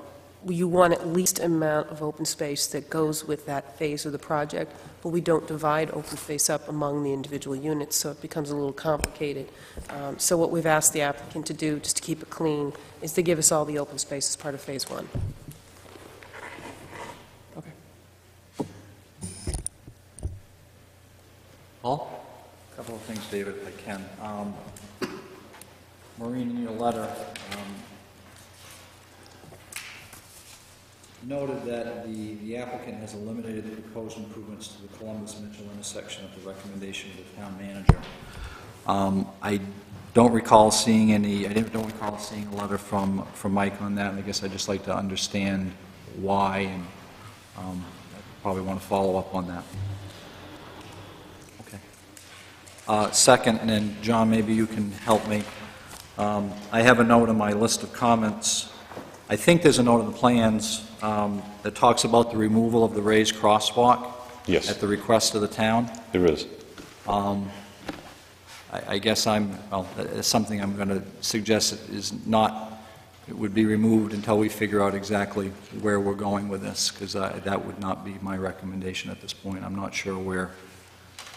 you want at least amount of open space that goes with that phase of the project, but we don't divide open space up among the individual units, so it becomes a little complicated. Um, So what we've asked the applicant to do, just to keep it clean, is to give us all the open space as part of Phase One. Okay. Paul? A couple of things, David, if I can. Um, Maureen, in your letter, um, noted that the the applicant has eliminated the proposed improvements to the Columbus-Mitchell intersection at the recommendation of the town manager. Um, I don't recall seeing any, I didn't- don't recall seeing a letter from, from Mike on that, and I guess I'd just like to understand why, and um, I probably want to follow up on that. Okay. Uh, Second, and then, John, maybe you can help me. Um, I have a note on my list of comments. I think there's a note in the plans um, that talks about the removal of the raised crosswalk. Yes. At the request of the town. There is. Um, I I guess I'm, well, it's something I'm going to suggest is not, it would be removed until we figure out exactly where we're going with this, because that would not be my recommendation at this point. I'm not sure where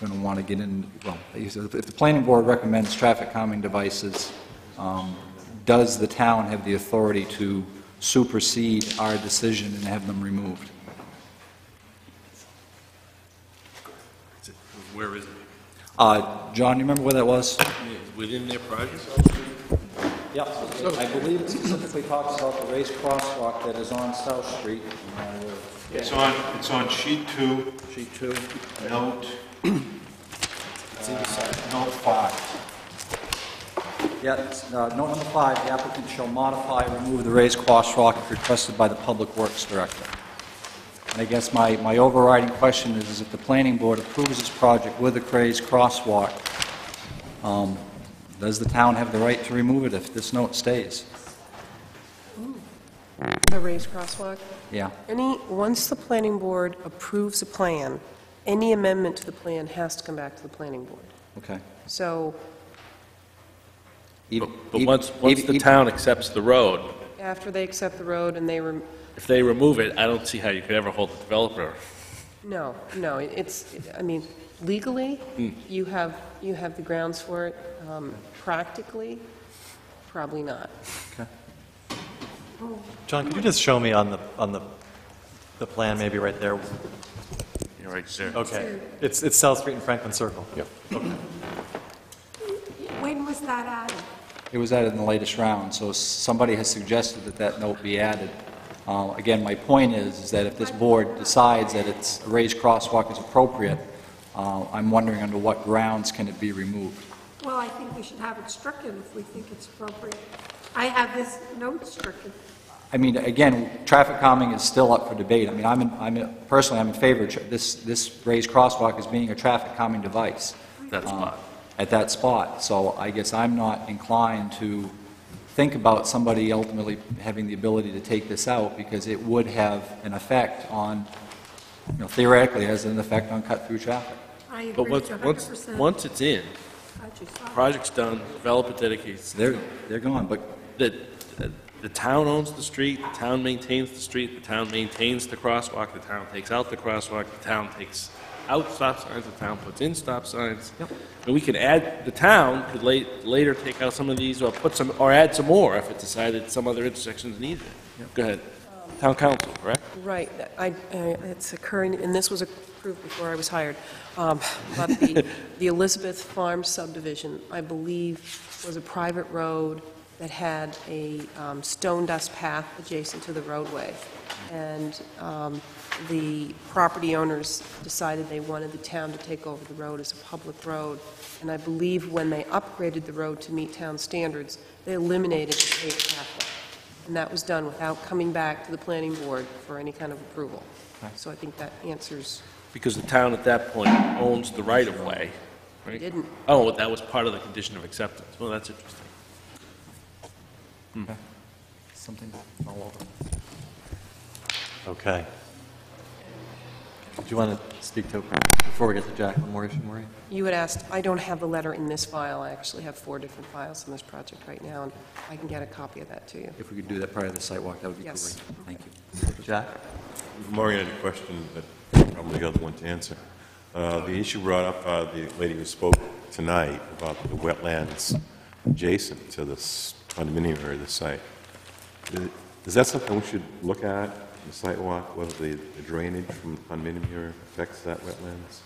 we're going to want to get in, well, if the planning board recommends traffic calming devices, um, does the town have the authority to supersede our decision and have them removed? Where is it? Uh, John, you remember where that was? Within their project? Yep. I believe it specifically talks about the raised crosswalk that is on South Street. It's on, it's on sheet two, Sheet two. note, uh, note five. Yeah, uh, note number five, the applicant shall modify or remove the raised crosswalk if requested by the Public Works Director. And I guess my, my overriding question is, is if the planning board approves this project with a raised crosswalk, um, does the town have the right to remove it if this note stays? The raised crosswalk? Yeah. Any, once the planning board approves a plan, any amendment to the plan has to come back to the planning board. Okay. So Even- But once, once the town accepts the road, after they accept the road and they, rem- if they remove it, I don't see how you could ever hold the developer. no, no, it's, I mean, legally, you have, you have the grounds for it. Um, Practically, probably not. John, could you just show me on the, on the, the plan, maybe right there? You're right there. Okay. It's, it's South Street and Franklin Circle. Yep. When was that added? It was added in the latest round, so somebody has suggested that that note be added. Uh, Again, my point is, is that if this board decides that it's, a raised crosswalk is appropriate, uh, I'm wondering under what grounds can it be removed? Well, I think we should have it stricken if we think it's appropriate. I have this note stricken. I mean, again, traffic calming is still up for debate. I mean, I'm, in- I'm, in- personally, I'm in favor of tra- this, this raised crosswalk as being a traffic calming device. That uh, spot. At that spot. So I guess I'm not inclined to think about somebody ultimately having the ability to take this out, because it would have an effect on, you know, theoretically, has an effect on cut-through traffic. I But once, with once, 100%. once it's in, I just saw it. project's done, developer dedicates, They're, they're gone, but the, the town owns the street, the town maintains the street, the town maintains the crosswalk, the town takes out the crosswalk, the town takes out stop signs, the town puts in stop signs. And we could add, the town could late, later take out some of these, or put some, or add some more if it decided some other intersections needed it. Go ahead. Town council, correct? Right, I, I- it's occurring, and this was approved before I was hired, um, but the the Elizabeth Farm subdivision, I believe, was a private road that had a um, stone dust path adjacent to the roadway. And um, the property owners decided they wanted the town to take over the road as a public road. And I believe when they upgraded the road to meet town standards, they eliminated the paved pathway. And that was done without coming back to the planning board for any kind of approval. So I think that answers, Because the town at that point owns the right-of-way, right? didn't, Oh, that was part of the condition of acceptance. Well, that's interesting. something all over. Okay. Do you want to speak to, before we get to Jack, one more issue, you had asked, I don't have the letter in this file, I actually have four different files in this project right now, and I can get a copy of that to you. If we could do that prior to the site walk, that would be great. Yes. Thank you. Jack? Maureen had a question, but probably the other one to answer. Uh, The issue brought up by the lady who spoke tonight about the wetlands adjacent to this condominium area of the site. Is- Is that something we should look at in the site walk, whether the the drainage from the condominium here affects that wetlands?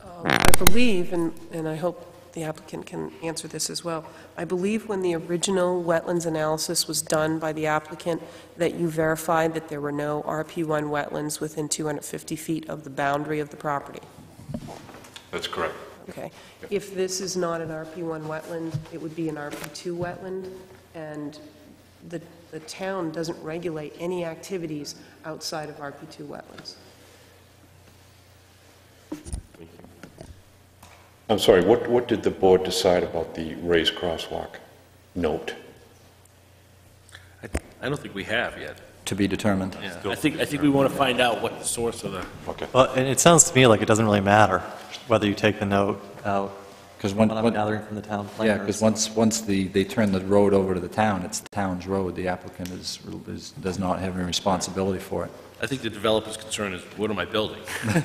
Um, I believe, and, and I hope the applicant can answer this as well, I believe when the original wetlands analysis was done by the applicant, that you verified that there were no RP1 wetlands within 250 feet of the boundary of the property. That's correct. Okay. If this is not an RP1 wetland, it would be an RP2 wetland, and the, the town doesn't regulate any activities outside of RP2 wetlands. I'm sorry, what, what did the board decide about the raised crosswalk note? I I don't think we have yet. To be determined. Yeah, I think, I think we want to find out what the source of the, Okay. Well, and it sounds to me like it doesn't really matter whether you take the note out, Because what I'm one- gathering from the town yeah, planners. because once, once the, they turn the road over to the town, it's the town's road. The applicant is, is, does not have any responsibility for it. I think the developer's concern is, what am I building? I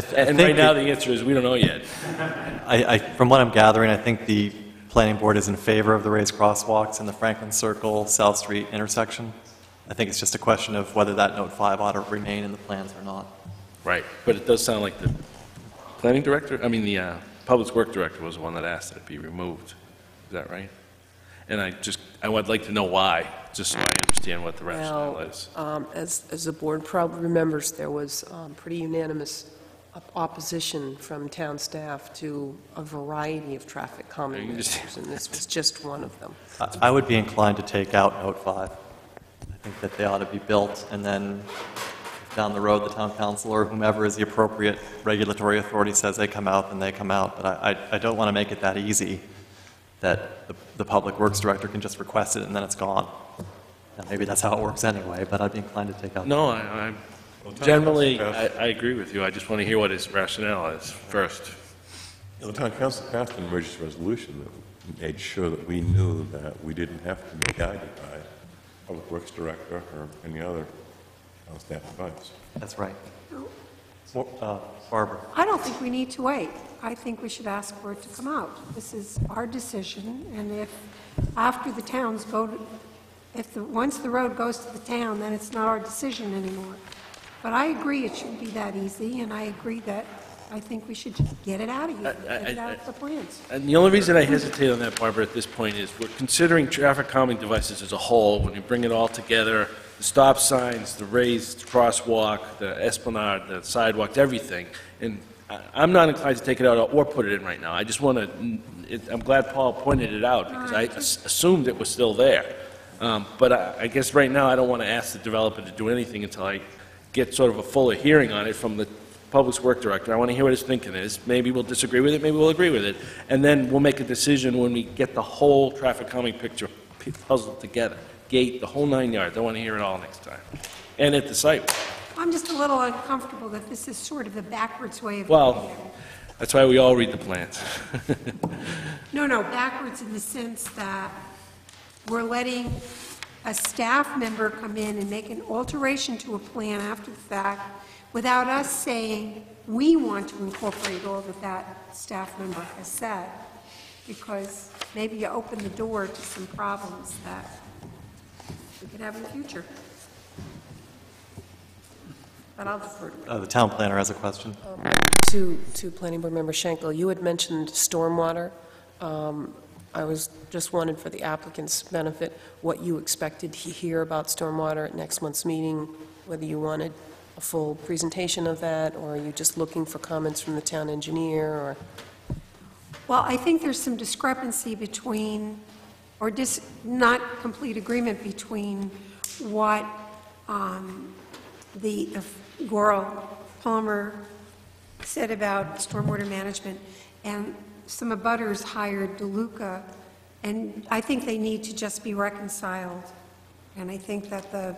th- I And think right now, the answer is, we don't know yet. I, I, from what I'm gathering, I think the planning board is in favor of the raised crosswalks in the Franklin Circle, South Street intersection. I think it's just a question of whether that note five ought to remain in the plans or not. Right, but it does sound like the planning director, I mean, the uh, public work director was the one that asked that it be removed. Is that right? And I just, I would like to know why, just so I understand what the rationale Now, is. um, as, as the board probably remembers, there was um, pretty unanimous op- opposition from town staff to a variety of traffic calming You just- measures, and this was just one of them. I I would be inclined to take out note five. I think that they ought to be built, and then if down the road, the town council or whomever is the appropriate regulatory authority says they come out, then they come out. But I, I- I don't want to make it that easy, that the, the public works director can just request it and then it's gone. Now, maybe that's how it works anyway, but I'd be inclined to take out. No, I, I, generally, I, I agree with you. I just want to hear what his rationale is first. The town council passed an emergency resolution that made sure that we knew that we didn't have to be guided by public works director or any other town staff advice. That's right. Mo- uh, Barbara? I don't think we need to wait. I think we should ask for it to come out. This is our decision, and if, after the towns go, to if, the once the road goes to the town, then it's not our decision anymore. But I agree it shouldn't be that easy, and I agree that I think we should just get it out of here, I- I- get it out of the plans. And the only reason I hesitate on that, Barbara, at this point is we're considering traffic calming devices as a whole. When you bring it all together, the stop signs, the raised crosswalk, the esplanade, the sidewalk, everything. And I- I'm not inclined to take it out or put it in right now. I just want to, I'm glad Paul pointed it out because I as- assumed it was still there. Um, But I I guess right now, I don't want to ask the developer to do anything until I get sort of a fuller hearing on it from the Public Work Director. I want to hear what his thinking is. Maybe we'll disagree with it, maybe we'll agree with it. And then we'll make a decision when we get the whole traffic calming picture puzzled together. Gate, the whole nine yards. I want to hear it all next time. And at the site. I'm just a little uncomfortable that this is sort of the backwards way of... Well, that's why we all read the plans. No, no, backwards in the sense that we're letting a staff member come in and make an alteration to a plan after the fact without us saying, we want to incorporate all that that staff member has said, because maybe you open the door to some problems that could have in the future. But I'll defer to Uh, The town planner has a question. To, to Planning Board Member Schenkel, you had mentioned stormwater. Um, I was, just wanted for the applicant's benefit, what you expected to hear about stormwater at next month's meeting, whether you wanted a full presentation of that, or are you just looking for comments from the town engineer, or? Well, I think there's some discrepancy between, or dis, not complete agreement between what um, the the Gorrill Palmer said about stormwater management, and some of abutters hired DeLuca, and I think they need to just be reconciled. And I think that the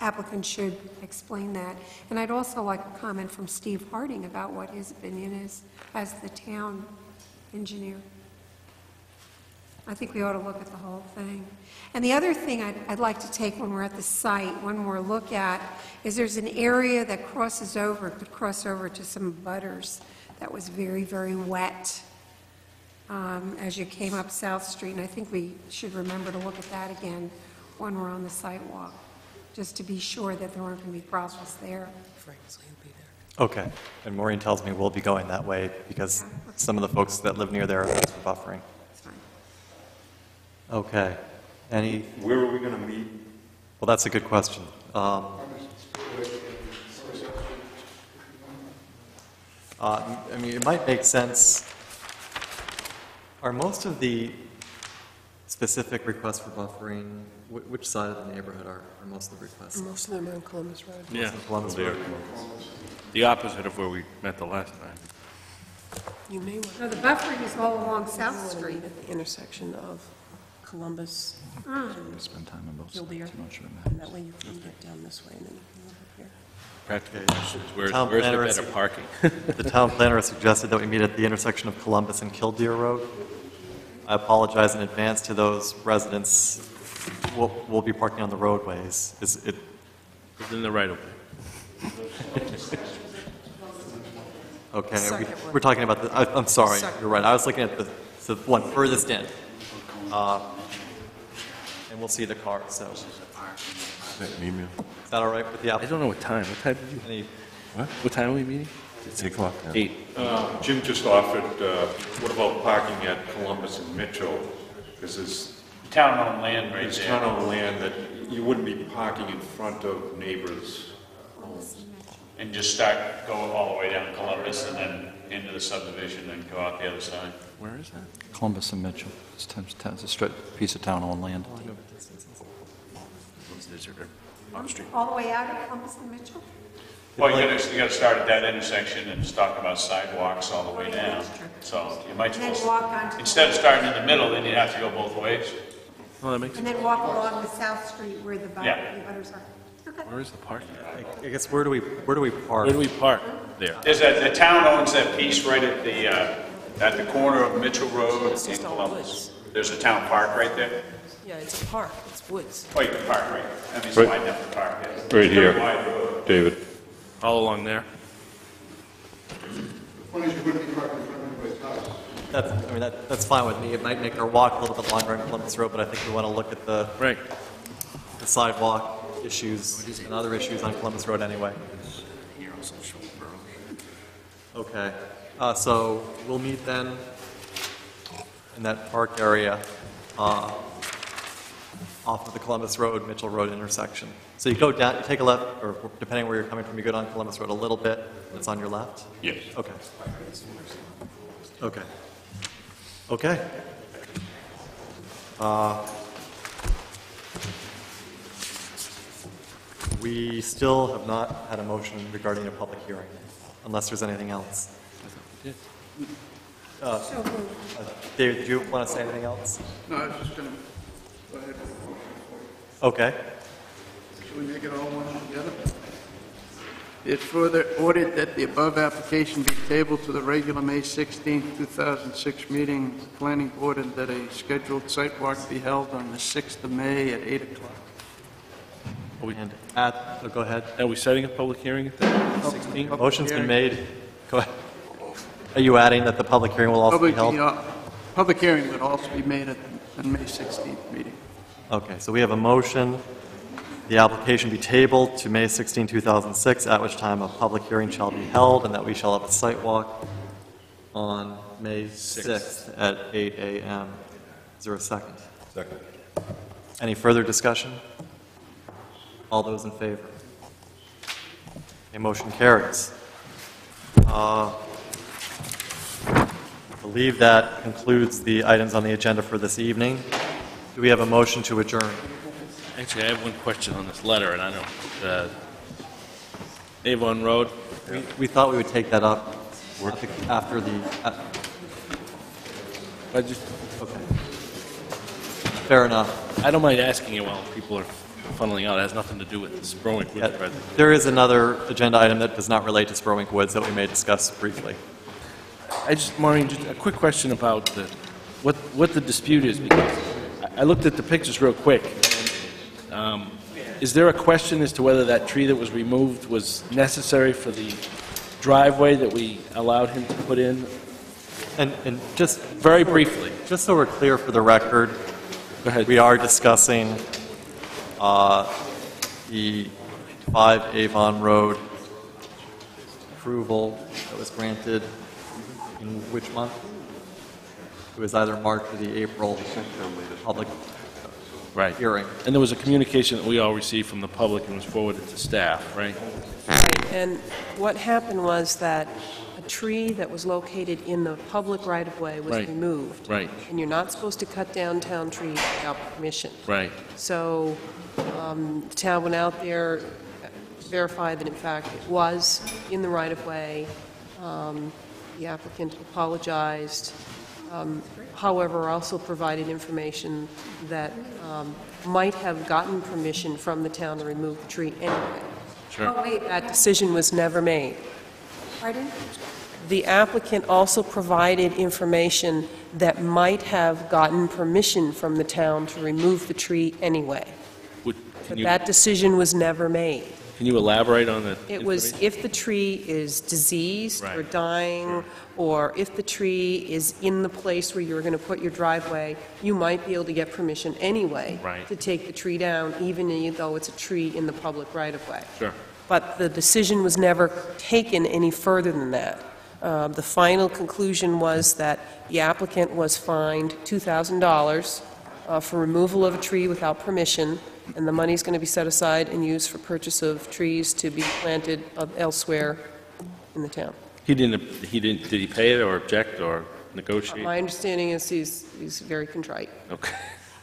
applicant should explain that. And I'd also like a comment from Steve Harding about what his opinion is as the town engineer. I think we ought to look at the whole thing. And the other thing I'd, I'd like to take when we're at the site, one more look at, is there's an area that crosses over, could cross over to some butters that was very, very wet um, as you came up South Street, and I think we should remember to look at that again when we're on the sidewalk, just to be sure that there aren't going to be problems there. Okay. And Maureen tells me we'll be going that way because some of the folks that live near there are asked for buffering. Okay. Any, Where are we going to meet? well, that's a good question. Um, uh, I mean, it might make sense, are most of the specific requests for buffering, wh- which side of the neighborhood are are most of the requests? Most of them are on Columbus Road. Yeah. Columbus Road. The opposite of where we met the last time. You may want No, the buffering is all along South Street. at the intersection of Columbus Ah. and Spend time on both Kildare. sides, I'm not sure it And that way you can get down this way and then you can look up here. Practical Okay. questions. Where's, Town where's planner the is- better parking? The town planner has suggested that we meet at the intersection of Columbus and Kildare Road. I apologize in advance to those residents. We'll, we'll be parking on the roadways. Is it, Within the right of way. okay, we- Second one. we're talking about the, I- I'm sorry, Second. you're right. I was looking at the, the one furthest in. Uh, And we'll see the car, so. Is That email? that all right with the I applicant? don't know what time. What time did you, Any, What? what time are we meeting? It's eight o'clock now. Eight. Uh, Jim just offered, uh, what about parking at Columbus and Mitchell? Because there's, Town-owned land right there's there. town-owned land that you wouldn't be parking in front of neighbors' And just start, go all the way down Columbus and then into the subdivision and go out the other side. Where is that? Columbus and Mitchell, it's, t- it's a straight piece of town on land. Visitor. off street. All the way out of Columbus and Mitchell? Well, you gotta, you gotta start at that intersection and just talk about sidewalks all the way down. So you might, And then walk well- onto- instead of starting in the middle, then you have to go both ways. Well, that makes And then walk along the South Street where the bu- Yeah. the butters are. Okay. Where is the parking? I guess where do we, where do we park? Where do we park there? There's a, the town owns that piece right at the, uh, at the corner of Mitchell Road It's and just all Columbus. There's a town park right there. Yeah, it's a park, it's woods. Oh, you can park right, I mean, it's Right. wide enough to park, yeah. Right here. very wide road. David. All along there? Funny you wouldn't be parking in front of anybody's house. That's, I mean, that, that's fine with me. It might make our walk a little bit longer on Columbus Road, but I think we want to look at the Right. the sidewalk issues and other issues on Columbus Road anyway. Okay, uh, so we'll meet then in that park area, uh, off of the Columbus Road, Mitchell Road intersection. So you go down, you take a left, or depending where you're coming from, you go down Columbus Road a little bit, it's on your left? Yes. Okay. Okay. Okay. Uh, We still have not had a motion regarding a public hearing, unless there's anything else. Uh, uh, David, did you want to say anything else? No, I was just going to, go ahead. Okay. Should we make it all one together? Be it further ordered that the above application be tabled to the regular May 16, 2006 meeting of the Planning Board and that a scheduled site walk be held on the 6th of May at 8 o'clock. Are we, And at, oh, go ahead. Are we setting a public hearing at the 16th? Motion's been made. Go ahead. Are you adding that the public hearing will also be Public, held? uh, public hearing would also be made at the May 16th meeting. Okay, so we have a motion, the application be tabled to May 16, 2006, at which time a public hearing shall be held, and that we shall have a site walk on May 6th at 8 a.m. Is there a second? Second. Any further discussion? All those in favor? A motion carries. Uh, I believe that concludes the items on the agenda for this evening. Do we have a motion to adjourn? Actually, I have one question on this letter, and I don't, uh, Avon Road, We- We thought we would take that up at the- after the, uh, I just, okay. Fair enough. I don't mind asking it while people are funneling out. It has nothing to do with this Spurwink Yeah, Woods project. There is another agenda item that does not relate to Spurwink Woods that we may discuss briefly. I just, Maureen, just a quick question about the, what, what the dispute is, because I looked at the pictures real quick. um, Is there a question as to whether that tree that was removed was necessary for the driveway that we allowed him to put in? And, and just, Very briefly. just so we're clear for the record, Go ahead. we are discussing uh, the 5 Avon Road approval that was granted in which month? It was either March or the April public Right. hearing. And there was a communication that we all received from the public and was forwarded to staff, right? Right, And what happened was that a tree that was located in the public right-of-way was Right. removed. Right. And you're not supposed to cut down town trees without permission. Right. So um, the town went out there, verified that in fact it was in the right-of-way. Um, The applicant apologized, um, however, also provided information that um, might have gotten permission from the town to remove the tree anyway. Sure. Oh, wait, That decision was never made. pardon? The applicant also provided information that might have gotten permission from the town to remove the tree anyway. Would- Can But you, that decision was never made. Can you elaborate on the It was information? if the tree is diseased or Right. dying, or if the tree is in the place where you're going to put your driveway, you might be able to get permission anyway Right. to take the tree down, even though it's a tree in the public right-of-way. Sure. But the decision was never taken any further than that. Uh, The final conclusion was that the applicant was fined $2,000 uh, for removal of a tree without permission, and the money's going to be set aside and used for purchase of trees to be planted of- elsewhere in the town. He didn't, he didn't, did he pay it or object or negotiate? My understanding is he's, he's very contrite. Okay.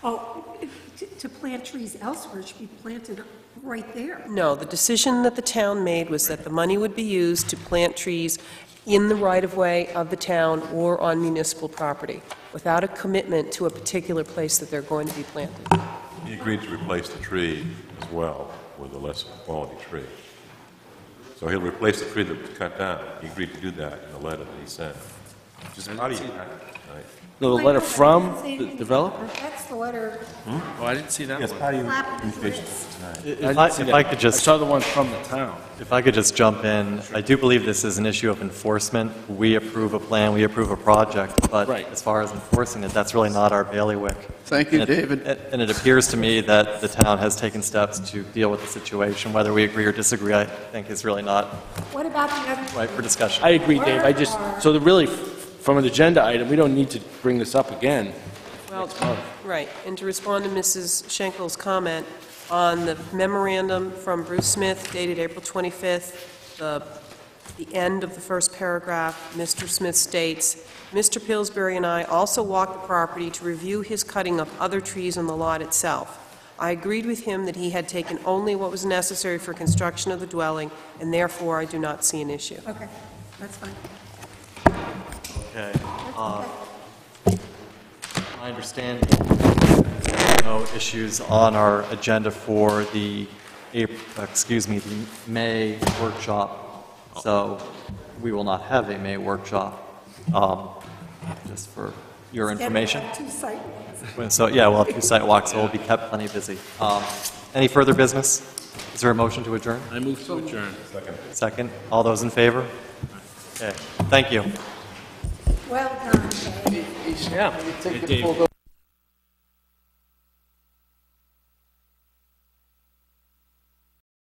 Oh, to- to plant trees elsewhere, it should be planted right there. No, the decision that the town made was that the money would be used to plant trees in the right-of-way of the town or on municipal property, without a commitment to a particular place that they're going to be planted. He agreed to replace the tree as well with a less quality tree. So he'll replace the tree that was cut down. He agreed to do that in the letter that he sent. Just how do you, right? No, the letter from the developer? That's the letter. Hmm? Oh, I didn't see that Yes, one. how do you Slap communications tonight? If didn't I see if that. I could I just, saw the one from the town. if I could just jump in, I do believe this is an issue of enforcement. We approve a plan, we approve a project, but Right. as far as enforcing it, that's really not our bailiwick. Thank you, And it- David. And it appears to me that the town has taken steps to deal with the situation. Whether we agree or disagree, I think is really not What about the other? right for discussion. I agree, Dave, I just, so the really, from an agenda item, we don't need to bring this up again. Well, right, and to respond to Mrs. Schenkel's comment on the memorandum from Bruce Smith dated April 25th, the, the end of the first paragraph, Mr. Smith states, "Mr. Pillsbury and I also walked the property to review his cutting of other trees on the lot itself. I agreed with him that he had taken only what was necessary for construction of the dwelling, and therefore I do not see an issue." Okay, that's fine. Okay. uh, My understanding, no issues on our agenda for the, Ap- excuse me, the May workshop, so we will not have a May workshop, um, just for your information. Two site So, yeah, we'll have two site walks, so we'll be kept plenty busy. Um, Any further business? Is there a motion to adjourn? I move to adjourn. Second? All those in favor? Okay, thank you. Well done, Dave. Yeah. Take Hey, the Dave. full